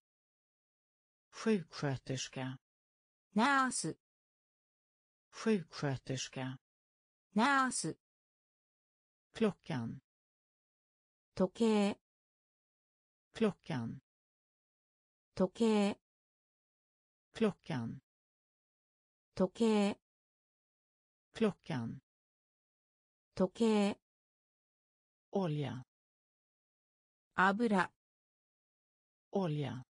sjuksköterska ナース sjuksköterska ナース klockan 時計 klockan 時計 klockan 時計 klockan 時計 olja 油 olja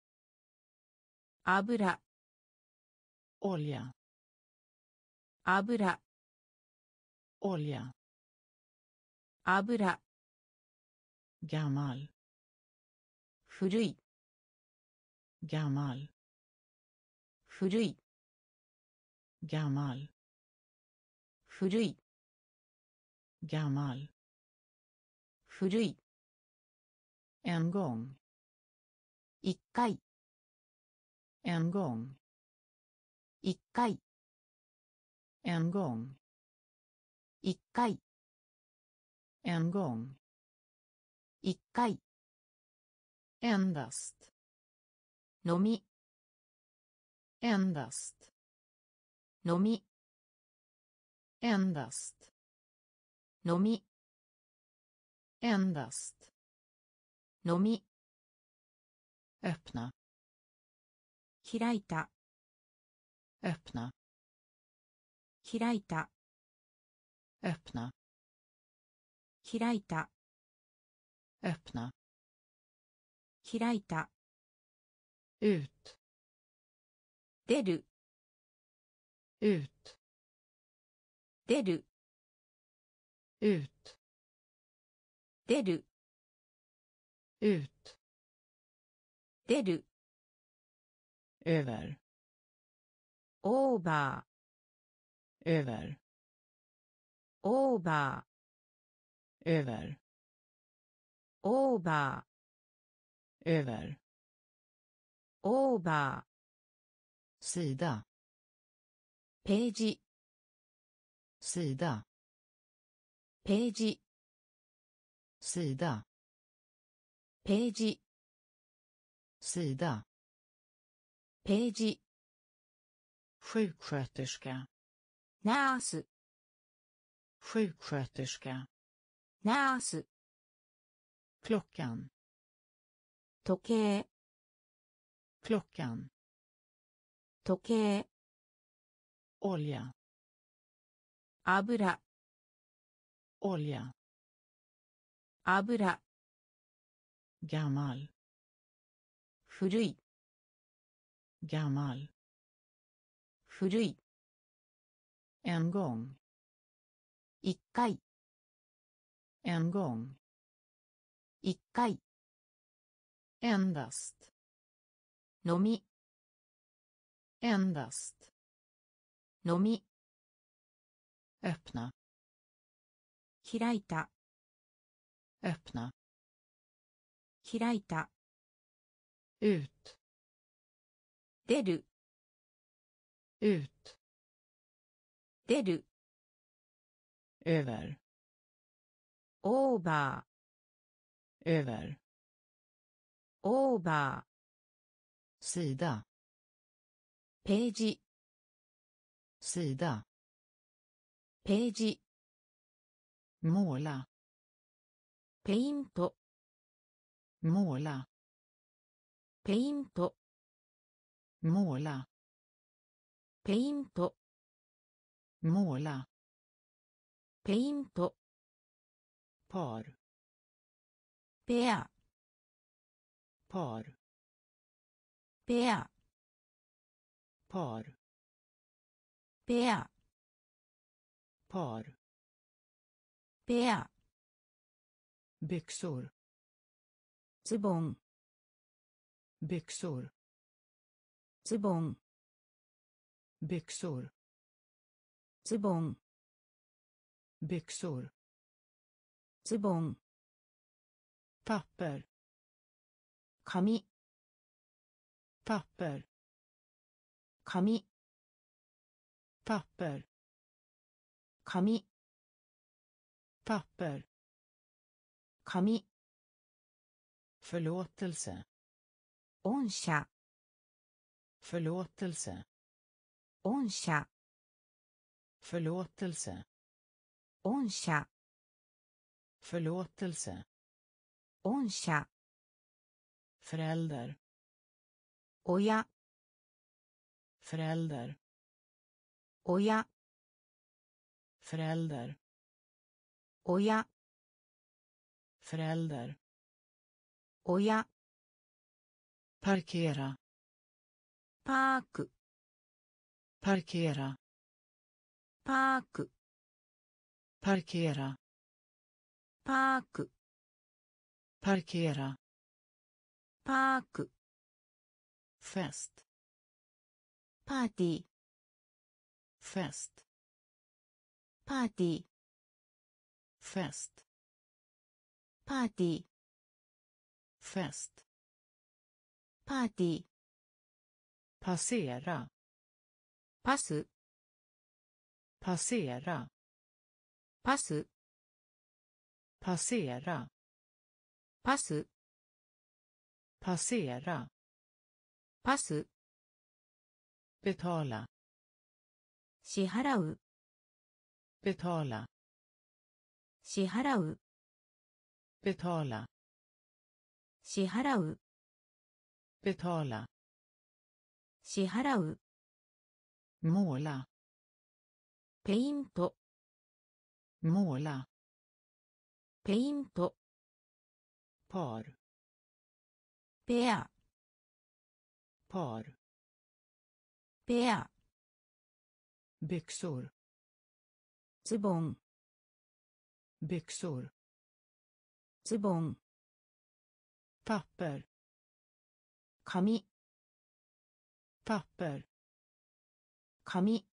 油 olja 油 olja 油 gammal 古い gammal 古い gammal 古い gammal 古い en gång 一回 en gång 一回 en gång 一回 en gång 一回 endast 飲み endast 飲み endast 飲み endast 飲み öppna 開いた öppna 開いた öppna 開いた öppna 開いた ut 出る ut 出る ut 出る ut 出る över オーバ över ーオーバ över ーオーバ över ーオーバ sida ーページ sida ページ sida ページ sida ページ sjuksköterska ナース sjuksköterska ナース klockan 時計 klockan 時計 olja 油 olja 油 gammal 古い gammal 古い en gång 一回 en gång 一回 endast 飲み endast 飲み öppna 開いた öppna 開いた ut 出る ut 出る över オーバ över. Over. Sida. Page. Sida. Page. Måla. Paint. Måla. Paint. Måla. Paint. Måla. Paint. Par. ペア par ペア par ペア par ペア byxor ズボン byxor ズボン byxor ズボン byxor ズボン papper. Kami. Papper. Kami. Papper. Kami. Papper. Kami. Förlåtelse. Onsha. Förlåtelse. Onsha. Förlåtelse. Onsha. Förlåtelse. 御社 förälder 親 förälder 親 förälder 親 förälder 親 parkera パーク parkera パーク parkera パーク Parkera. Park. Fest. Party. Fest. Party. Fest. Party. Fest. Party. Passera. Pass. Passera. Pass. Passera. パス。パセーラ。パス。ベトラ。支払う。ベトーラ。支払う。ペトーラ。支払う。ペトーラ。支払う。モーラ。ペイント。モーラ。ペイント。Par ペア par ペア byxor ズボン byxor ズボン papper 紙 papper 紙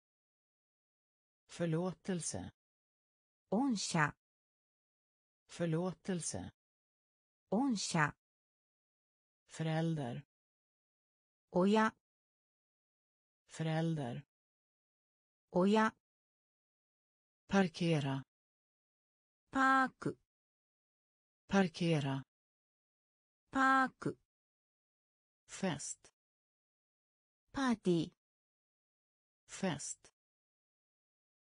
förlåtelse 御社 förlåtelse 御社 förälder 親 förälder 親 parkera パーク parkera パーク fest パーティー fest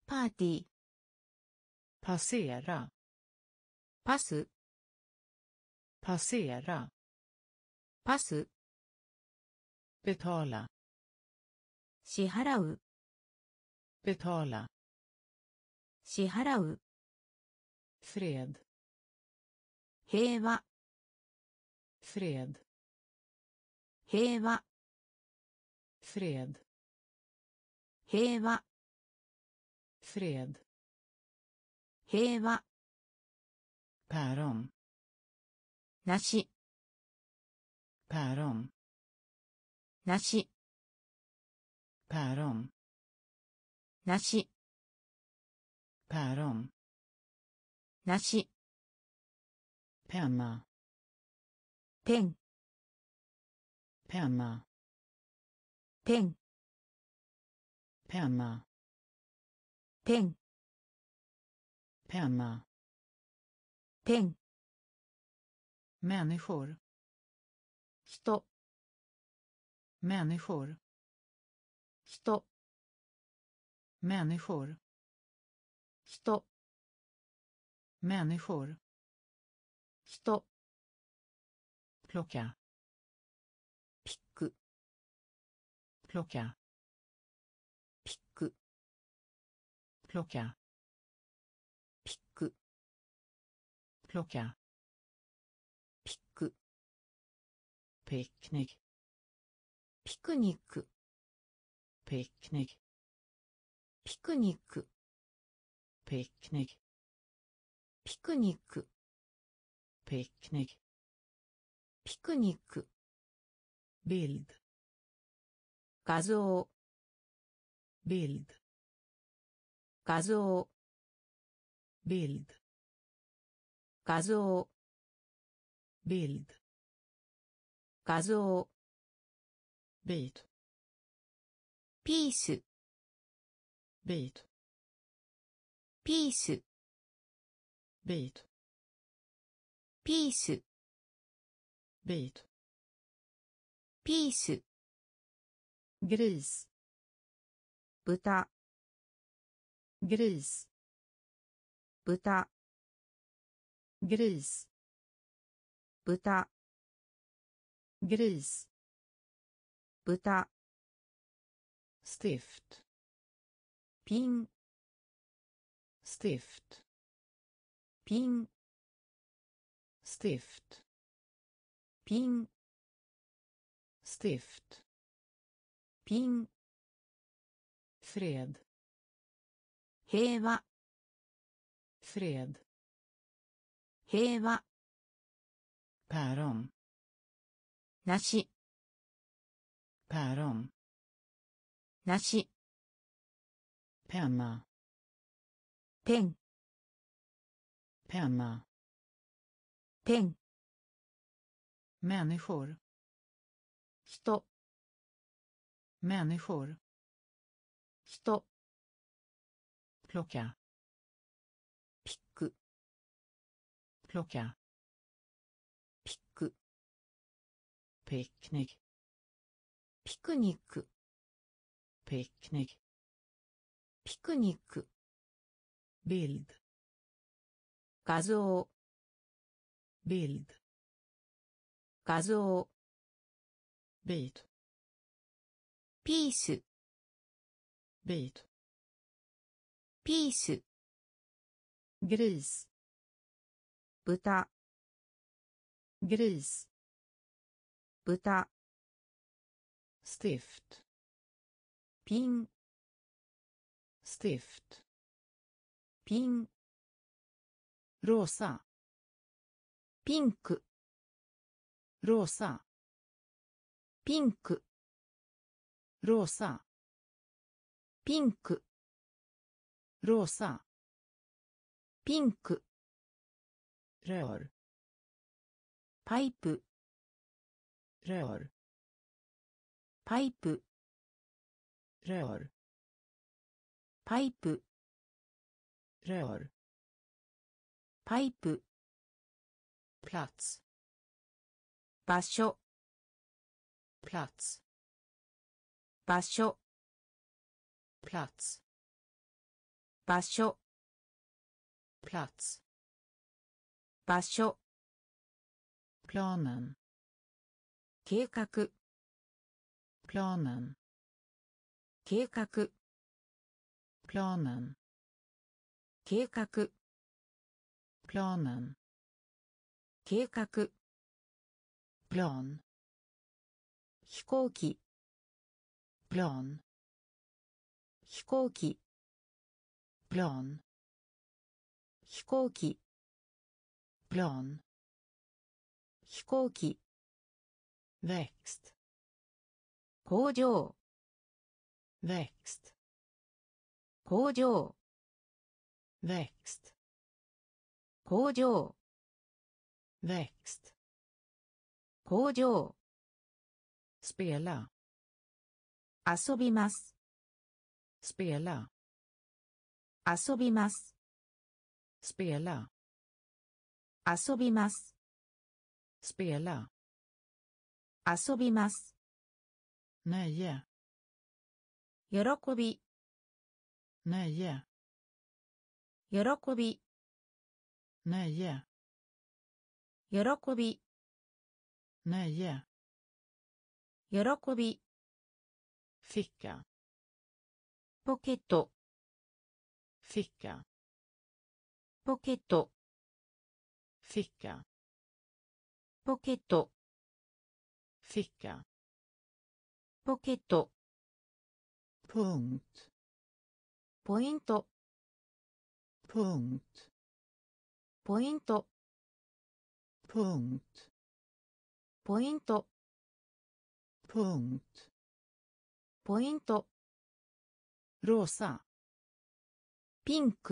パーティー passera パス passera パス betala 支払う betala 支払う fred 平和 fred 平和 fred 平和 fred 平和 päron なし。パロンなし。パロンなし。パロンなし。ペンマペン。ペンマペン。ペンマペン。ペンマ,ペン。Människor 人 människor 人 människor 人 människor 人 plocka ピック plocka ピック plocka ピック plocka ック picknick ピクニック bild 画像 bild 画像 bild 画像 bild 画像。ベイトピースベイトピースベイトピースベイトピースグリース豚。グリース豚。グリース豚。Gris 豚 stift ピン stift ピン stift ピン stift ピン fred 平和 fred 平和 päron なし päron なし penna ペン penna ペン människor 人 människor 人 plocka ピック plocka picknick ピクニック picknick ピクニック bild 画像 bild 画像 bit ピース bit ピース gris 豚 gris 豚。stift。ピン。stift。ピン。ローサー。ピンク。ローサー。ピンク。ローサー。ピンク。ローサー。ピンク。レオル。パイプ。Rör パイプ rör パイプ plats 場所 plats 場所 plats 場所 plats 場所 planen 計画 planen 計画 planen 計画 planen 計画 plan 飛行機 plan 飛行機 plan 飛行機 plan 飛行機 växt 工場 växt 工場 växt 工場 växt 工場 spela 遊びます spela 遊びます spela 遊びます spela 遊びます。ねえ、喜び。ねえ、喜び。ねえ、喜び。ねえ、喜び。ficka。ポケット。ficka。ポケット。ficka。ポケット。Ficka. Pocket. Punkt. Point. Punkt. Point. Punkt. Point. Punkt. Point. Rosa. Pink.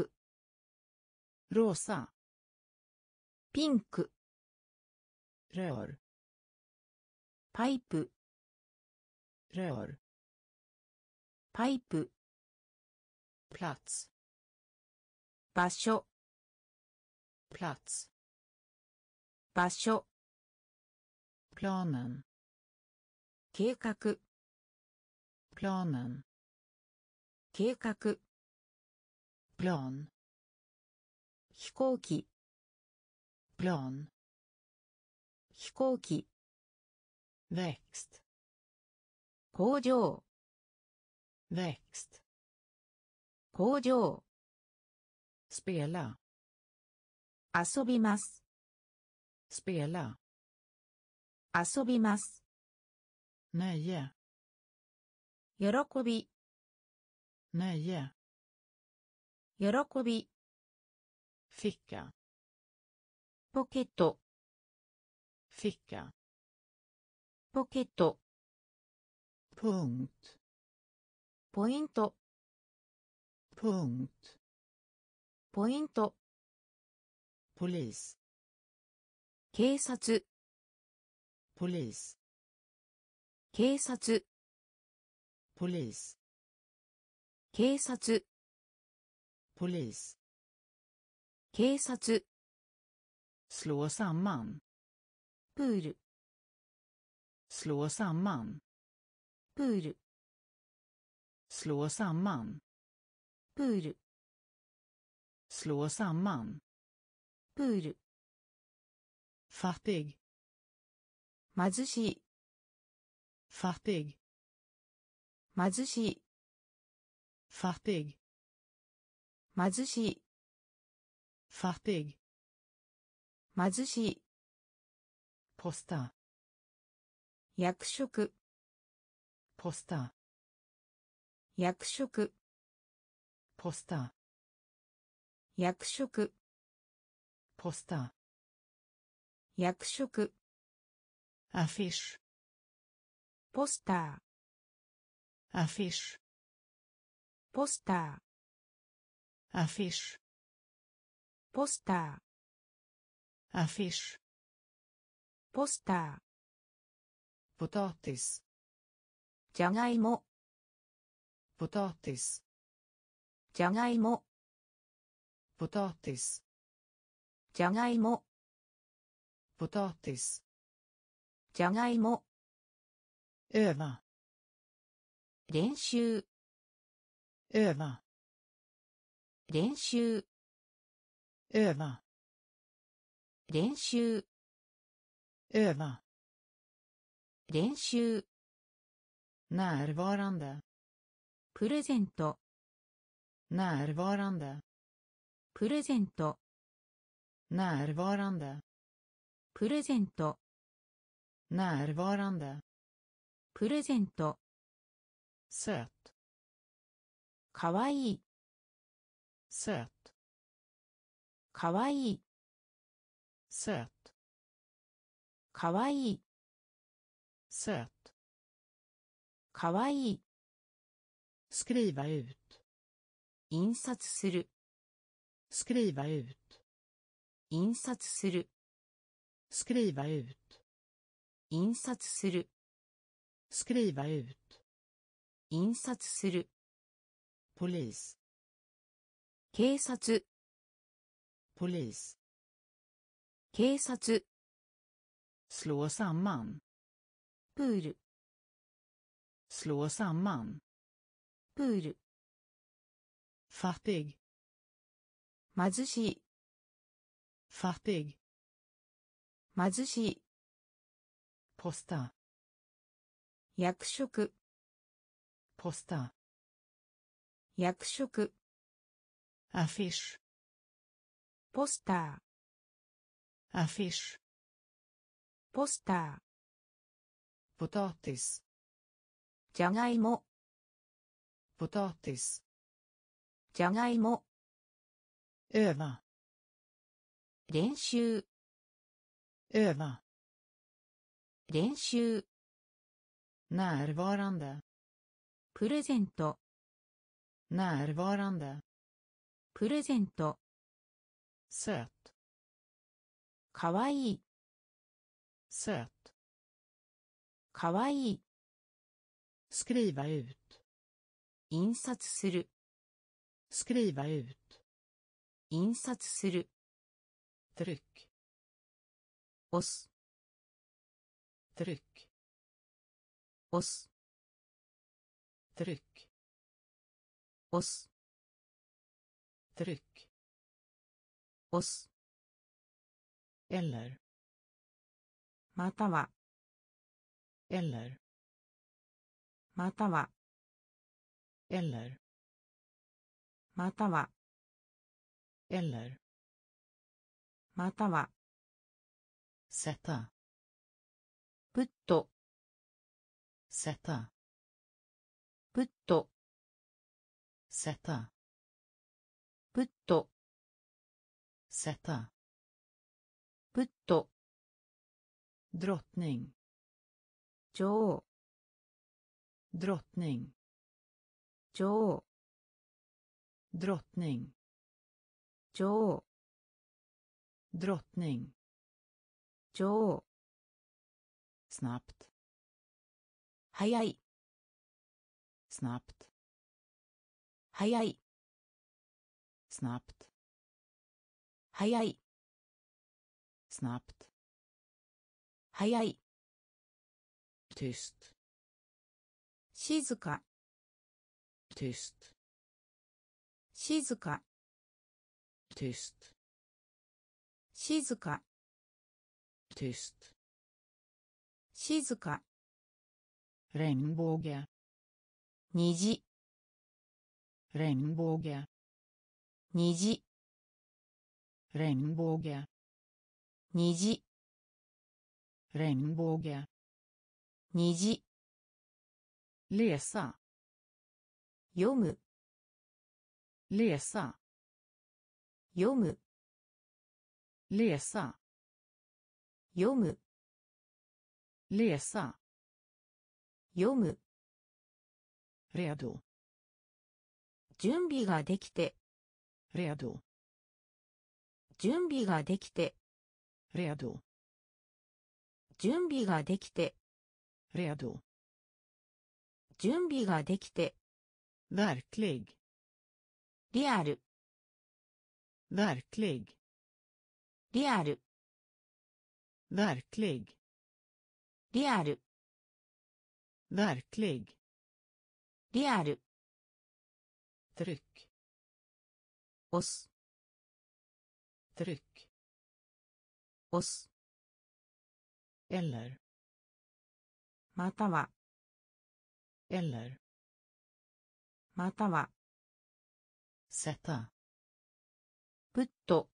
Rosa. Pink. Rör. パイプ rör パイプ plats 場所 plats 場所 planen 計画 planen 計画 plan 飛行機 plan 飛行機 växt 工場 växt 工場 spela 遊びます spela 遊びます nöje 喜び nöje 喜び ficka ポケット ficka ポケット。ポイントポイント。ポイントポイント。ポリス警察。ポリス警察。ポリス警察。ポリス警察。スローサンマンプール。Slå samman プール slå samman プール slå samman プール fattig 貧しい fattig 貧しい fattig 貧し役職。posta。役職。posta。役職。posta。役職。affisch ポスター。 affisch ポスター。 affisch ポスター。 affischポスター。Potatis ーじゃがいも potatis じゃがいも potatis じゃがいも potatis じゃがいも öva 練習 öva 練習 öva 練習 öva 練習 närvarande プレゼント närvarande プレゼント närvarande プレゼント närvarande プレゼント söt かわいい söt かわいい söt かわいい söt かわいい skriva ut 印刷する skriva ut 印刷する skriva ut 印刷する skriva ut 印刷する polis 警察 polis 警察 slå samman プール slå samman プール fattig 貧しい fattig 貧しい posta 役職 posta 役職 affisch ポスタ affisch ーポスター potatis じゃがいも potatis じゃがいも öva 練習 öva 練習 närvarande プレゼント närvarande プレゼント söt かわいい söt かわいい skriva ut 印刷する skriva ut 印刷する tryck 押す tryck 押す tryck 押す tryck 押す eller または Eller または eller または eller または sätta プット sätta プット sätta プット sätta プット drottning 女王 drottning 女王 drottning 女王 drottning 女王 snabbt 早い snabbt 早い snabbt 早い snabbt 早い tyst 静か tyst 静か tyst 静か tyst 静か regnbåge 虹 regnbåge 虹 regnbåge 虹 regnbåge 虹 läsa 読む läsa 読む läsa 読む läsa 読む redo 準備ができて redo 準備ができて redo 準備ができて redo 準備ができて verklig リアル verklig リアル verklig リアル verklig リアル tryck 押す tryck 押す eller または eller または sätta プット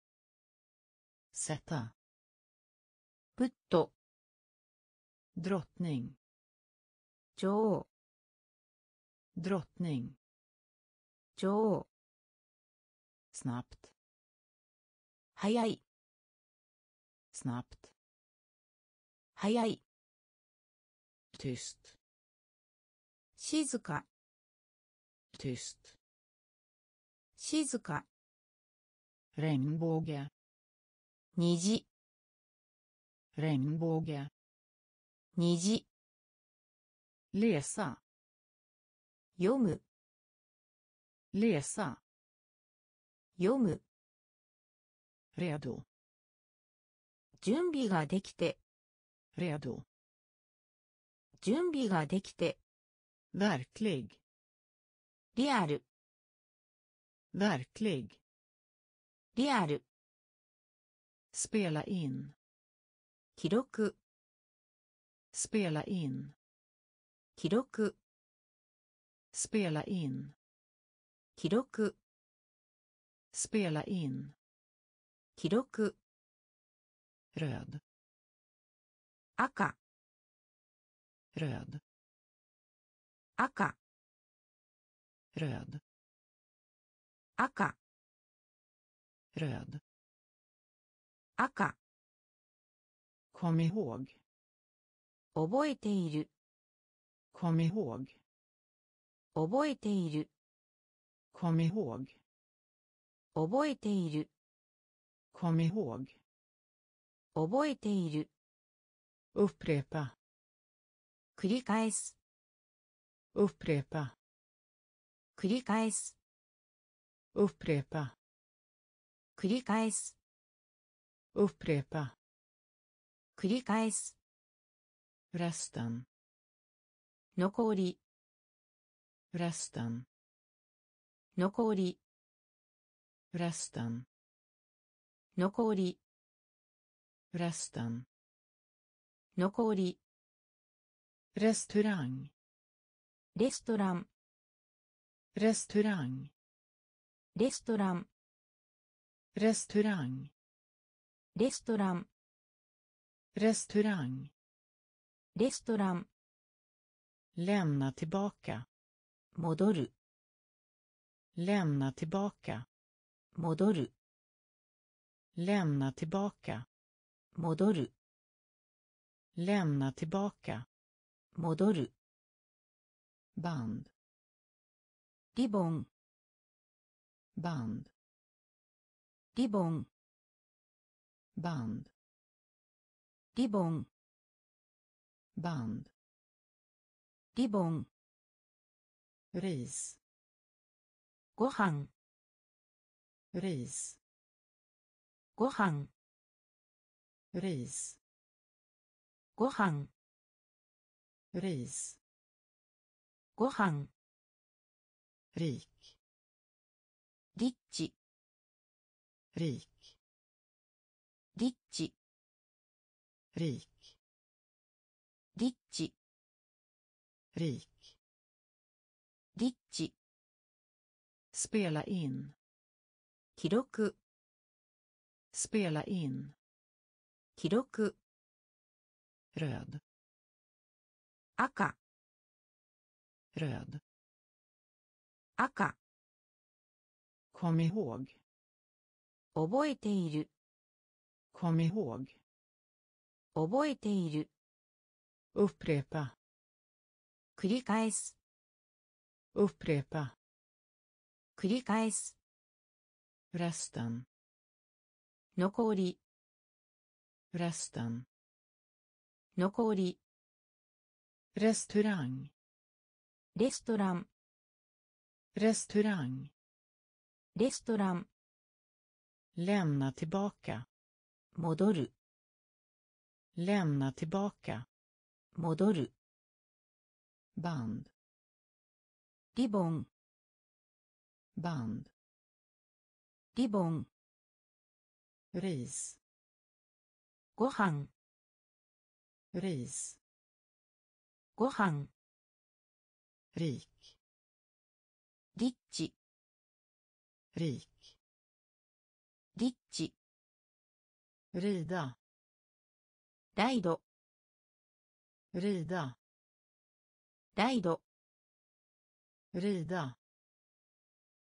sätta プット drottning 女王 drottning 女王 snabbt 早い snabbt 早い tyst 静か tyst 静か regnbåge 虹 regnbåge 虹 läsa 読む läsa 読む redo 準備ができて redo 準備ができて verklig リアル verklig リアル spela in 記録 spela in 記録 spela in 記録 spela in 記録 röd 赤 röd 赤 röd 赤 röd 赤 kom ihåg 覚えている kom ihåg 覚えている kom ihåg 覚えている kom ihåg 覚えている upprepa 繰り返す。upprepa。繰り返す。upprepa。繰り返す。upprepa。繰り返す。ラスタン。残り。ラスタン。残り。ラスタン。残り。ラスタン。残り。残り restaurang レストラン restaurang レストラン restaurang レストラン restaurang レストラン lämna tillbaka 戻る lämna tillbaka 戻る lämna tillbaka 戻る。バンドリボン。バンドリボン。バンドリボン。バンドリボン。レースごはんレースごはんレースごはん ris ご飯 rik リッチ rik リッチ rik リッチ rik リッチ spela in 記録 spela in 記録 röd 赤 röd 赤 kom ihåg 覚えている Kom ihåg. 覚えている Upprepa. 繰り返す Upprepa. 繰り返す Resten. 残り Resten. 残り Restaurang. レストラン Restaurang. レストラン Lämna tillbaka. 戻る Lämna tillbaka. 戻る Band. リボン Band. リボン Ris. ご飯 Ris. ご飯 Rik. リッチ Rik. リッチ Rida. ライド Rida. ライド Rida.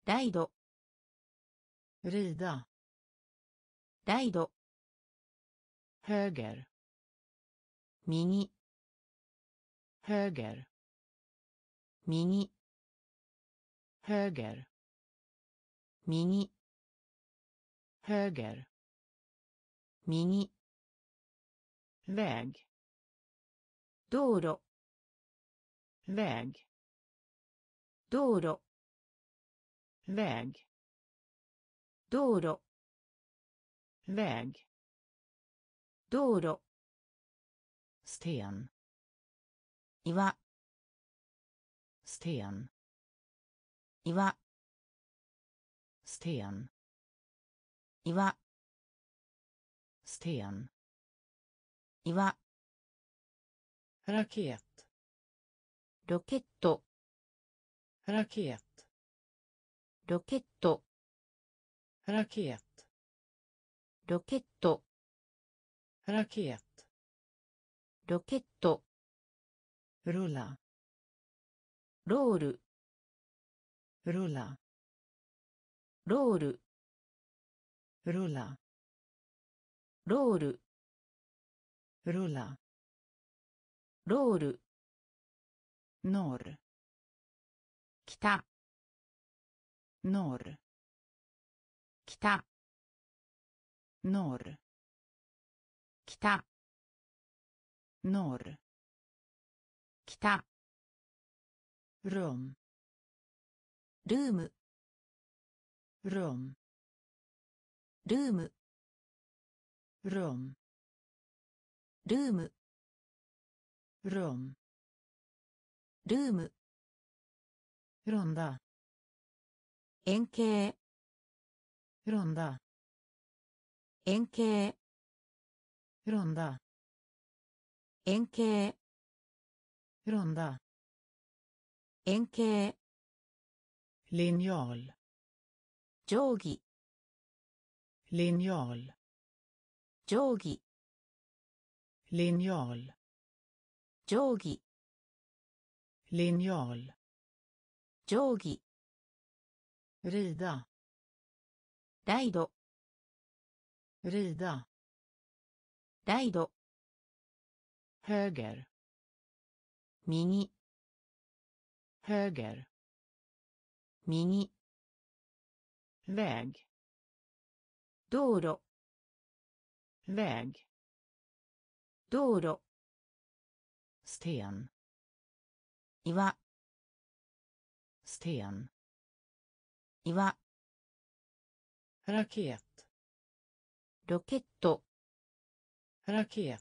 ライド Rida. ライド Höger. 右 Höger. 右 Höger. 右 Höger. 右 Väg. 道路 Väg. 道路 Väg. 道路 Väg. 道路 Sten. 岩。ステアン岩。ステアン岩。ステアン岩。ラケットロケットラケットロケットラケットロケットラケットロケット rulla ロールローラロールローラロールローラロールノール北ノール北ノール北ノールルーム。ルーム。ルーム。ルーム。ルーム。ルーム。ルーム。ルーム。ロンダ。円形。ロンダ。円形。ロンダ。円形。Runda. 円形 Linjal. 定規 Linjal. 定規 Linjal. 定規 Linjal. 定規 Rida. ライド Rida. ライド Höger. 右 Höger. 右 Väg. 道路 Väg. 道路 Sten. 岩 Sten. 岩 Raket. ロケット Raket.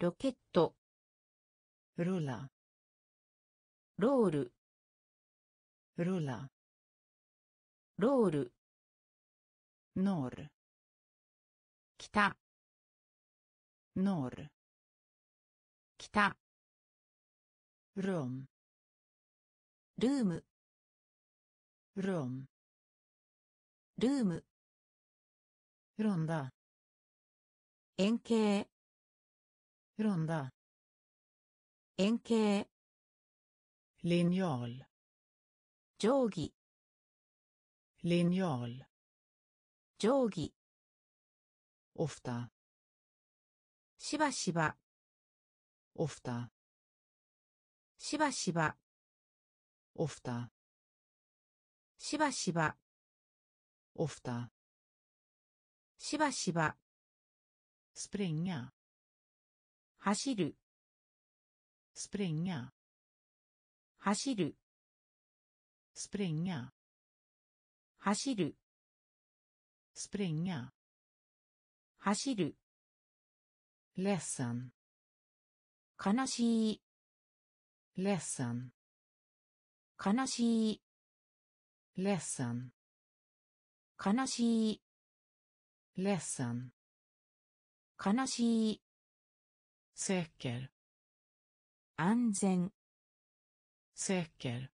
ロケット rulla ロールローラロールノール北ノール北ルームルームルームルームロンダ円形ロンダ円形 Linjal. 定規 Linjal. 定規 ofta しばしば ofta しばしば ofta しばしば ofta しばしば springa 走る springa 走る springa 走る springa 走る ledsen 悲しい ledsen 悲しい ledsen 悲しい ledsen 悲しい säker 安全 säker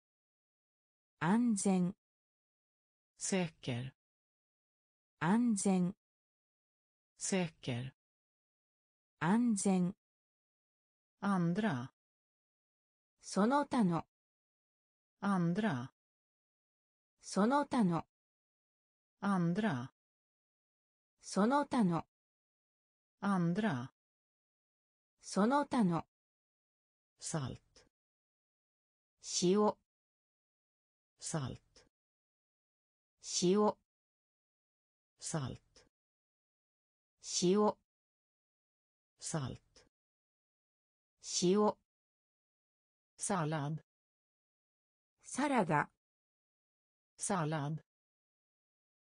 安全 säker 安全 säker 安全 andra その他の andra その他の andra その他の andra その他の salt 塩 salt 塩 salt 塩 salt 塩 sallad サラダ sallad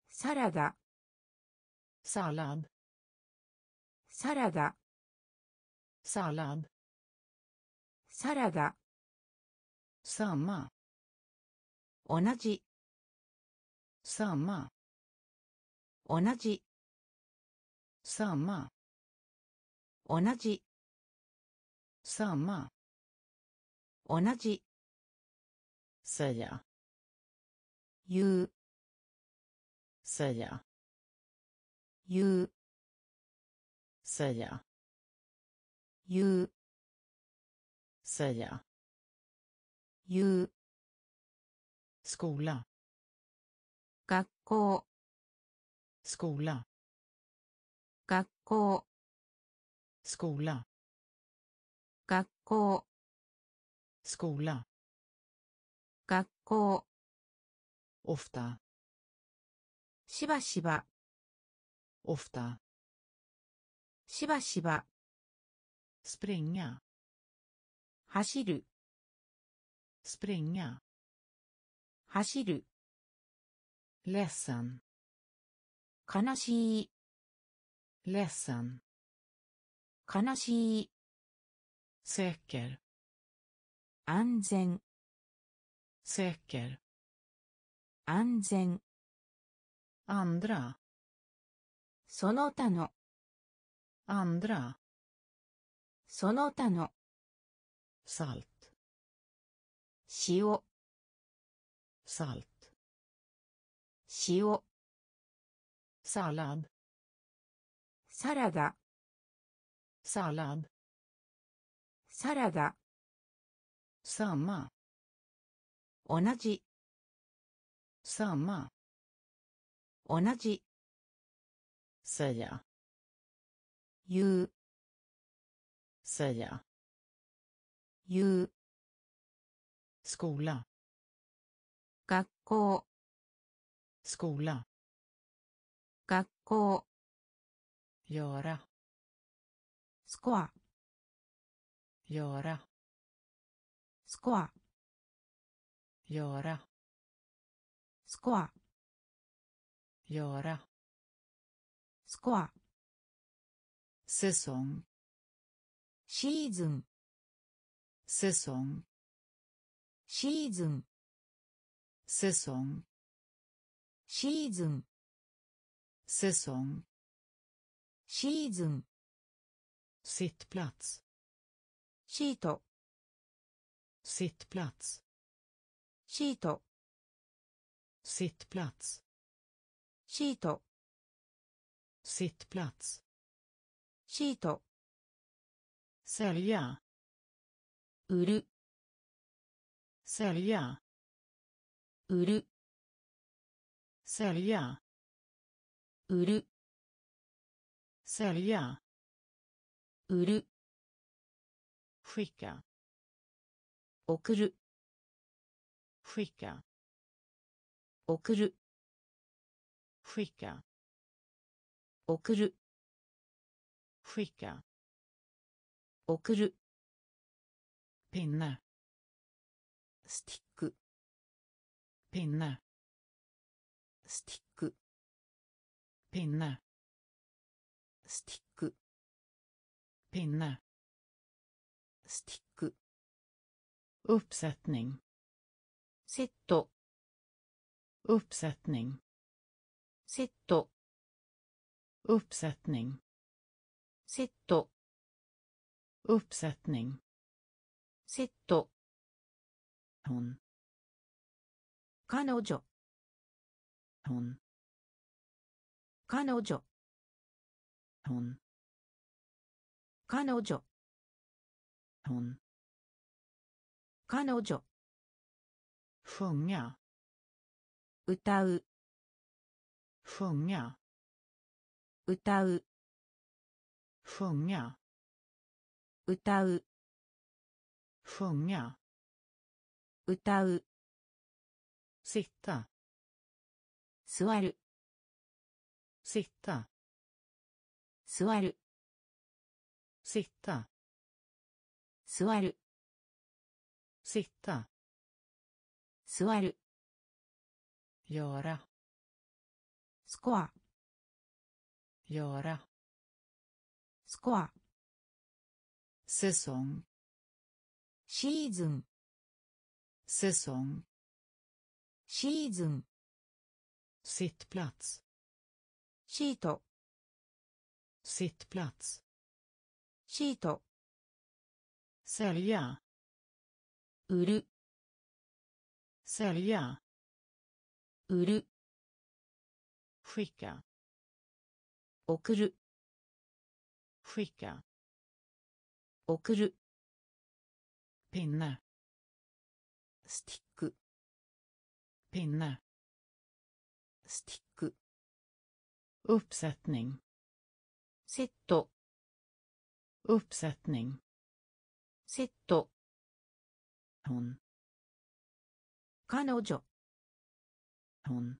サラダ sallad サラダ sallad サラダ。サーマ。同じ。サーマ。同じ。サーマ。同じ。サーマ。同じ。サヤ。言う。サヤ。言う。サヤ。言う。Säga 言う skola 学校 skola 学校 skola 学校 skola 学校 ofta しばしば ofta しばしば springa 走る springa 走る ledsen 悲しい ledsen 悲しい säker 安全 säker 安全 andra その他の andra その他の塩サラダサラダサラダサラダサ同じサマ同じさや言うさやゆう。スコーラ学校。スコーラ学校。よらスコア。よらスコア。よらスコア。よらスコア。セソンシーズン。Säsong シーズン säsong シーズン säsong シーズン sittplats シート sittplats シート sittplats シート sittplats シート sälja 売る sälja 売る sälja 売る sälja 売る skicka 送る skicka 送る skicka 送る skicka 送る pinne. Stick. Pinne. Stick. Pinne. Stick. Pinne. Stick. Uppsättning. Sitto uppsättning. Sitto uppsättning. Sitto uppsättning. セット。ン。彼女。トン。彼女。トン。彼女。トン。彼女。フンヤ。歌う。フンヤ。歌う。フンヤ。歌う。Sjunga 歌う sitta 座る sitta 座る sitta 座る sitta 座る göra スコア göra スコア säsong シーズン säsong シーズン sittplats シート sittplats シート sälja 売る sälja 売る skicka 送る skicka 送る pinne スティック pinne スティック uppsättning セット uppsättning セット hon 彼女 hon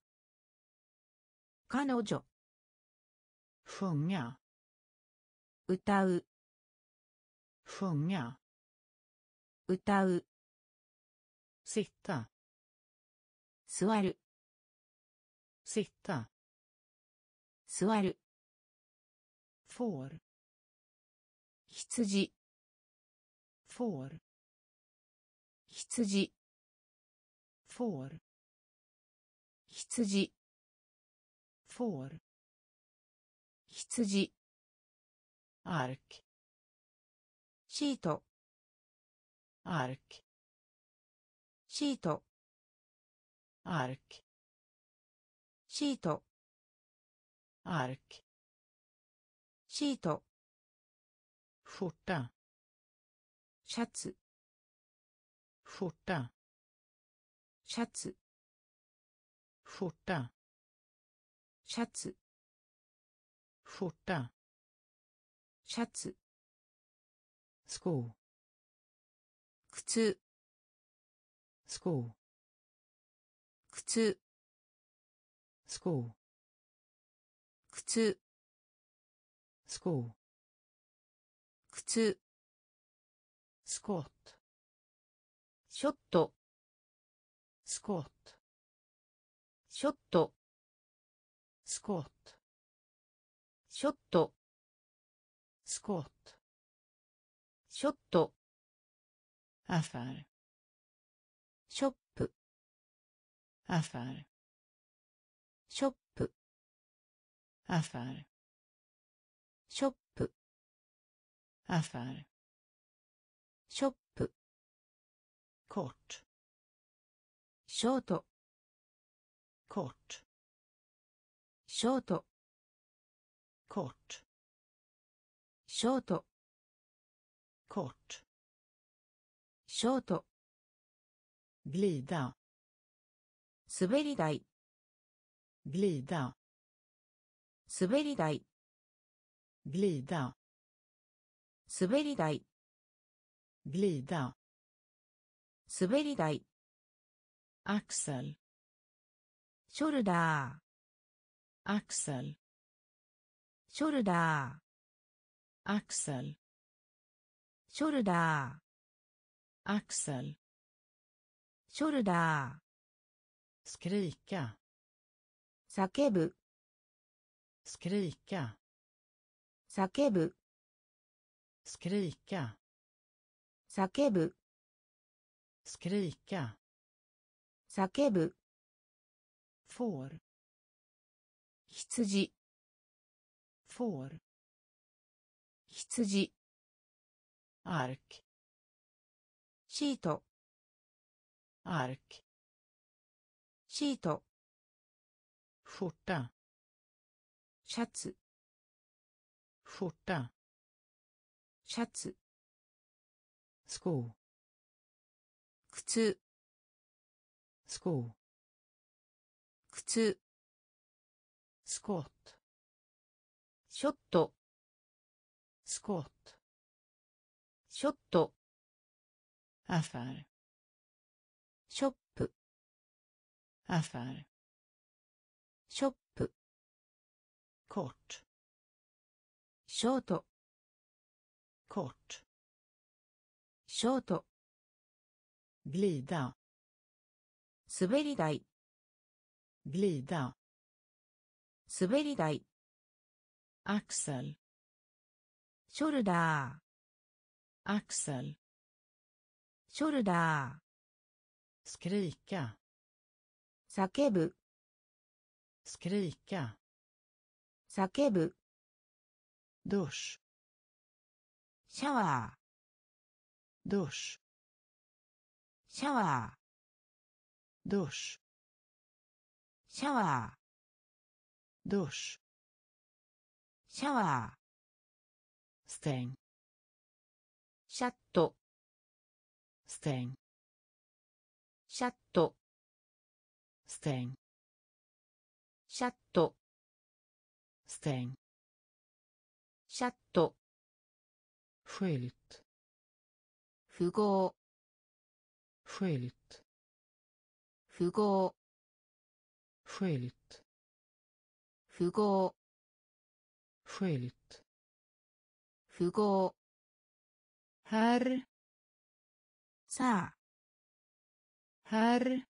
彼女 sjunga 歌う sjunga 歌う sitta 座る sitta 座る får 羊 får 羊 får 羊 får 羊 ark シートシート。アークシート。アークシート。フォッタシャツ。フォッシャツ。フォッシャツ。フォッシャツ。スコー靴。スコー靴。スコー靴。スコー靴。スコットショット。スコットショット。スコットショット。スコットショット。Kort ショート kort ショート kort ショート kort ショート。glida。滑り台。glida。滑り台。glida。滑り台。滑り台。アクセル。ショルダー。アクセル。ショルダー。アクセル。ショルダー。叫ぶ skrika 叫ぶ skrika 叫ぶ skrika 叫ぶ får 羊 får 羊 ark シート。アーキシート。フォッタシャツ。フォッタシャツ。スコー靴。スコー靴。スコットショット。スコットショット。Kort ショート kort ショート glida 滑り台 glida 滑り台 axel ショルダ axel ーショルダー。スクリッカー。叫ぶ。 skrika。叫ぶ。 dusch。シャワー。 dusch。シャワー。 dusch。シャワー。 dusch。シャワー。 sten。Steen シャットステインシャットステインシャットフェイルト符号フェイット符号フェイット符号フェイット符号 herr さあ herr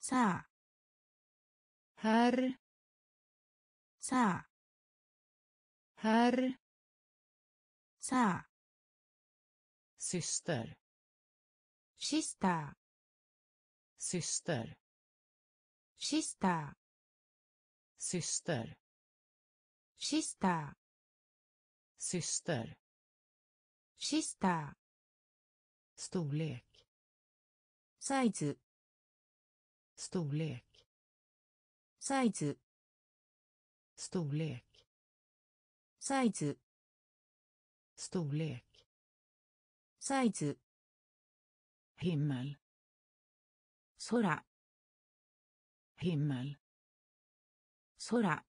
さあ herr さあ herr さあ syster シスター syster シスター syster シスター syster シスター storlek サイズ storlek サイズ storlek サイズ storlek サイズ himmel 空 himmel 空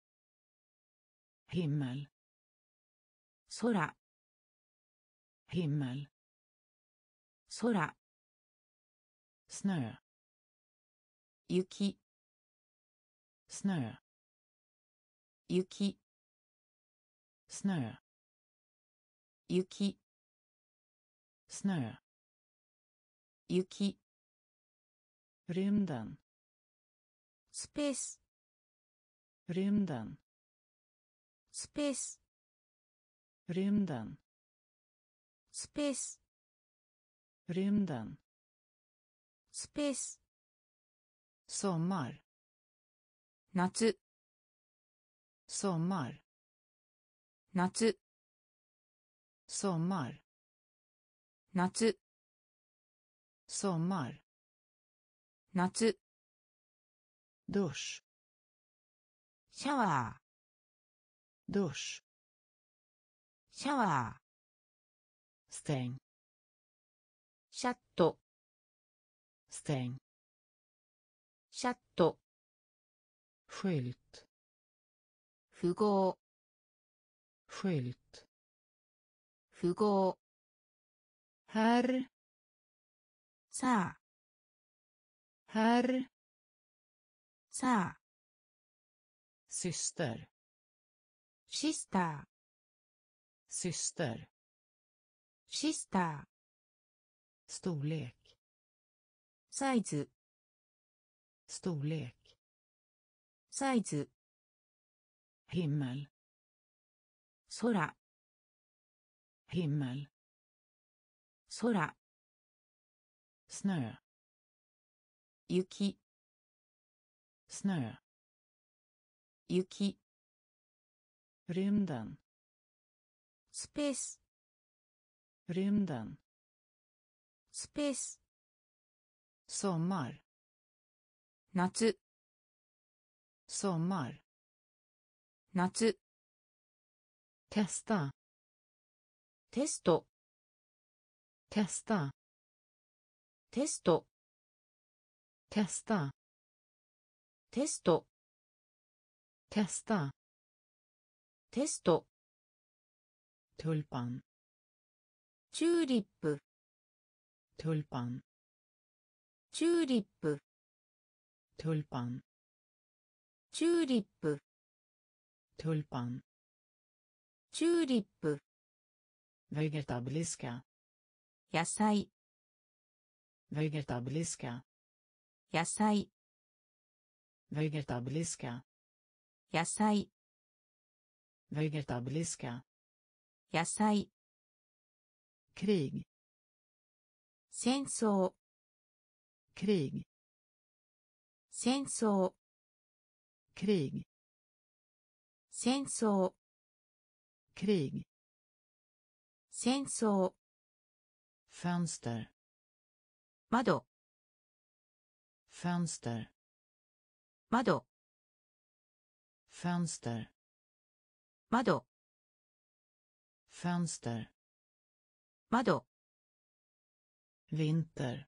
himmel 空 himmel 空 snö 雪 snö 雪 snö 雪 snö 雪 rymden スペース rymden スペース rymden スペース rymden スペース sommar 夏 sommar 夏 sommar 夏 sommar 夏 dusch シャワ dusch ーシャワ stäng stäng シャット skylt 符号 skylt 符号 herr さあ herr さあ syster シスター syster シスター storlek サイズ storlek サイズ himmel 空 himmel 空 snö 雪 snö 雪 rymden スペース rymden スペース Sommar 夏 sommar 夏 testa テスト testa テスト testa テスト testa テスト tulpan チューリップ tulpan チューリップ tulpan チューリップ tulpan チューリップ vegetabiliska 野菜 vegetabiliska 野菜 vegetabiliska 野菜 vegetabiliska 野菜 krig 戦争 krig 戦争 krig 戦争 krig 戦争 fönster 窓 fönster 窓 fönster 窓 fönster 窓 vinter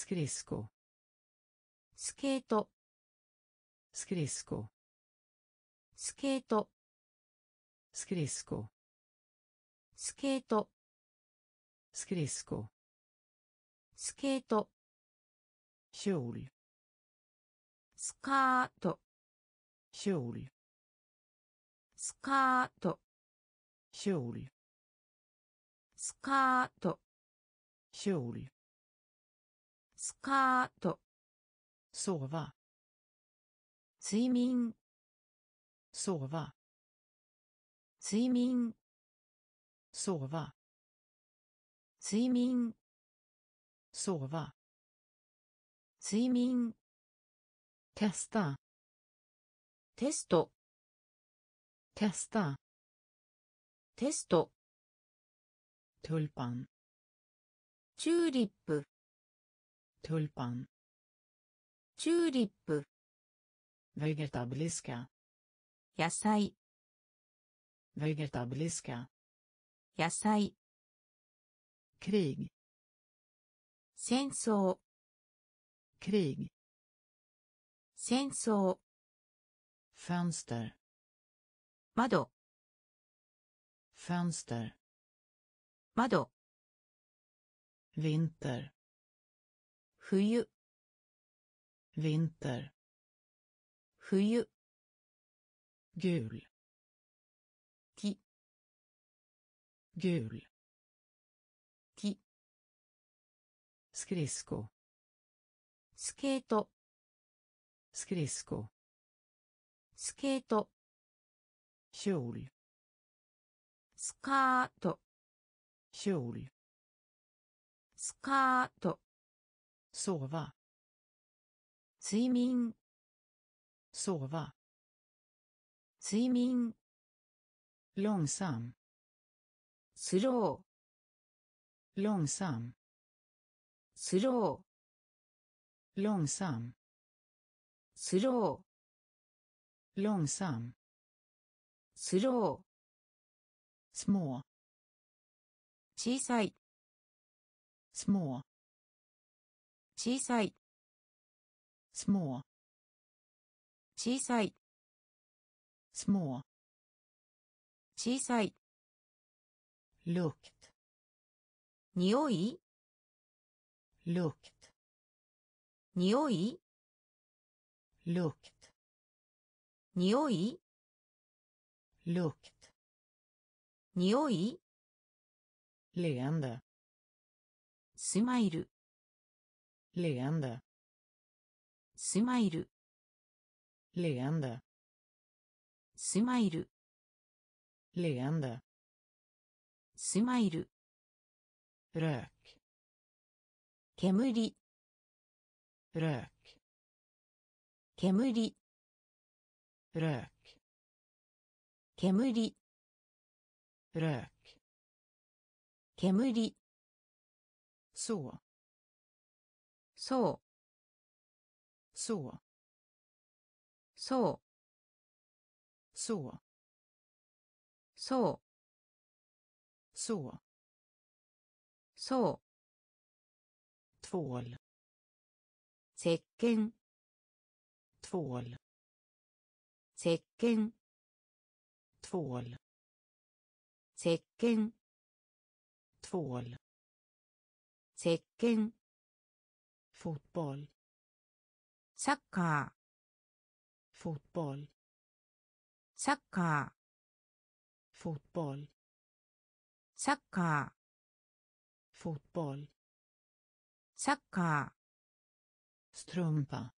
スケスコスケートスクケスコスケートスクケスコスケートスケスコスケートシューリスカートシューリスカートシューリスカートシューリスカート。ソーバー。睡眠。ソーバー。睡眠。ソーバー。睡眠。ソーバー。睡眠。テスター。テスト。テスター。テスト。トゥルパン。チューリップ。tulpan チューリップ vegetabiliska 野菜 vegetabiliska 野菜 krig 戦争 krig 戦争 fönster 窓 fönster 窓 vinter 冬 vinter 冬 gul 木 gul 木 skridsko スケート skridsko スケート kjol スカート kjol スカート sova 睡眠 sova 睡眠 långsam スロ långsam ースロー långsam スロー långsam スロ små ー小さい små 小さい små 小さい små 小さい lukt 匂い lukt 匂い lukt 匂い lukt 匂い leende スマイル leende スマイル leende スマイル leende スマイル rök 煙 rök 煙 rök 煙 rök 煙 så そう så そう så そう så そう tvål 石鹸 tvål 石鹸 tvål 石鹸 tvål 石鹸 fotboll サッカー fotboll サッカー fotboll サッカー fotboll サッカ strumpa ー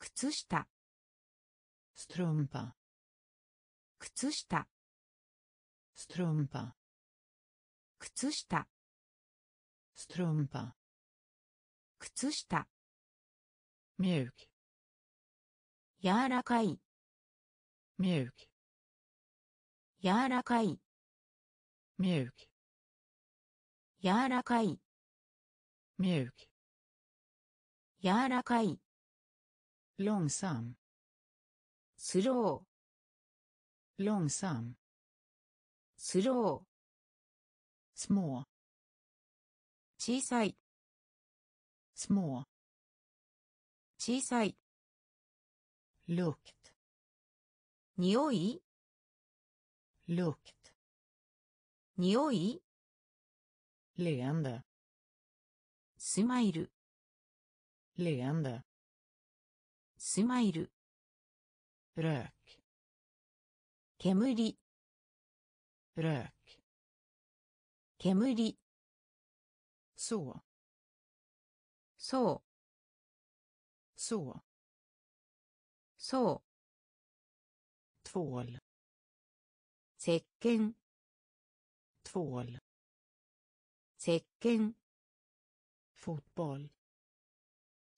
靴下 strumpa 靴下 strumpa 靴下靴下 mjuk 柔らかい mjuk 柔らかい mjuk 柔らかい mjuk 柔らかい långsam スロ långsam ースロ små ー小さい små 小さい lukt 匂い lukt 匂い leende スマイル leende スマイル rök 煙 rök 煙 så そう så そう tvål 石鹸 tvål 石鹸 fotboll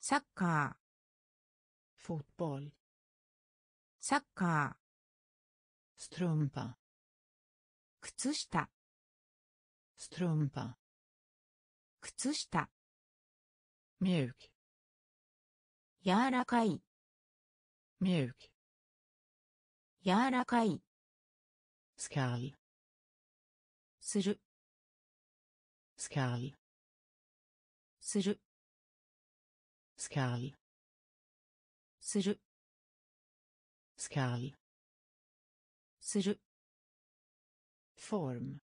サッカ fotboll ーサッカ strumpa ー靴下 strumpa 靴下 mjuk 柔らかい mjuk 柔らかい skall する skall する skall する skall する form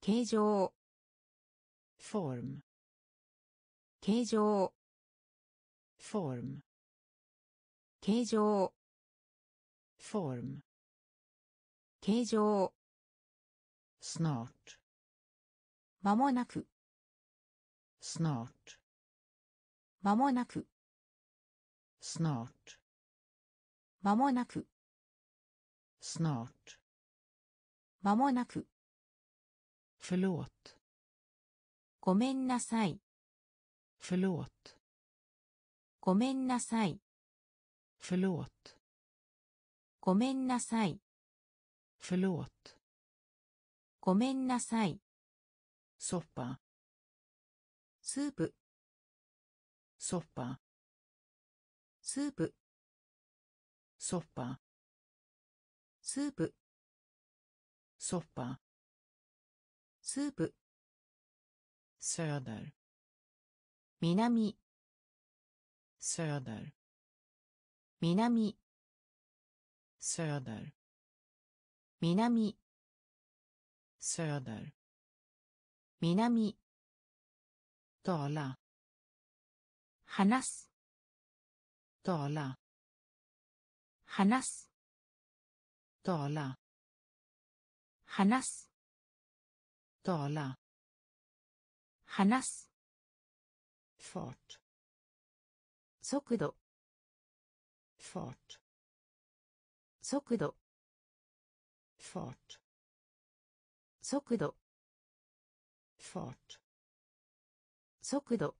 形状 form 形状 form 形状 form 形状 snart まもなく snart まもなく snart まもなく snart まもなく förlåt ごめんなさい förlåt ごめんなさい förlåt ごめんなさい Förlåt. ごめんなさい。Soppa. スープ、Soppa. スープ、Soppa. スープ、Soppa. スープ、Söder. 南、Söder. 南、Söder. 南、Söder. 南、Tala. 話す、Tala. 話す、Tala. 話す、Tala. 話す、fort 速度。速度。速度。速度。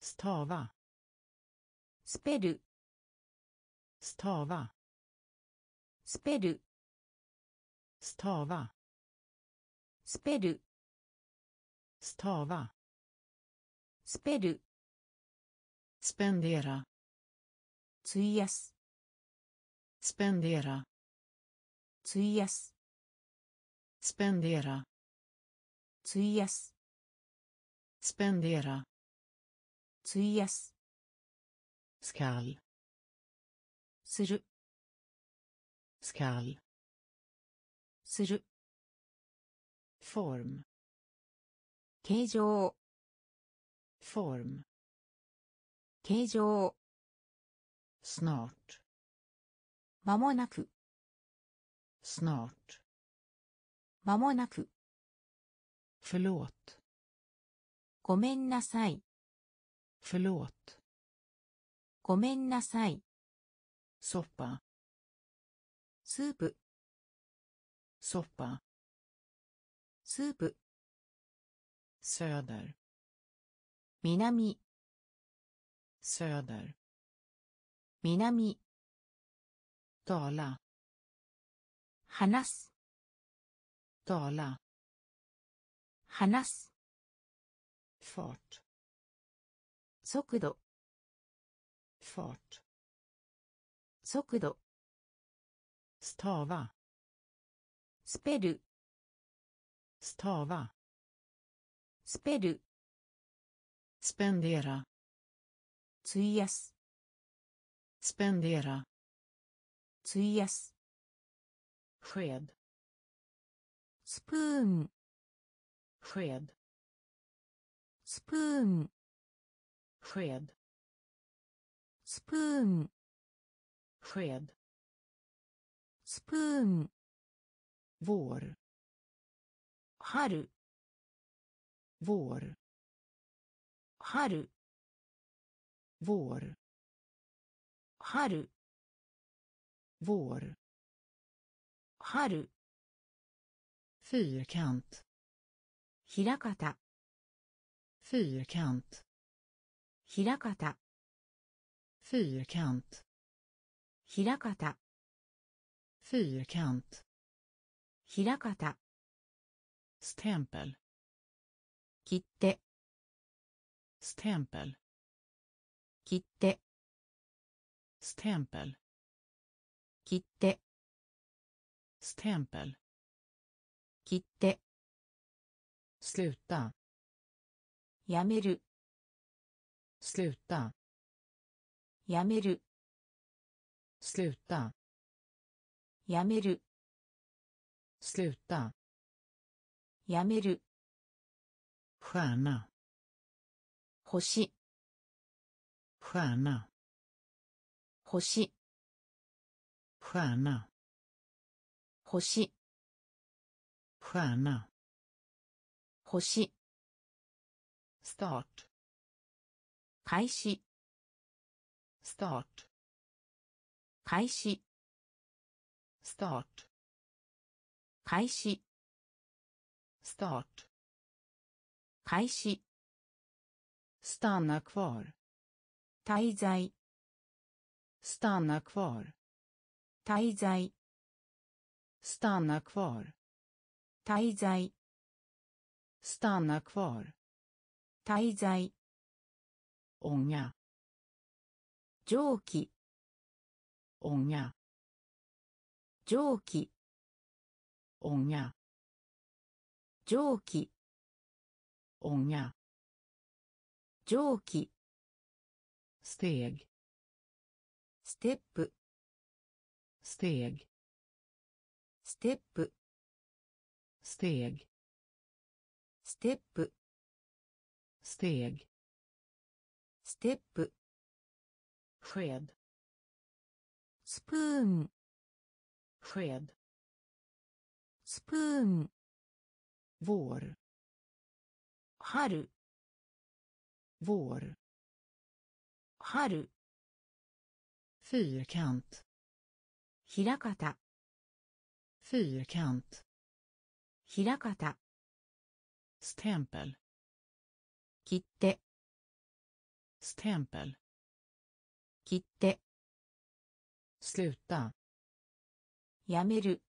スターバスペルスターバスペルスターバスペルスターバースペル。スペンデーラ。費やす。スペンデーラ。費やす。スペンデーラ。費やす。スペンデーラ。費やす。スカル。する。スカール。する。フォーム。形状。Form. 形状、Snart. まもなく、Snart. まもなく、Förlåt. ごめんなさい、Förlåt. ごめんなさい、Soppa. スープ、Soppa. スープ、Söder. 南、Söder. 南、Tala. 話す、Tala. 話す、Fart. 速度、Fart. 速度、Stava. スペル、Stava. スペル、Spendera. 費やす、Spendera. 費やす、Sked. スプーン、Sked. スプーン、Sked. スプーン、Sked. スプーン、Vår. 春、Vår. 春、Vår. 春、Vår. 春、Fyrkant. ひらかた、Fyrkant. ひらかた、Fyrkant. ひらかた、Fyrkant. ひらかた、Stämpel. 切って、Stämpel. 切って、Stämpel. 切って、Stämpel. 切って、Sluta. やめる、Sluta. やめる、Sluta. やめる、Sluta. やめる、Stjärna. 星、Stjärna. 星、Stjärna. 星、Stjärna. 星、Start. 開始、Start. 開始、Start. 開始、Start. 開始、Stanna kvar. 滞在、Stanna kvar. 滞在、Stanna kvar. 滞在 Stanna kvar. 滞在 Ånga. 蒸気 Ånga. 蒸気 Ånga. 蒸気 Ånga. 蒸気 Steg. ステップ Steg. ステップ Steg. ステップ Steg. ステップ Sked. スプーン Sked. スプーン Vår. 春 Vår. 春 Fyrkant. 平方 Fyrkant. 平方 Stämpel. 切手 Stämpel. 切手 Sluta. やめる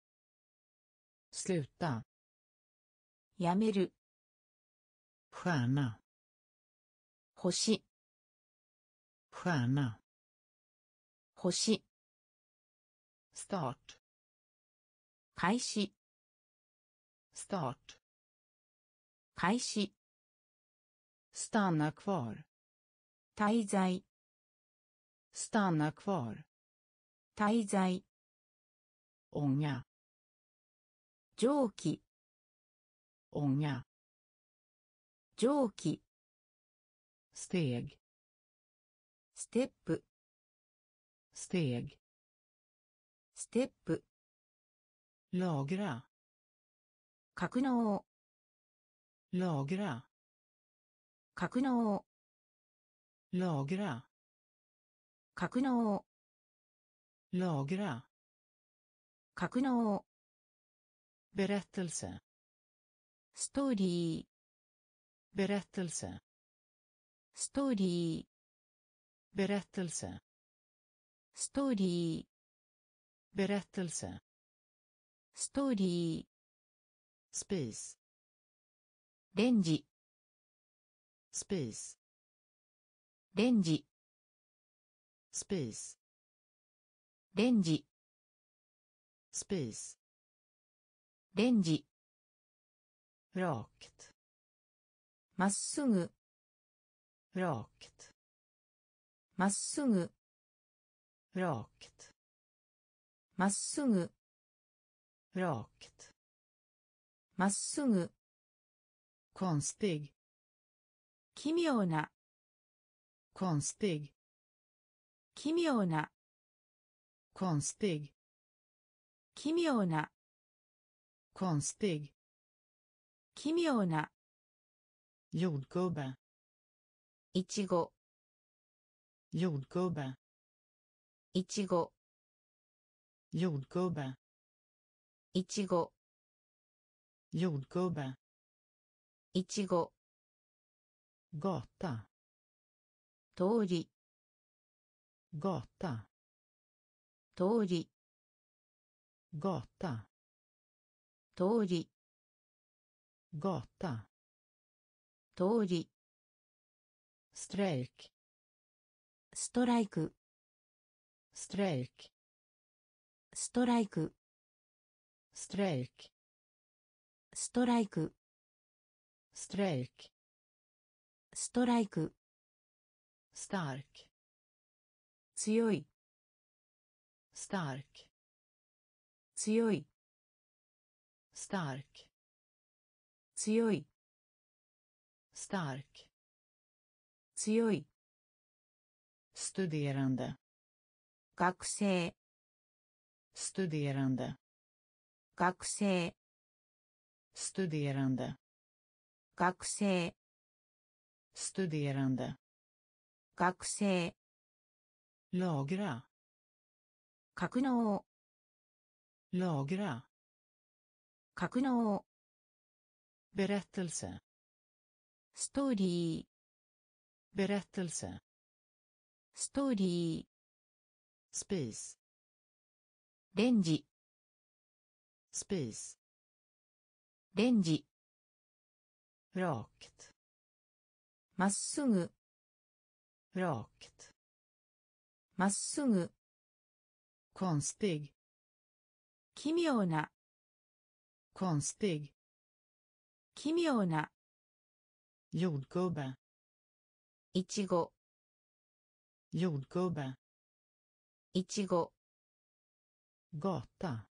Sluta. やめる Stjärna. 星。星。スタート開始。スタート開始。スタンナクワール滞在。スタンナクワール滞在。オンヤ蒸気。オンヤ蒸気。Steg. ステップ Steg. ステップ Lagra. 格納 Lagra. 格納 Lagra. 格納 Lagra. 格納 Berättelse. ストストーリー。ス。ペース。レンジ。まっすぐ。Rakt. まっすぐ Rakt. まっすぐ Rakt. まっすぐ Konstig. 奇妙な Konstig. 奇妙な Konstig. 奇妙な Konstig. 奇妙な Jordgubbe. いちごヨルコバいちごヨルコバいちごヨルコバいちごゴータ通りゴータ通りゴータ通り通り Strejk. ストライク Strejk. ストライク Strejk. ストライク Strejk. ストライク Stark. 強い Stark. 強い Stark. 強い Stark. 強い Studerande. 学生 Studerande. 学生 Studerande. 学生 Studerande. 学生 Lagra. 格納 Lagra. 格納 Berättelse. ストーリー Berättelse. ストーリー Spis. レンジ spis レンジ rakt まっすぐ rakt まっすぐ konstig 奇妙な konstig 奇妙な jordgubbe いちご jordgubbe いちご gata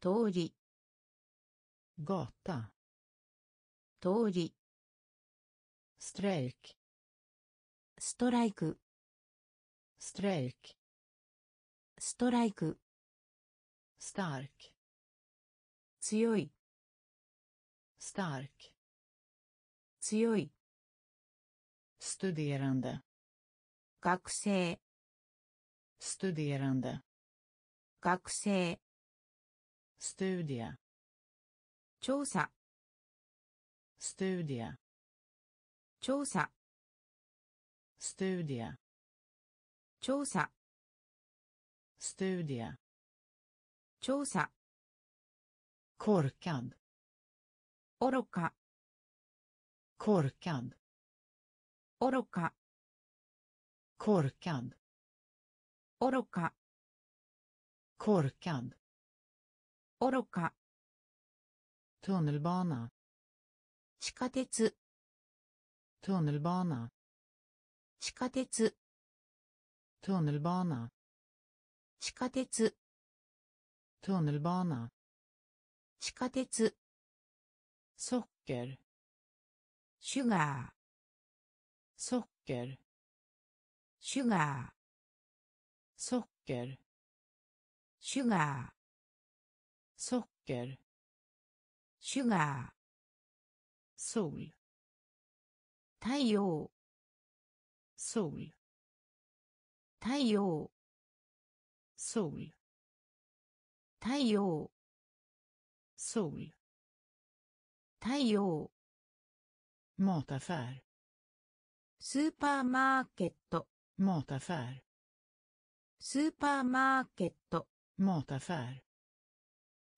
通り gata 通り strejk ストライク strejk ストライク stark 強い stark 強い studerande 学生 studerande 学生 studie 調査 studie 調査 studie 調査 studie 調査 korkad 愚か korkad 愚か korkad 愚か korkad 愚か tunnelbana 地下鉄 tunnelbana 地下鉄 tunnelbana 地下鉄 tunnelbana 地下鉄 socker シュガー socker シュガー socker シュガー socker シュガー sol 太陽 sol 太陽 sol 太陽 sol 太陽 mataffär スーパーマーケット mataffär スーパーマーケット mataffär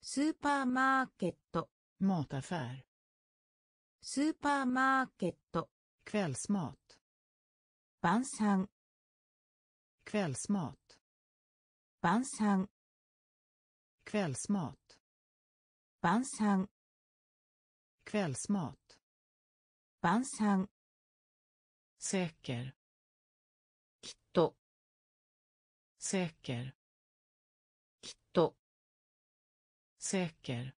スーパーマーケット mataffär スーパーマーケット kvällsmat 晩餐 kvällsmat 晩餐 kvällsmat 晩餐 kvällsmat 晩餐 säker きっと säker きっと säker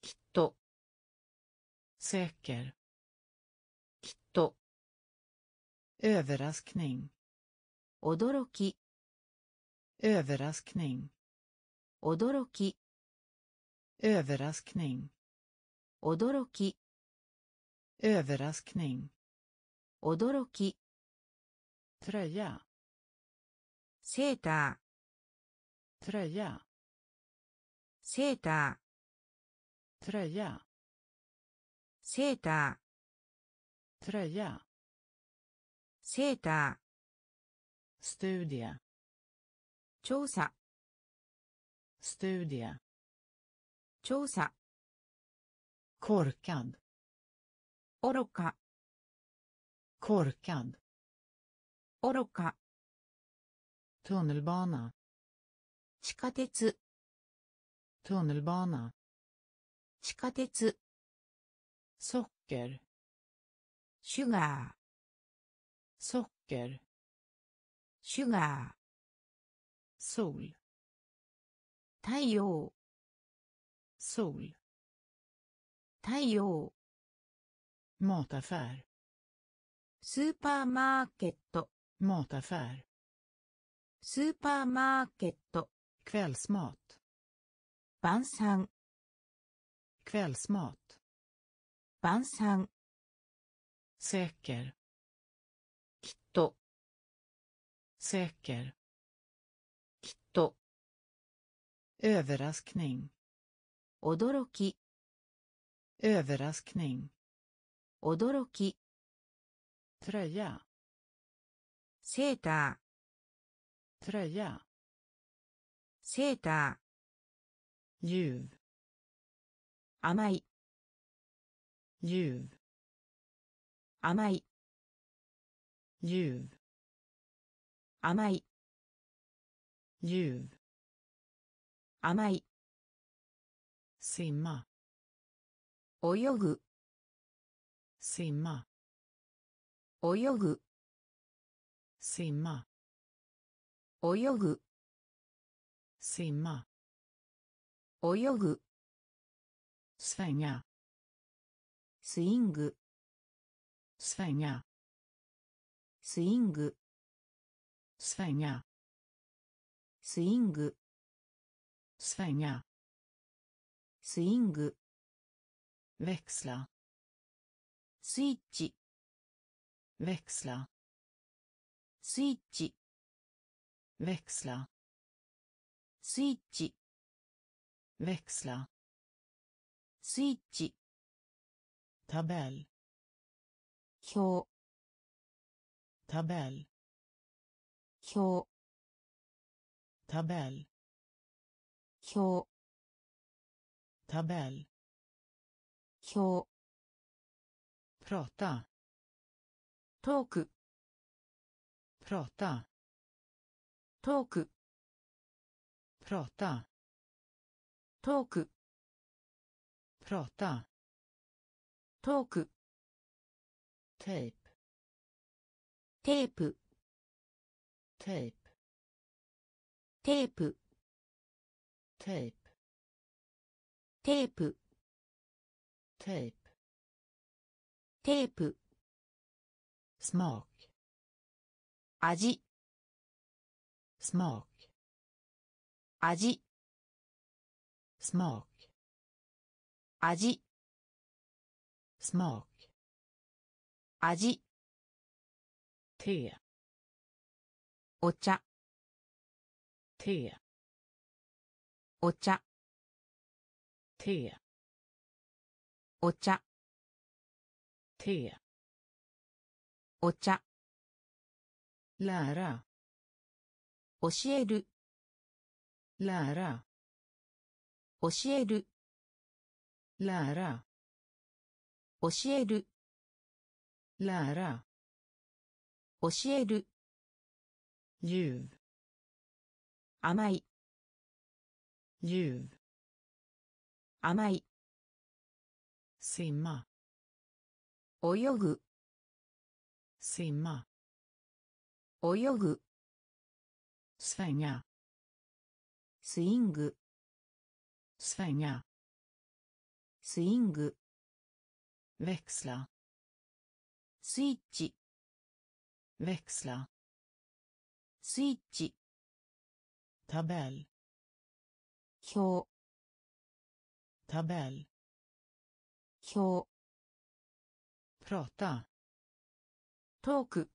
きっと säker きっと överraskning 驚き överraskning 驚き överraskning 驚き överraskning 驚き。 tröja セーター。 tröja セーター。 tröja セーター。 tröja セーター。 studie。調査。 studie。調査。コーカンド。愚か。korkad 愚か tunnelbana 地下鉄 tunnelbana 地下鉄 socker シュガー socker シュガー sol 太陽 sol 太陽 mataffär スーパーマーケット mataffär スーパーマーケット kvällsmat 晩餐 kvällsmat 晩餐 säker きっと säker きっと överraskning 驚き överraskning 驚き tröja セーター tröja セータ ljuv 甘い ljuv 甘い ljuv 甘い ljuv 甘い simma 泳ぐ simma 泳ぐ simma 泳ぐ simma 泳ぐ svänga スイング svänga スイング svänga スイング svänga スイング växla スイッチ växla スイッチ växla スイッチ växla スイッチ tabell 表 tabell 表 tabell 表 tabell 表 prata トーク。プロタ。トーク。プロタ。トーク。プロタ。トーク。テープ。テープ。テープ。テープ。テープ。テープ。テープ。テープ smak 味 smak 味 smak 味 smak 味 te お茶 te お茶 te お茶。ラーラ。教える。ラーラ。教える。ラーラ。教える。ラーラ。教える。ユーヴ。甘い。ユーヴ。甘い。すシマ。泳ぐ。Simma 泳ぐ svänga スイング svänga スイング växla スイッチ växla スイッチ tabell 表 tabell 表 prata トーク。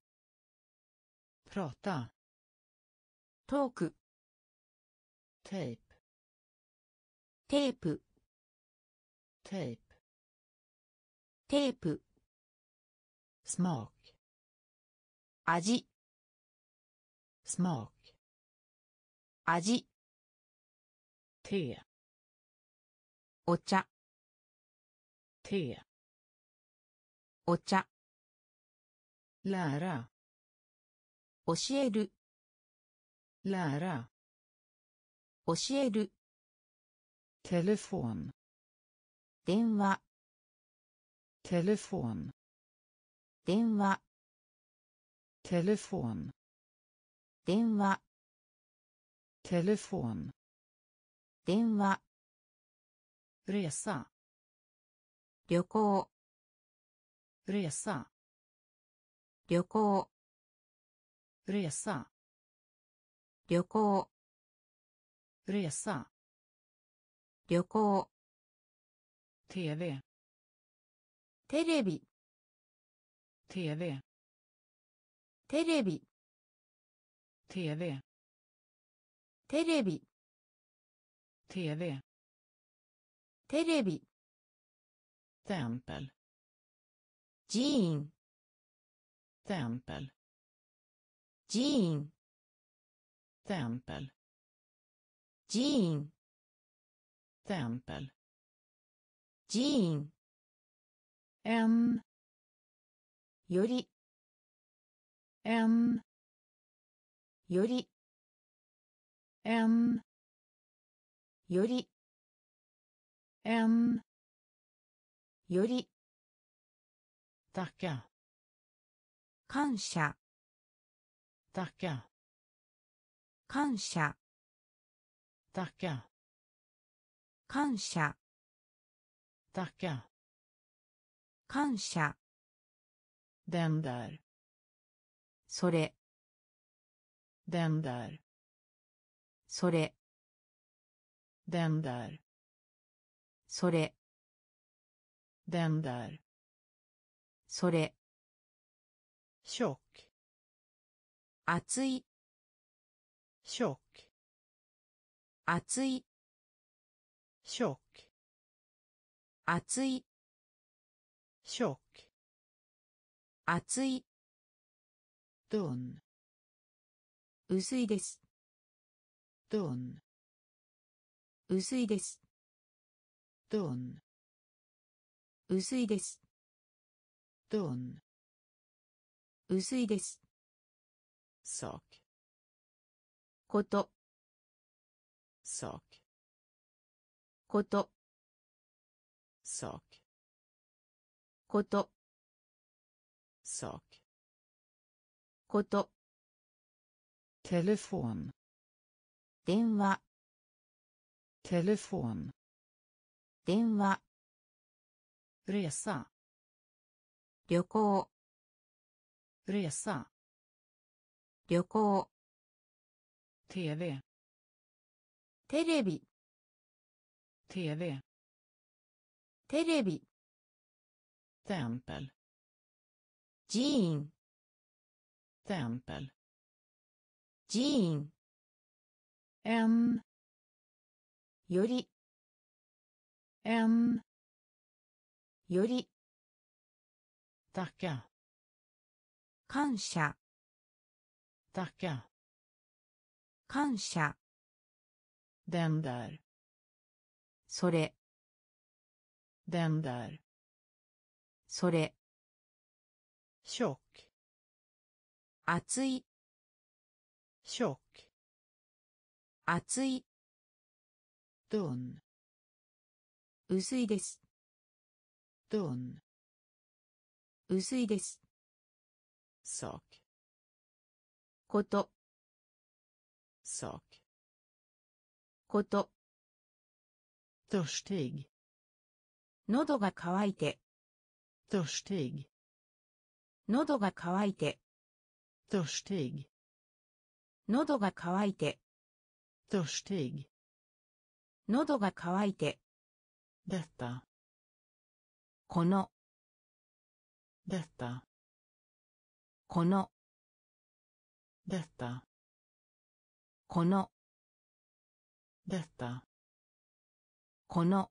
プロタトーク。テープ。テープ。テープ。テープ。スモーク。味。スモーク。味。ティア。お茶。ティア。お茶。lära 教える lära 教える telefon 電話 telefon 電話 telefon 電話 telefon 電話 resa 旅行 resa 旅行。resa。旅行。旅行。tv。テレビ。テレビ。テレビ。テレビ。テンプ。ジーン。Tempel 寺院 tempel 寺院 stämpel 寺院 en より en より en より en より tacka 感謝。たきゃ感謝。たきゃ感謝。たきゃ感謝。でんだるそれ。でんだるそれ。でんだるそれ。でんだる,それ。Tjock 熱い tjock 熱い tjock 熱い tjock 熱い tunn 薄いです tunn 薄いです tunn 薄いです tunn 薄いです。さっこと。さっこと。さっこと。さっこと。テレフォン。電話。テレフォン。電話。レーサー。旅行。resa 旅行 tv テレビ tv テレビ tempel 寺院 tempel 寺院 en より en より tacka 感謝。たきゃ感謝。でんだるそれ。でんだるそれ。ショック厚い。ショック厚い。ドン薄いです。ドン薄いです。Sak こと sak こと törstig 喉が渇いて törstig 喉が渇いて törstig 喉が渇いて törstig 喉が渇いて detta この detta この detta この detta この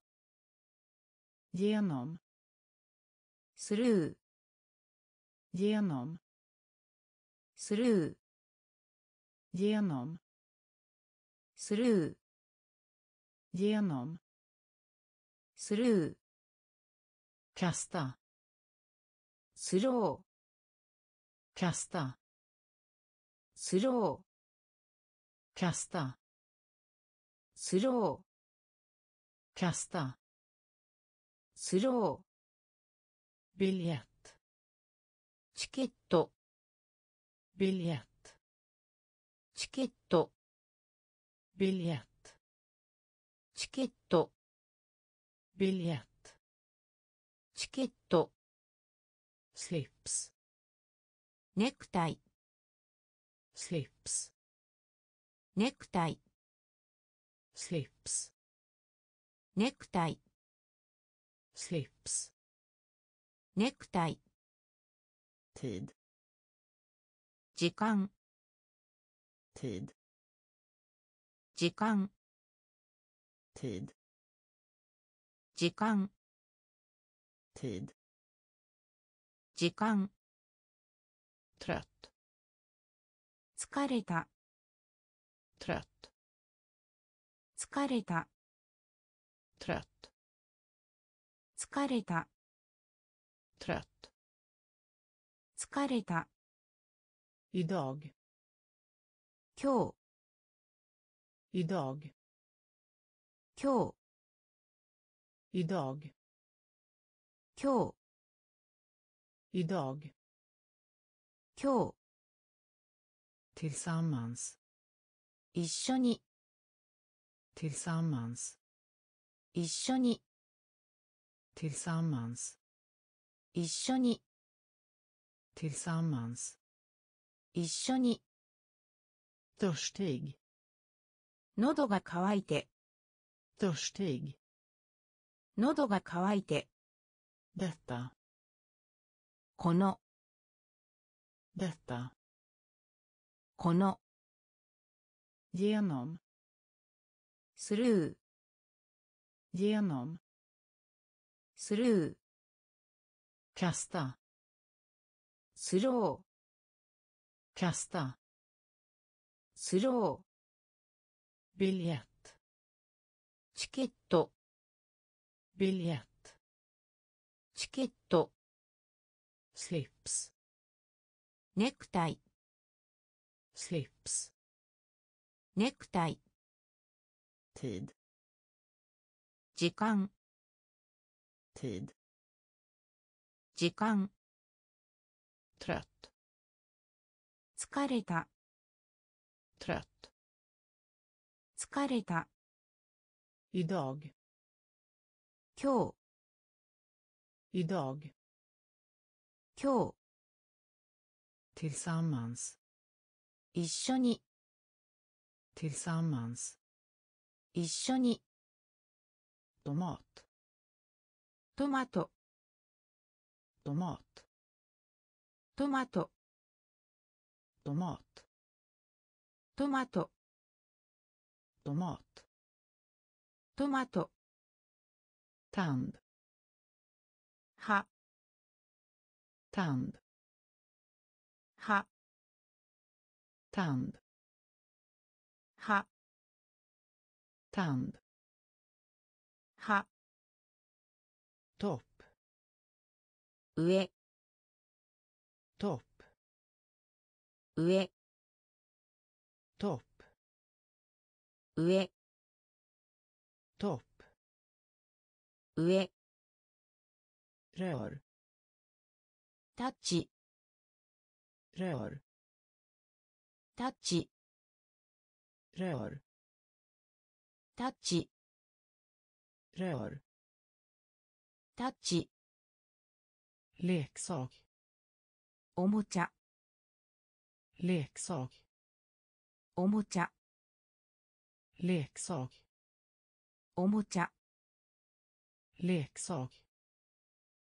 genom スルー genom スルー genom スルー genom スルー kasta スロー kasta。スロー。 kasta。スロー。 kasta。スロー。 biljett。チケット。 biljett。チケット。 biljett。チケット。ビリエット。チケット。スリップス。ネクタイ slips ネクタイ slips ネクタイ slips ネクタイ tid 時間 tid 時間 tid 時間 tid 時間疲れた trött 疲れた trött 疲れた trött 疲れた idag 今日 idag 今日 idag 今日 idag 今日 tillsammans 一緒に tillsammans 一緒に tillsammans 一緒に tillsammans 一緒に törstig 喉が渇いて törstig 喉が渇いて detta この detta この。genom。する。genom。スルー。スロー。 kasta。スロー。 biljett。チケット。 biljett。チケット。 slips。ネクタイ。Slips ネクタイ tid 時間 tid 時間 trött 疲れた trött 疲れた idag 今日 idag 今日 tillsammans 一緒に。一緒に。トマト。トマト。トマト。トマト。トマト。トマト。トマト。トマ。タンド。は。タンド。は。Tand 歯 tand 歯 topp 上 topp 上 topp 上 topp 上 rör タッチ rör タッチレアルタッチレアルタッチレークソーキおもちゃレークソーキおもちゃレークソーキおもちゃレークソーキ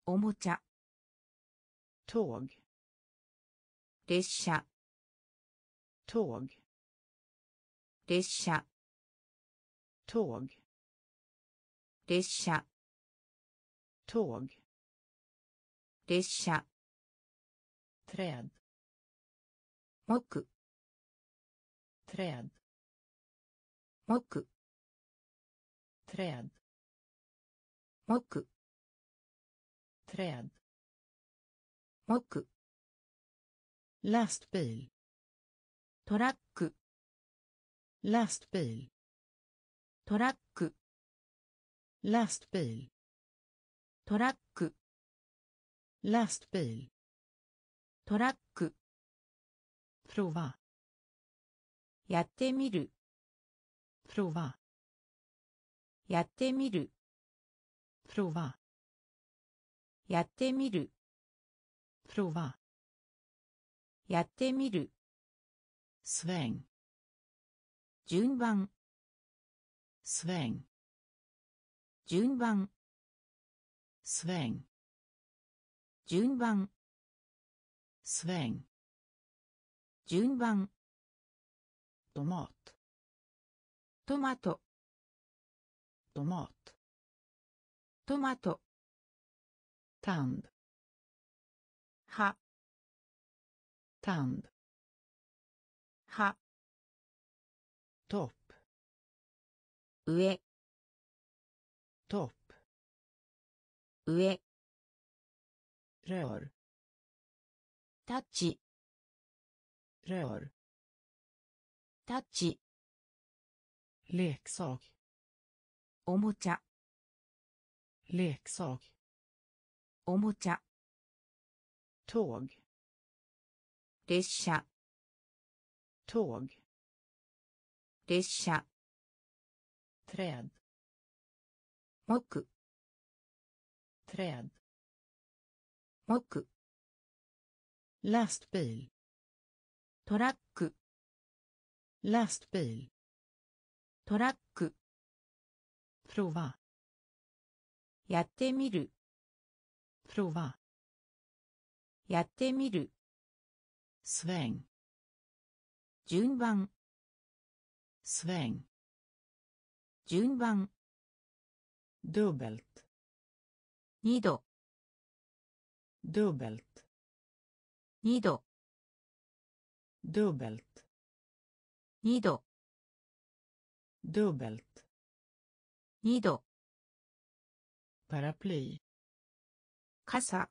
おもちゃ Tåg. Det är kärn. tåg 列車 tåg 列車 tåg 列車 träd 木 träd 木 träd 木 träd 木 lastbil トラック。ラストビルトラック。ラストビルトラック。ラストビルトラック。プロワやってみる。プロワやってみる。プロワやってみる。プロワやっ,てみる。Sväng 順番 sväng 順番 sväng 順番 sväng 順番 tomat トマト tomat トマト tand 歯 tand は。トップ。上。トップ。上。レオル。タッチ。レオル。タッチ。レクソーク。おもちゃ。レクソーク。おもちゃ。トーグ。列車。tåg 列車 träd 木 träd 木 lastbil トラック lastbil トラック prova やってみる prova やってみる sväng 順番。スヴェン順番。ドゥベルト二度。ドゥベルト二度。ドゥベルト二度。ド二度。パラプリー傘。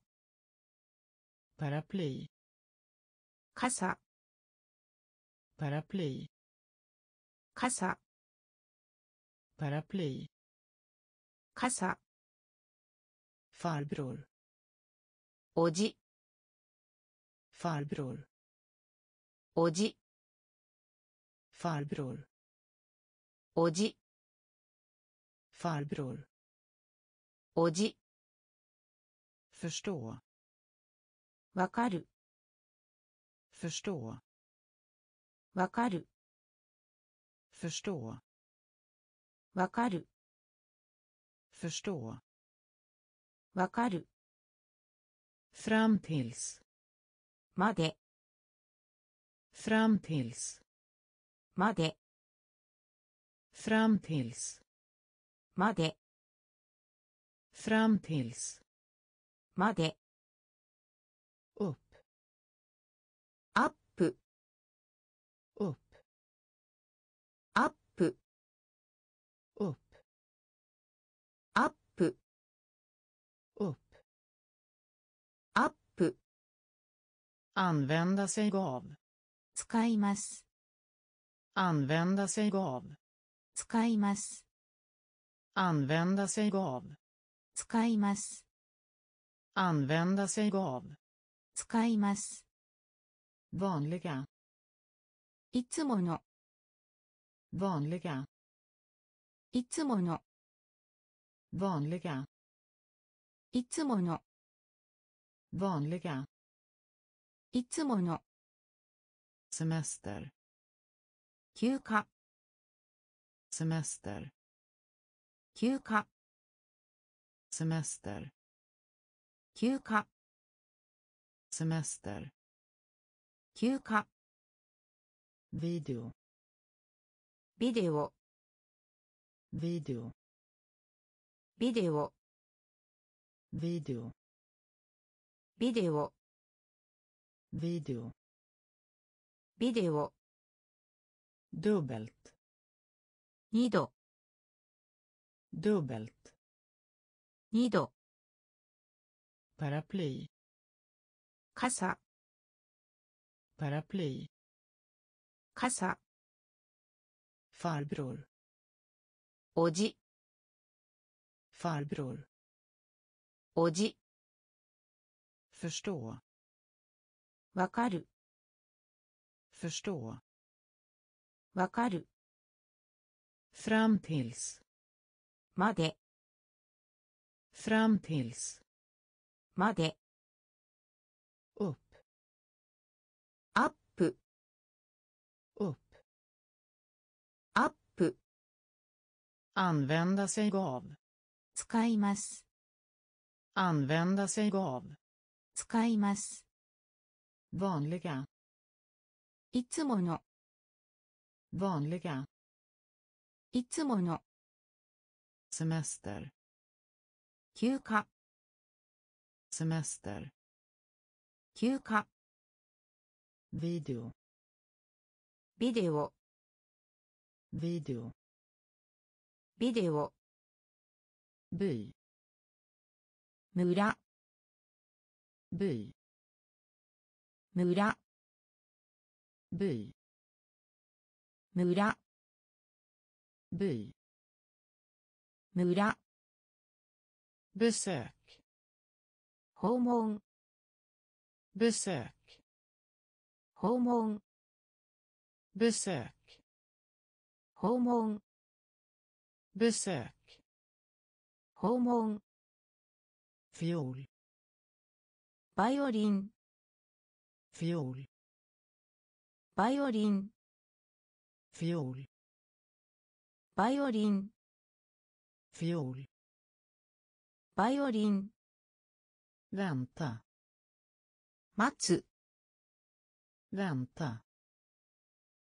パラプリー傘。Paraply 傘 paraply 傘 farbror おじ farbror おじ farbror おじ farbror おじ förstå わかる förstå わかる förstå わかる förstå わかる fram tills まで fram tills まで fram tills まで fram tills まで använda sig av 使います använda sig av 使います använda sig av 使います använda sig av 使います vanliga いつもの vanliga いつもの vanliga いつもの vanliga いつもの semester 休暇 semester 休暇 semester 休暇 semester 休暇 video ビデオビデオビデオ video ビデオ dubbelt 二度 dubbelt 二度 paraply 傘 paraply 傘 farbror おじ farbror おじ förstå わかる förstå わかる fram tills まで fram tills まで upp アップ upp アップ använda sig av 使います använda sig av 使います vanliga いつもの vanliga いつもの semester 休暇 semester 休暇 video ビデオ video ビデオ by 村 by 村 by 村 by 村 besök 訪問 besök 訪問 besök 訪問 besök 訪問 fiol バイオリン fiol バイオリン fiol バイオリン fiol バイオリン vänta 待つ vänta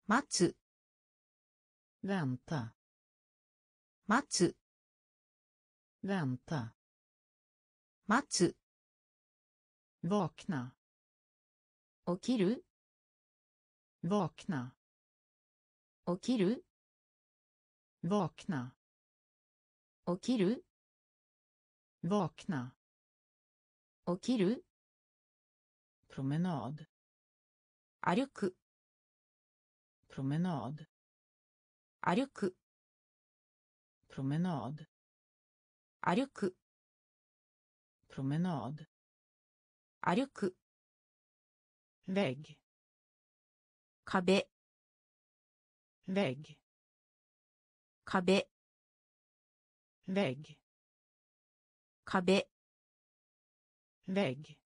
待つ vänta 待つ vänta 待つ vakna 起きる vakna 起きる vakna 起きる vakna 起きる promenad 歩く promenad 歩く promenad 歩く promenad 歩く vägg 壁 vägg 壁 vägg 壁 vägg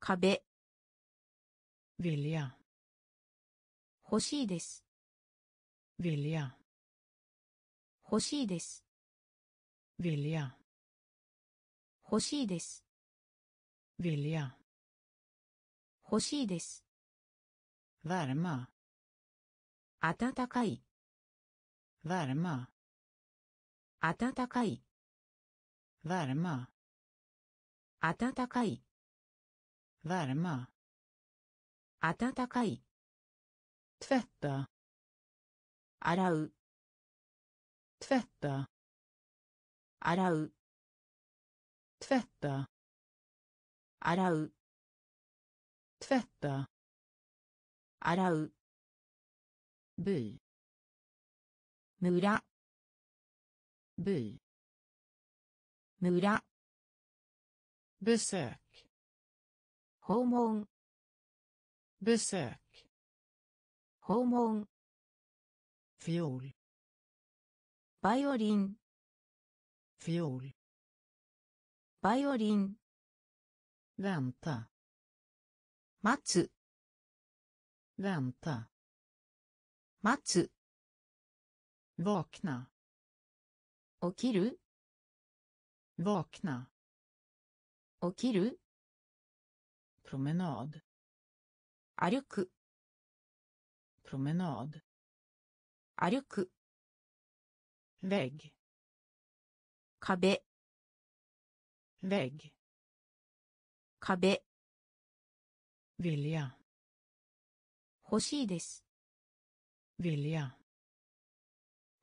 壁 vilja 欲しいです vilja 欲しいです vilja 欲しいです vilja ほしいです。わるま。あたたかい。わるま。あたたかい。わるま。あたたかい。わるま。あたたかい。つぺった。あらう。つぺった。あらう。つぺった。らう。Tvätta 洗う by 村 by 村 besök 訪問 besök 訪問 fiol バイオリン fiol バイオリン vänta 待つ vänta 待つ vakna 起きる vakna 起きる promenad 歩く promenad 歩く vägg 壁 vägg 壁 vilja 欲しいです vilja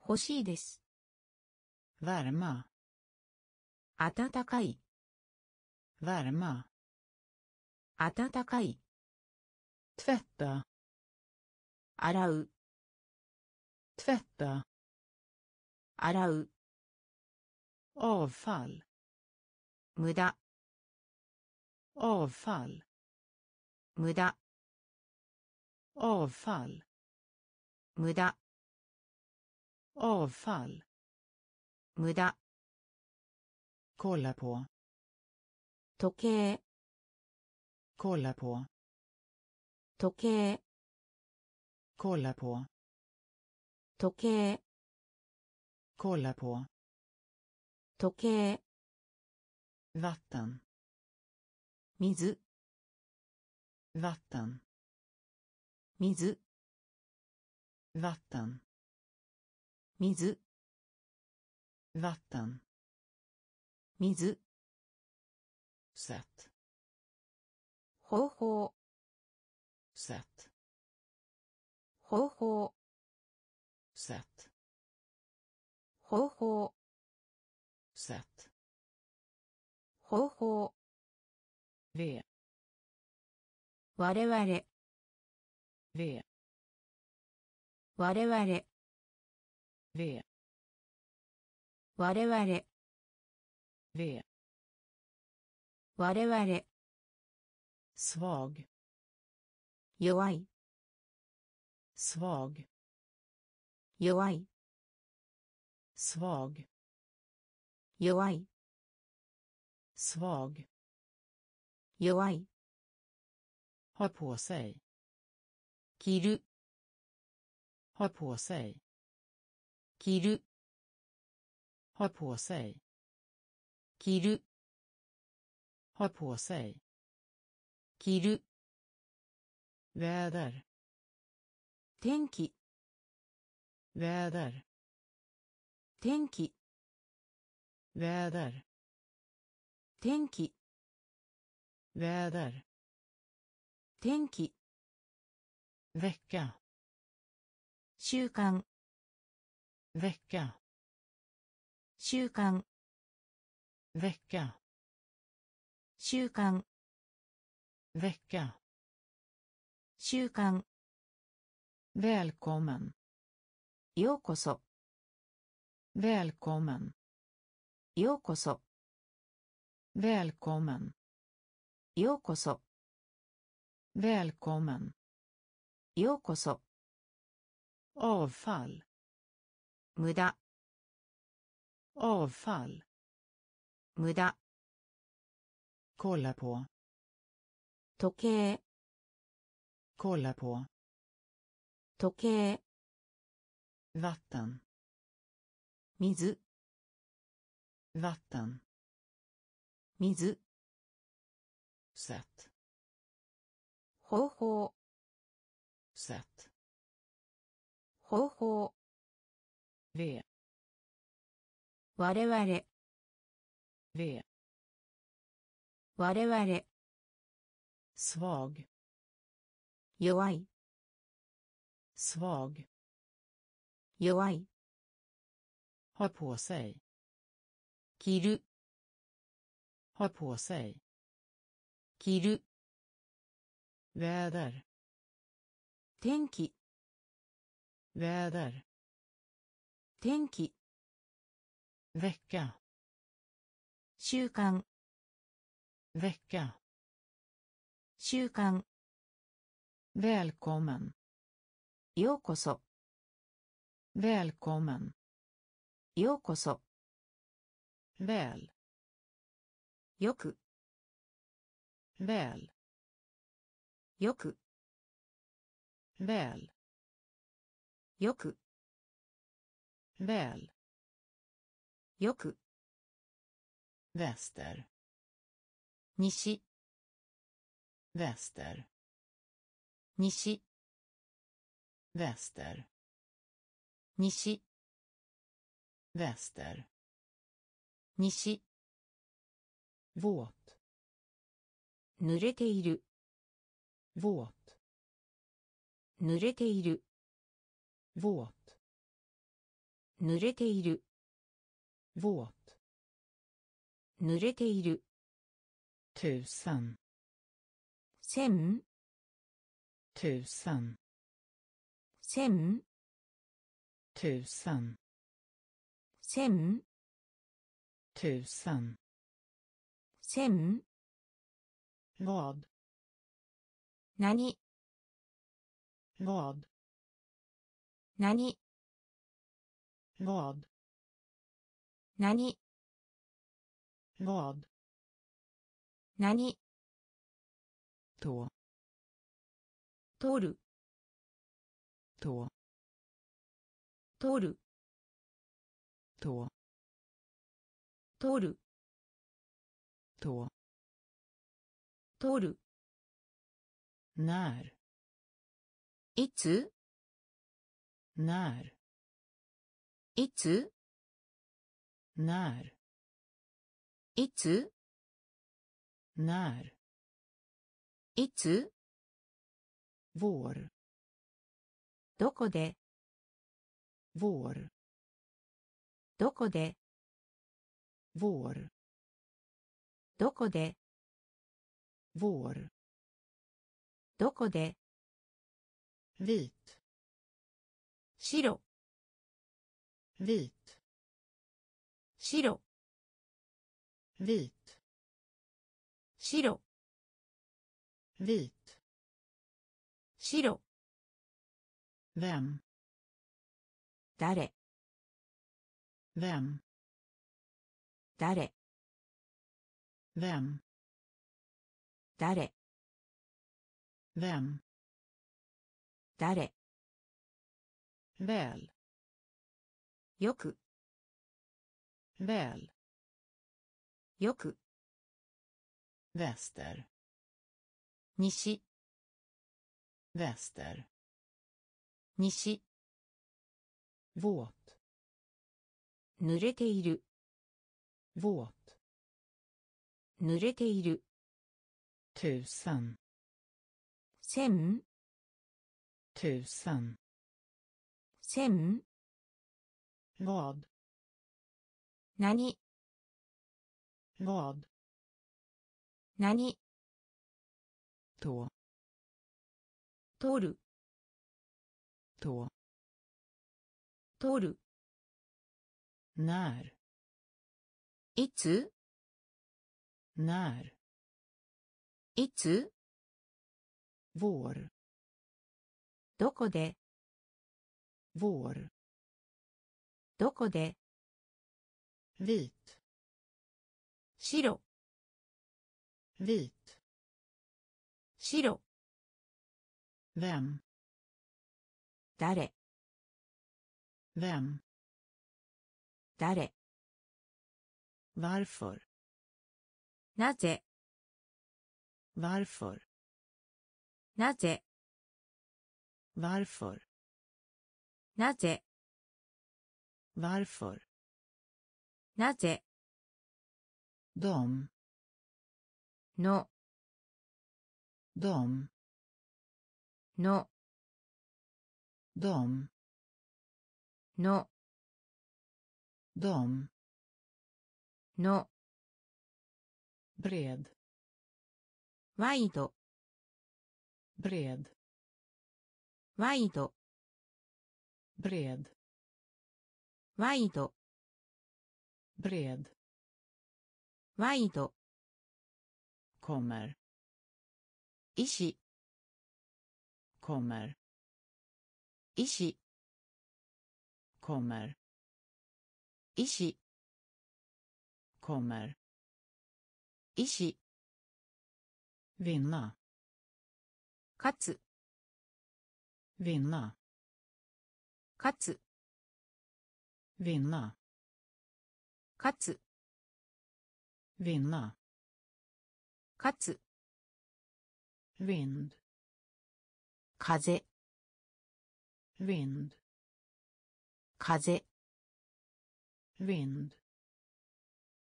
欲しいです värma 暖かい värma 暖かい tvätta 洗う tvätta 洗う avfall 無駄 avfall 無駄 avfall 無駄 avfall 無駄 kolla på 時計 kolla på 時計 kolla på 時計 kolla på 時計 vatten 水 Vatten 水 vatten 水 vatten 水 sätt 方法 sätt 方法 sätt 方法 sätt 方法 v 我々 v 我々 v 我々 v 我々 svag 弱い svag 弱い svag 弱い svag 弱い ha på sig 着る ha på sig 着る ha på sig 着る ha på sig 着る väder 天気 väder 天気 väder 天気 väder 天気 vecka 習慣 vecka 習慣 vecka 習慣 vecka 習慣 välkommen ようこそ välkommen ようこそ välkommen ようこそ välkommen ようこそ avfall 無駄 avfall 無駄 kolla på 時計 kolla på 時計 vatten 水 vatten 水 sätt 方法 sätt 方法 v 我々 v 我々 svag 弱い svag 弱い ha på sig 着る ha på sig 着る väder 天気 väder 天気 vecka 習慣 vecka 習慣 välkommen ようこそ välkommen ようこそ väl よく väl よく väl よく väl よく väster 西 väster 西 väster 西 väster 西 våt 濡れている våt 濡れている våt 濡れている våt 濡れている tusen 千 tusen 千 tusen 千 tusen 千 vad 何？ローッ何？ローッ何ローッとる。ととる。ととる。När いつ när いつ när いつ när いつ vår どこで vår どこで vår どこで vår どこで vit 白 vit 白 vit 白 vit 白 vem 誰 vem 誰 vem 誰 vem 誰 väl よく väl よく väster 西 väster 西 våt 濡れている våt 濡れている tusen 千 tusen 千 vad 何 vad 何 tå 通る tå 通る när いつ när いつ vår どこで vår どこで vit 白 vit 白 vem 誰 vem 誰 varför なぜ varför なぜ varför なぜ varför なぜ de の de の de の de の bred ワイド bred ワイド bred ワイド bred ワイド kommer 医師 kommer 医師 kommer 医師 kommer 医師 vinna 勝つ vinna 勝つ vinna 勝つ vinna 勝つ vind 風 vind 風 vind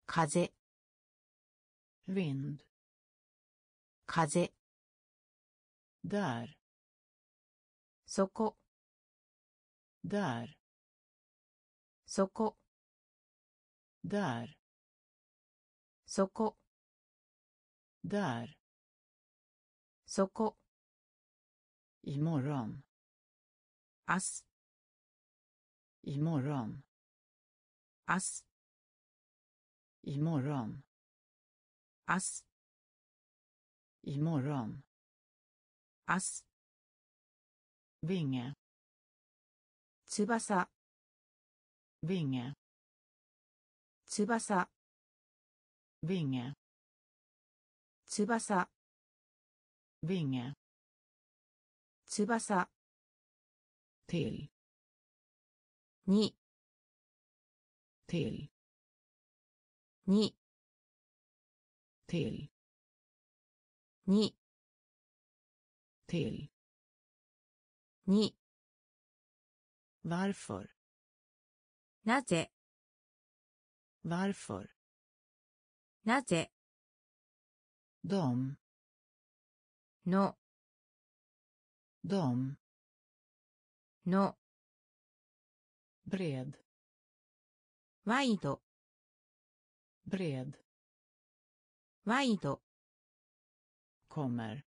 風 vind 風 där そこ där そこ där そこ där そこ imorgon 明日 imorgon 明日 imorgon 明日 imorgon 明日 vinge 翼 vinge 翼 vinge 翼 vinge 翼 till に till に till に till に varför なぜ varför なぜ de の de の bred ワイド bred ワイド kommer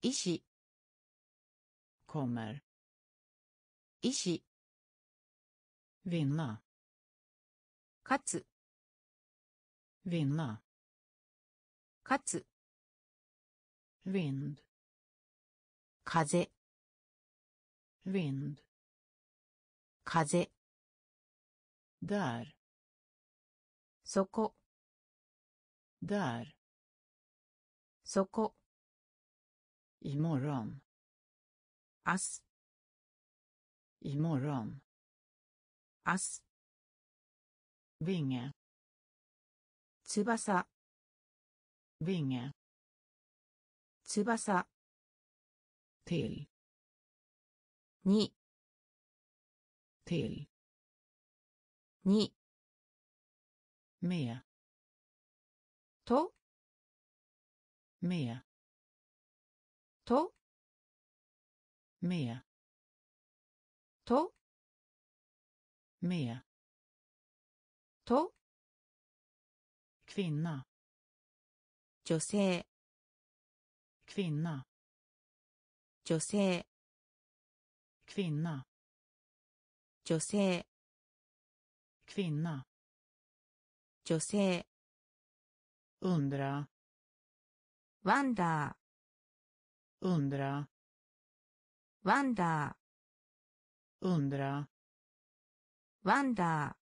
医師 kommer 医師 vinna 勝つ vinna 勝つ vind 風 vind 風 där そこ där そこ imorgon 明日 imorgon 明日 vinge 翼 vinge 翼 till に till に med と med と med と med と kvinna 女性 kvinna 女性 kvinna 女性 kvinna 女性 undra ワンダ undra ー ワンダ undra ーワンダ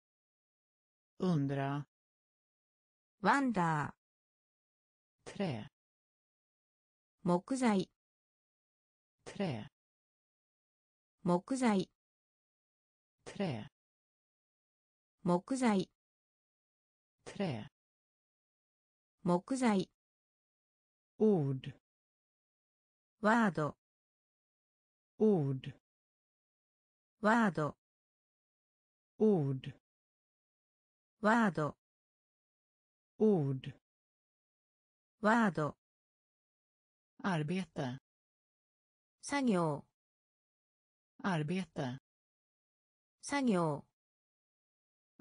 undra ーワンダ trä ー木材 trä 木材 trä 木材 trä 木材 ord ワード ord. Word ord. Word ord. Word arbete. 作業 arbete. 作業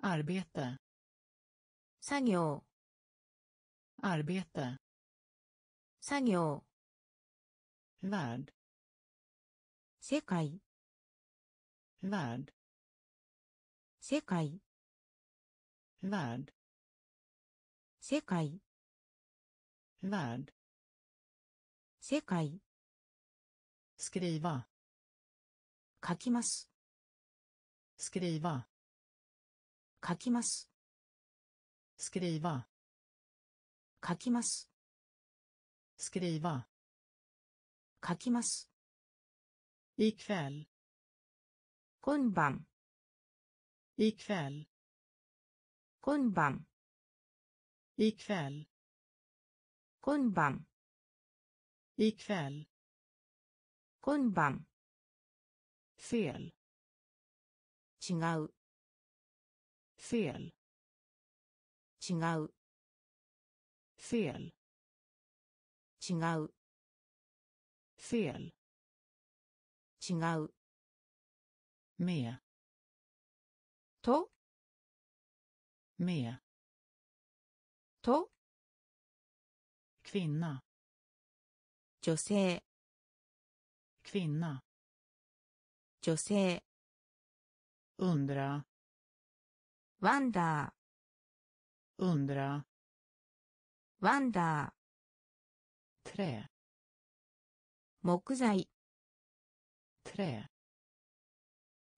arbete. 作業 arbete. 作業 värld 世界 värld 世界 värld 世界 värld 世界 skriva 書きます skriva 書きます skriva 書きます skriva 書きます。いくわる。こんばん。いくわる。こんばん。いくわる。こんばん。いくわる。こんばん。せやる。ちがう。せやる。ちがう。せやる。違う fel 違う med と med と kvinna 女性 kvinna 女性 undra ワンダ undra ーワンダ trä ー 木材。トレ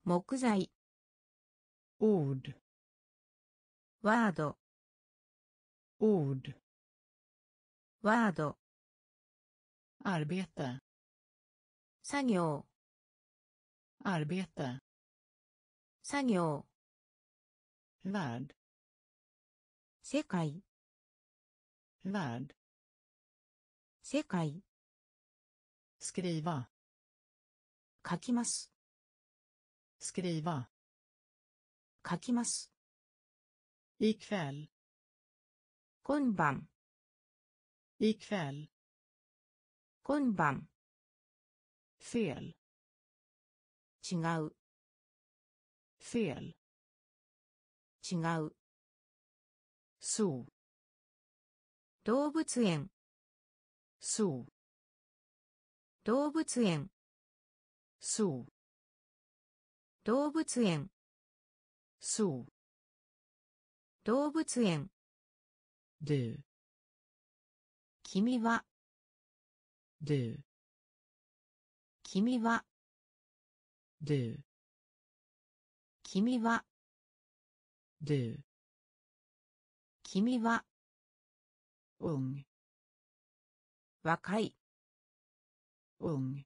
木材。オードワード。オードワード。アルベータ作業。アルベータ作業。ワード世界。ワード世界。Skriva 書きます skriva 書きます ikväll 今晩 ikväll 今晩 fel 違う fel 違う zoo 動物園 zoo 動物園。Zoo 動物園。Zoo 動物園。Du 君は？Du 君は？Du 君は？Du 君は？Ung 若い ung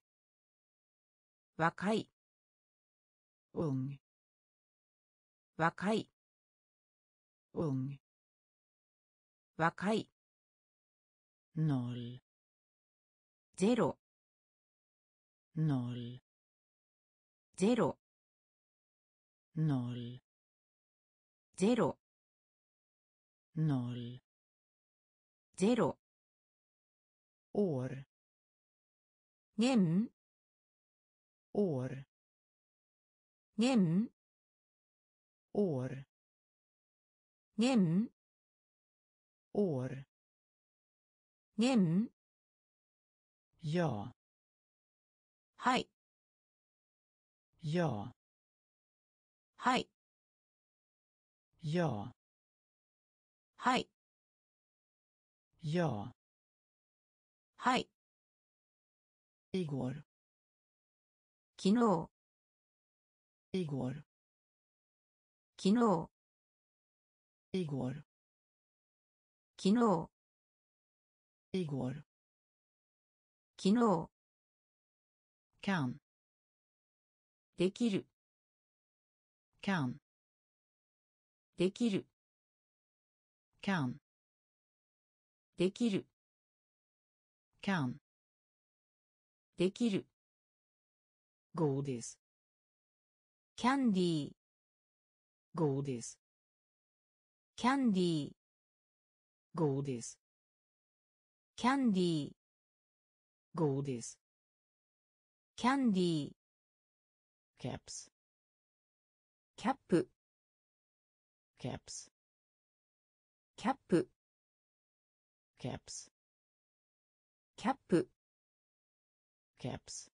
若い ung 若い ung 若い noll ゼロ noll ゼロ noll ゼロ noll ゼロ år 年 år 年 år 年 år 年 ja はい ja はい ja はい ja はい igår 昨日 igår 昨日 igår 昨日 igår 昨日 kan できる kan できる kan できる kan できる。Godis キャンディー godis キャンディー godis キャンディー godis キャンディー caps キャップ caps キャップ caps キャップ caps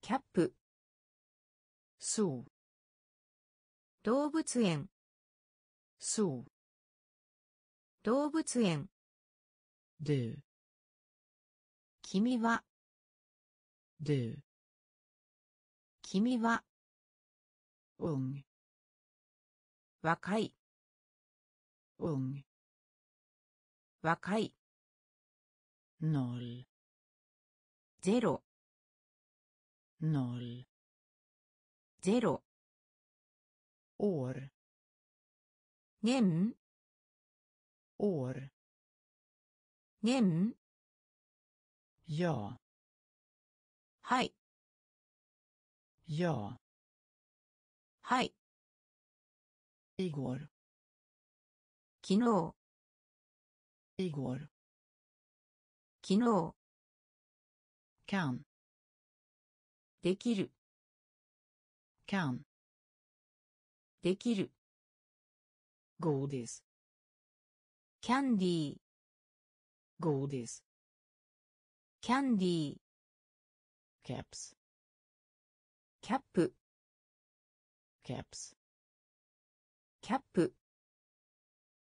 キャップ zoo 動物園 zoo 動物園 du 君は du 君は ung 若い ung 若い noll ゼロ。ノル。ゼロ。オール。ネン。オール。ネン。や。はい。や。はい。イゴール。昨日。イゴール。昨日。Kan できる。Kan できる。Godis キャンディー godis キャンディー caps. キャップ caps. キャップ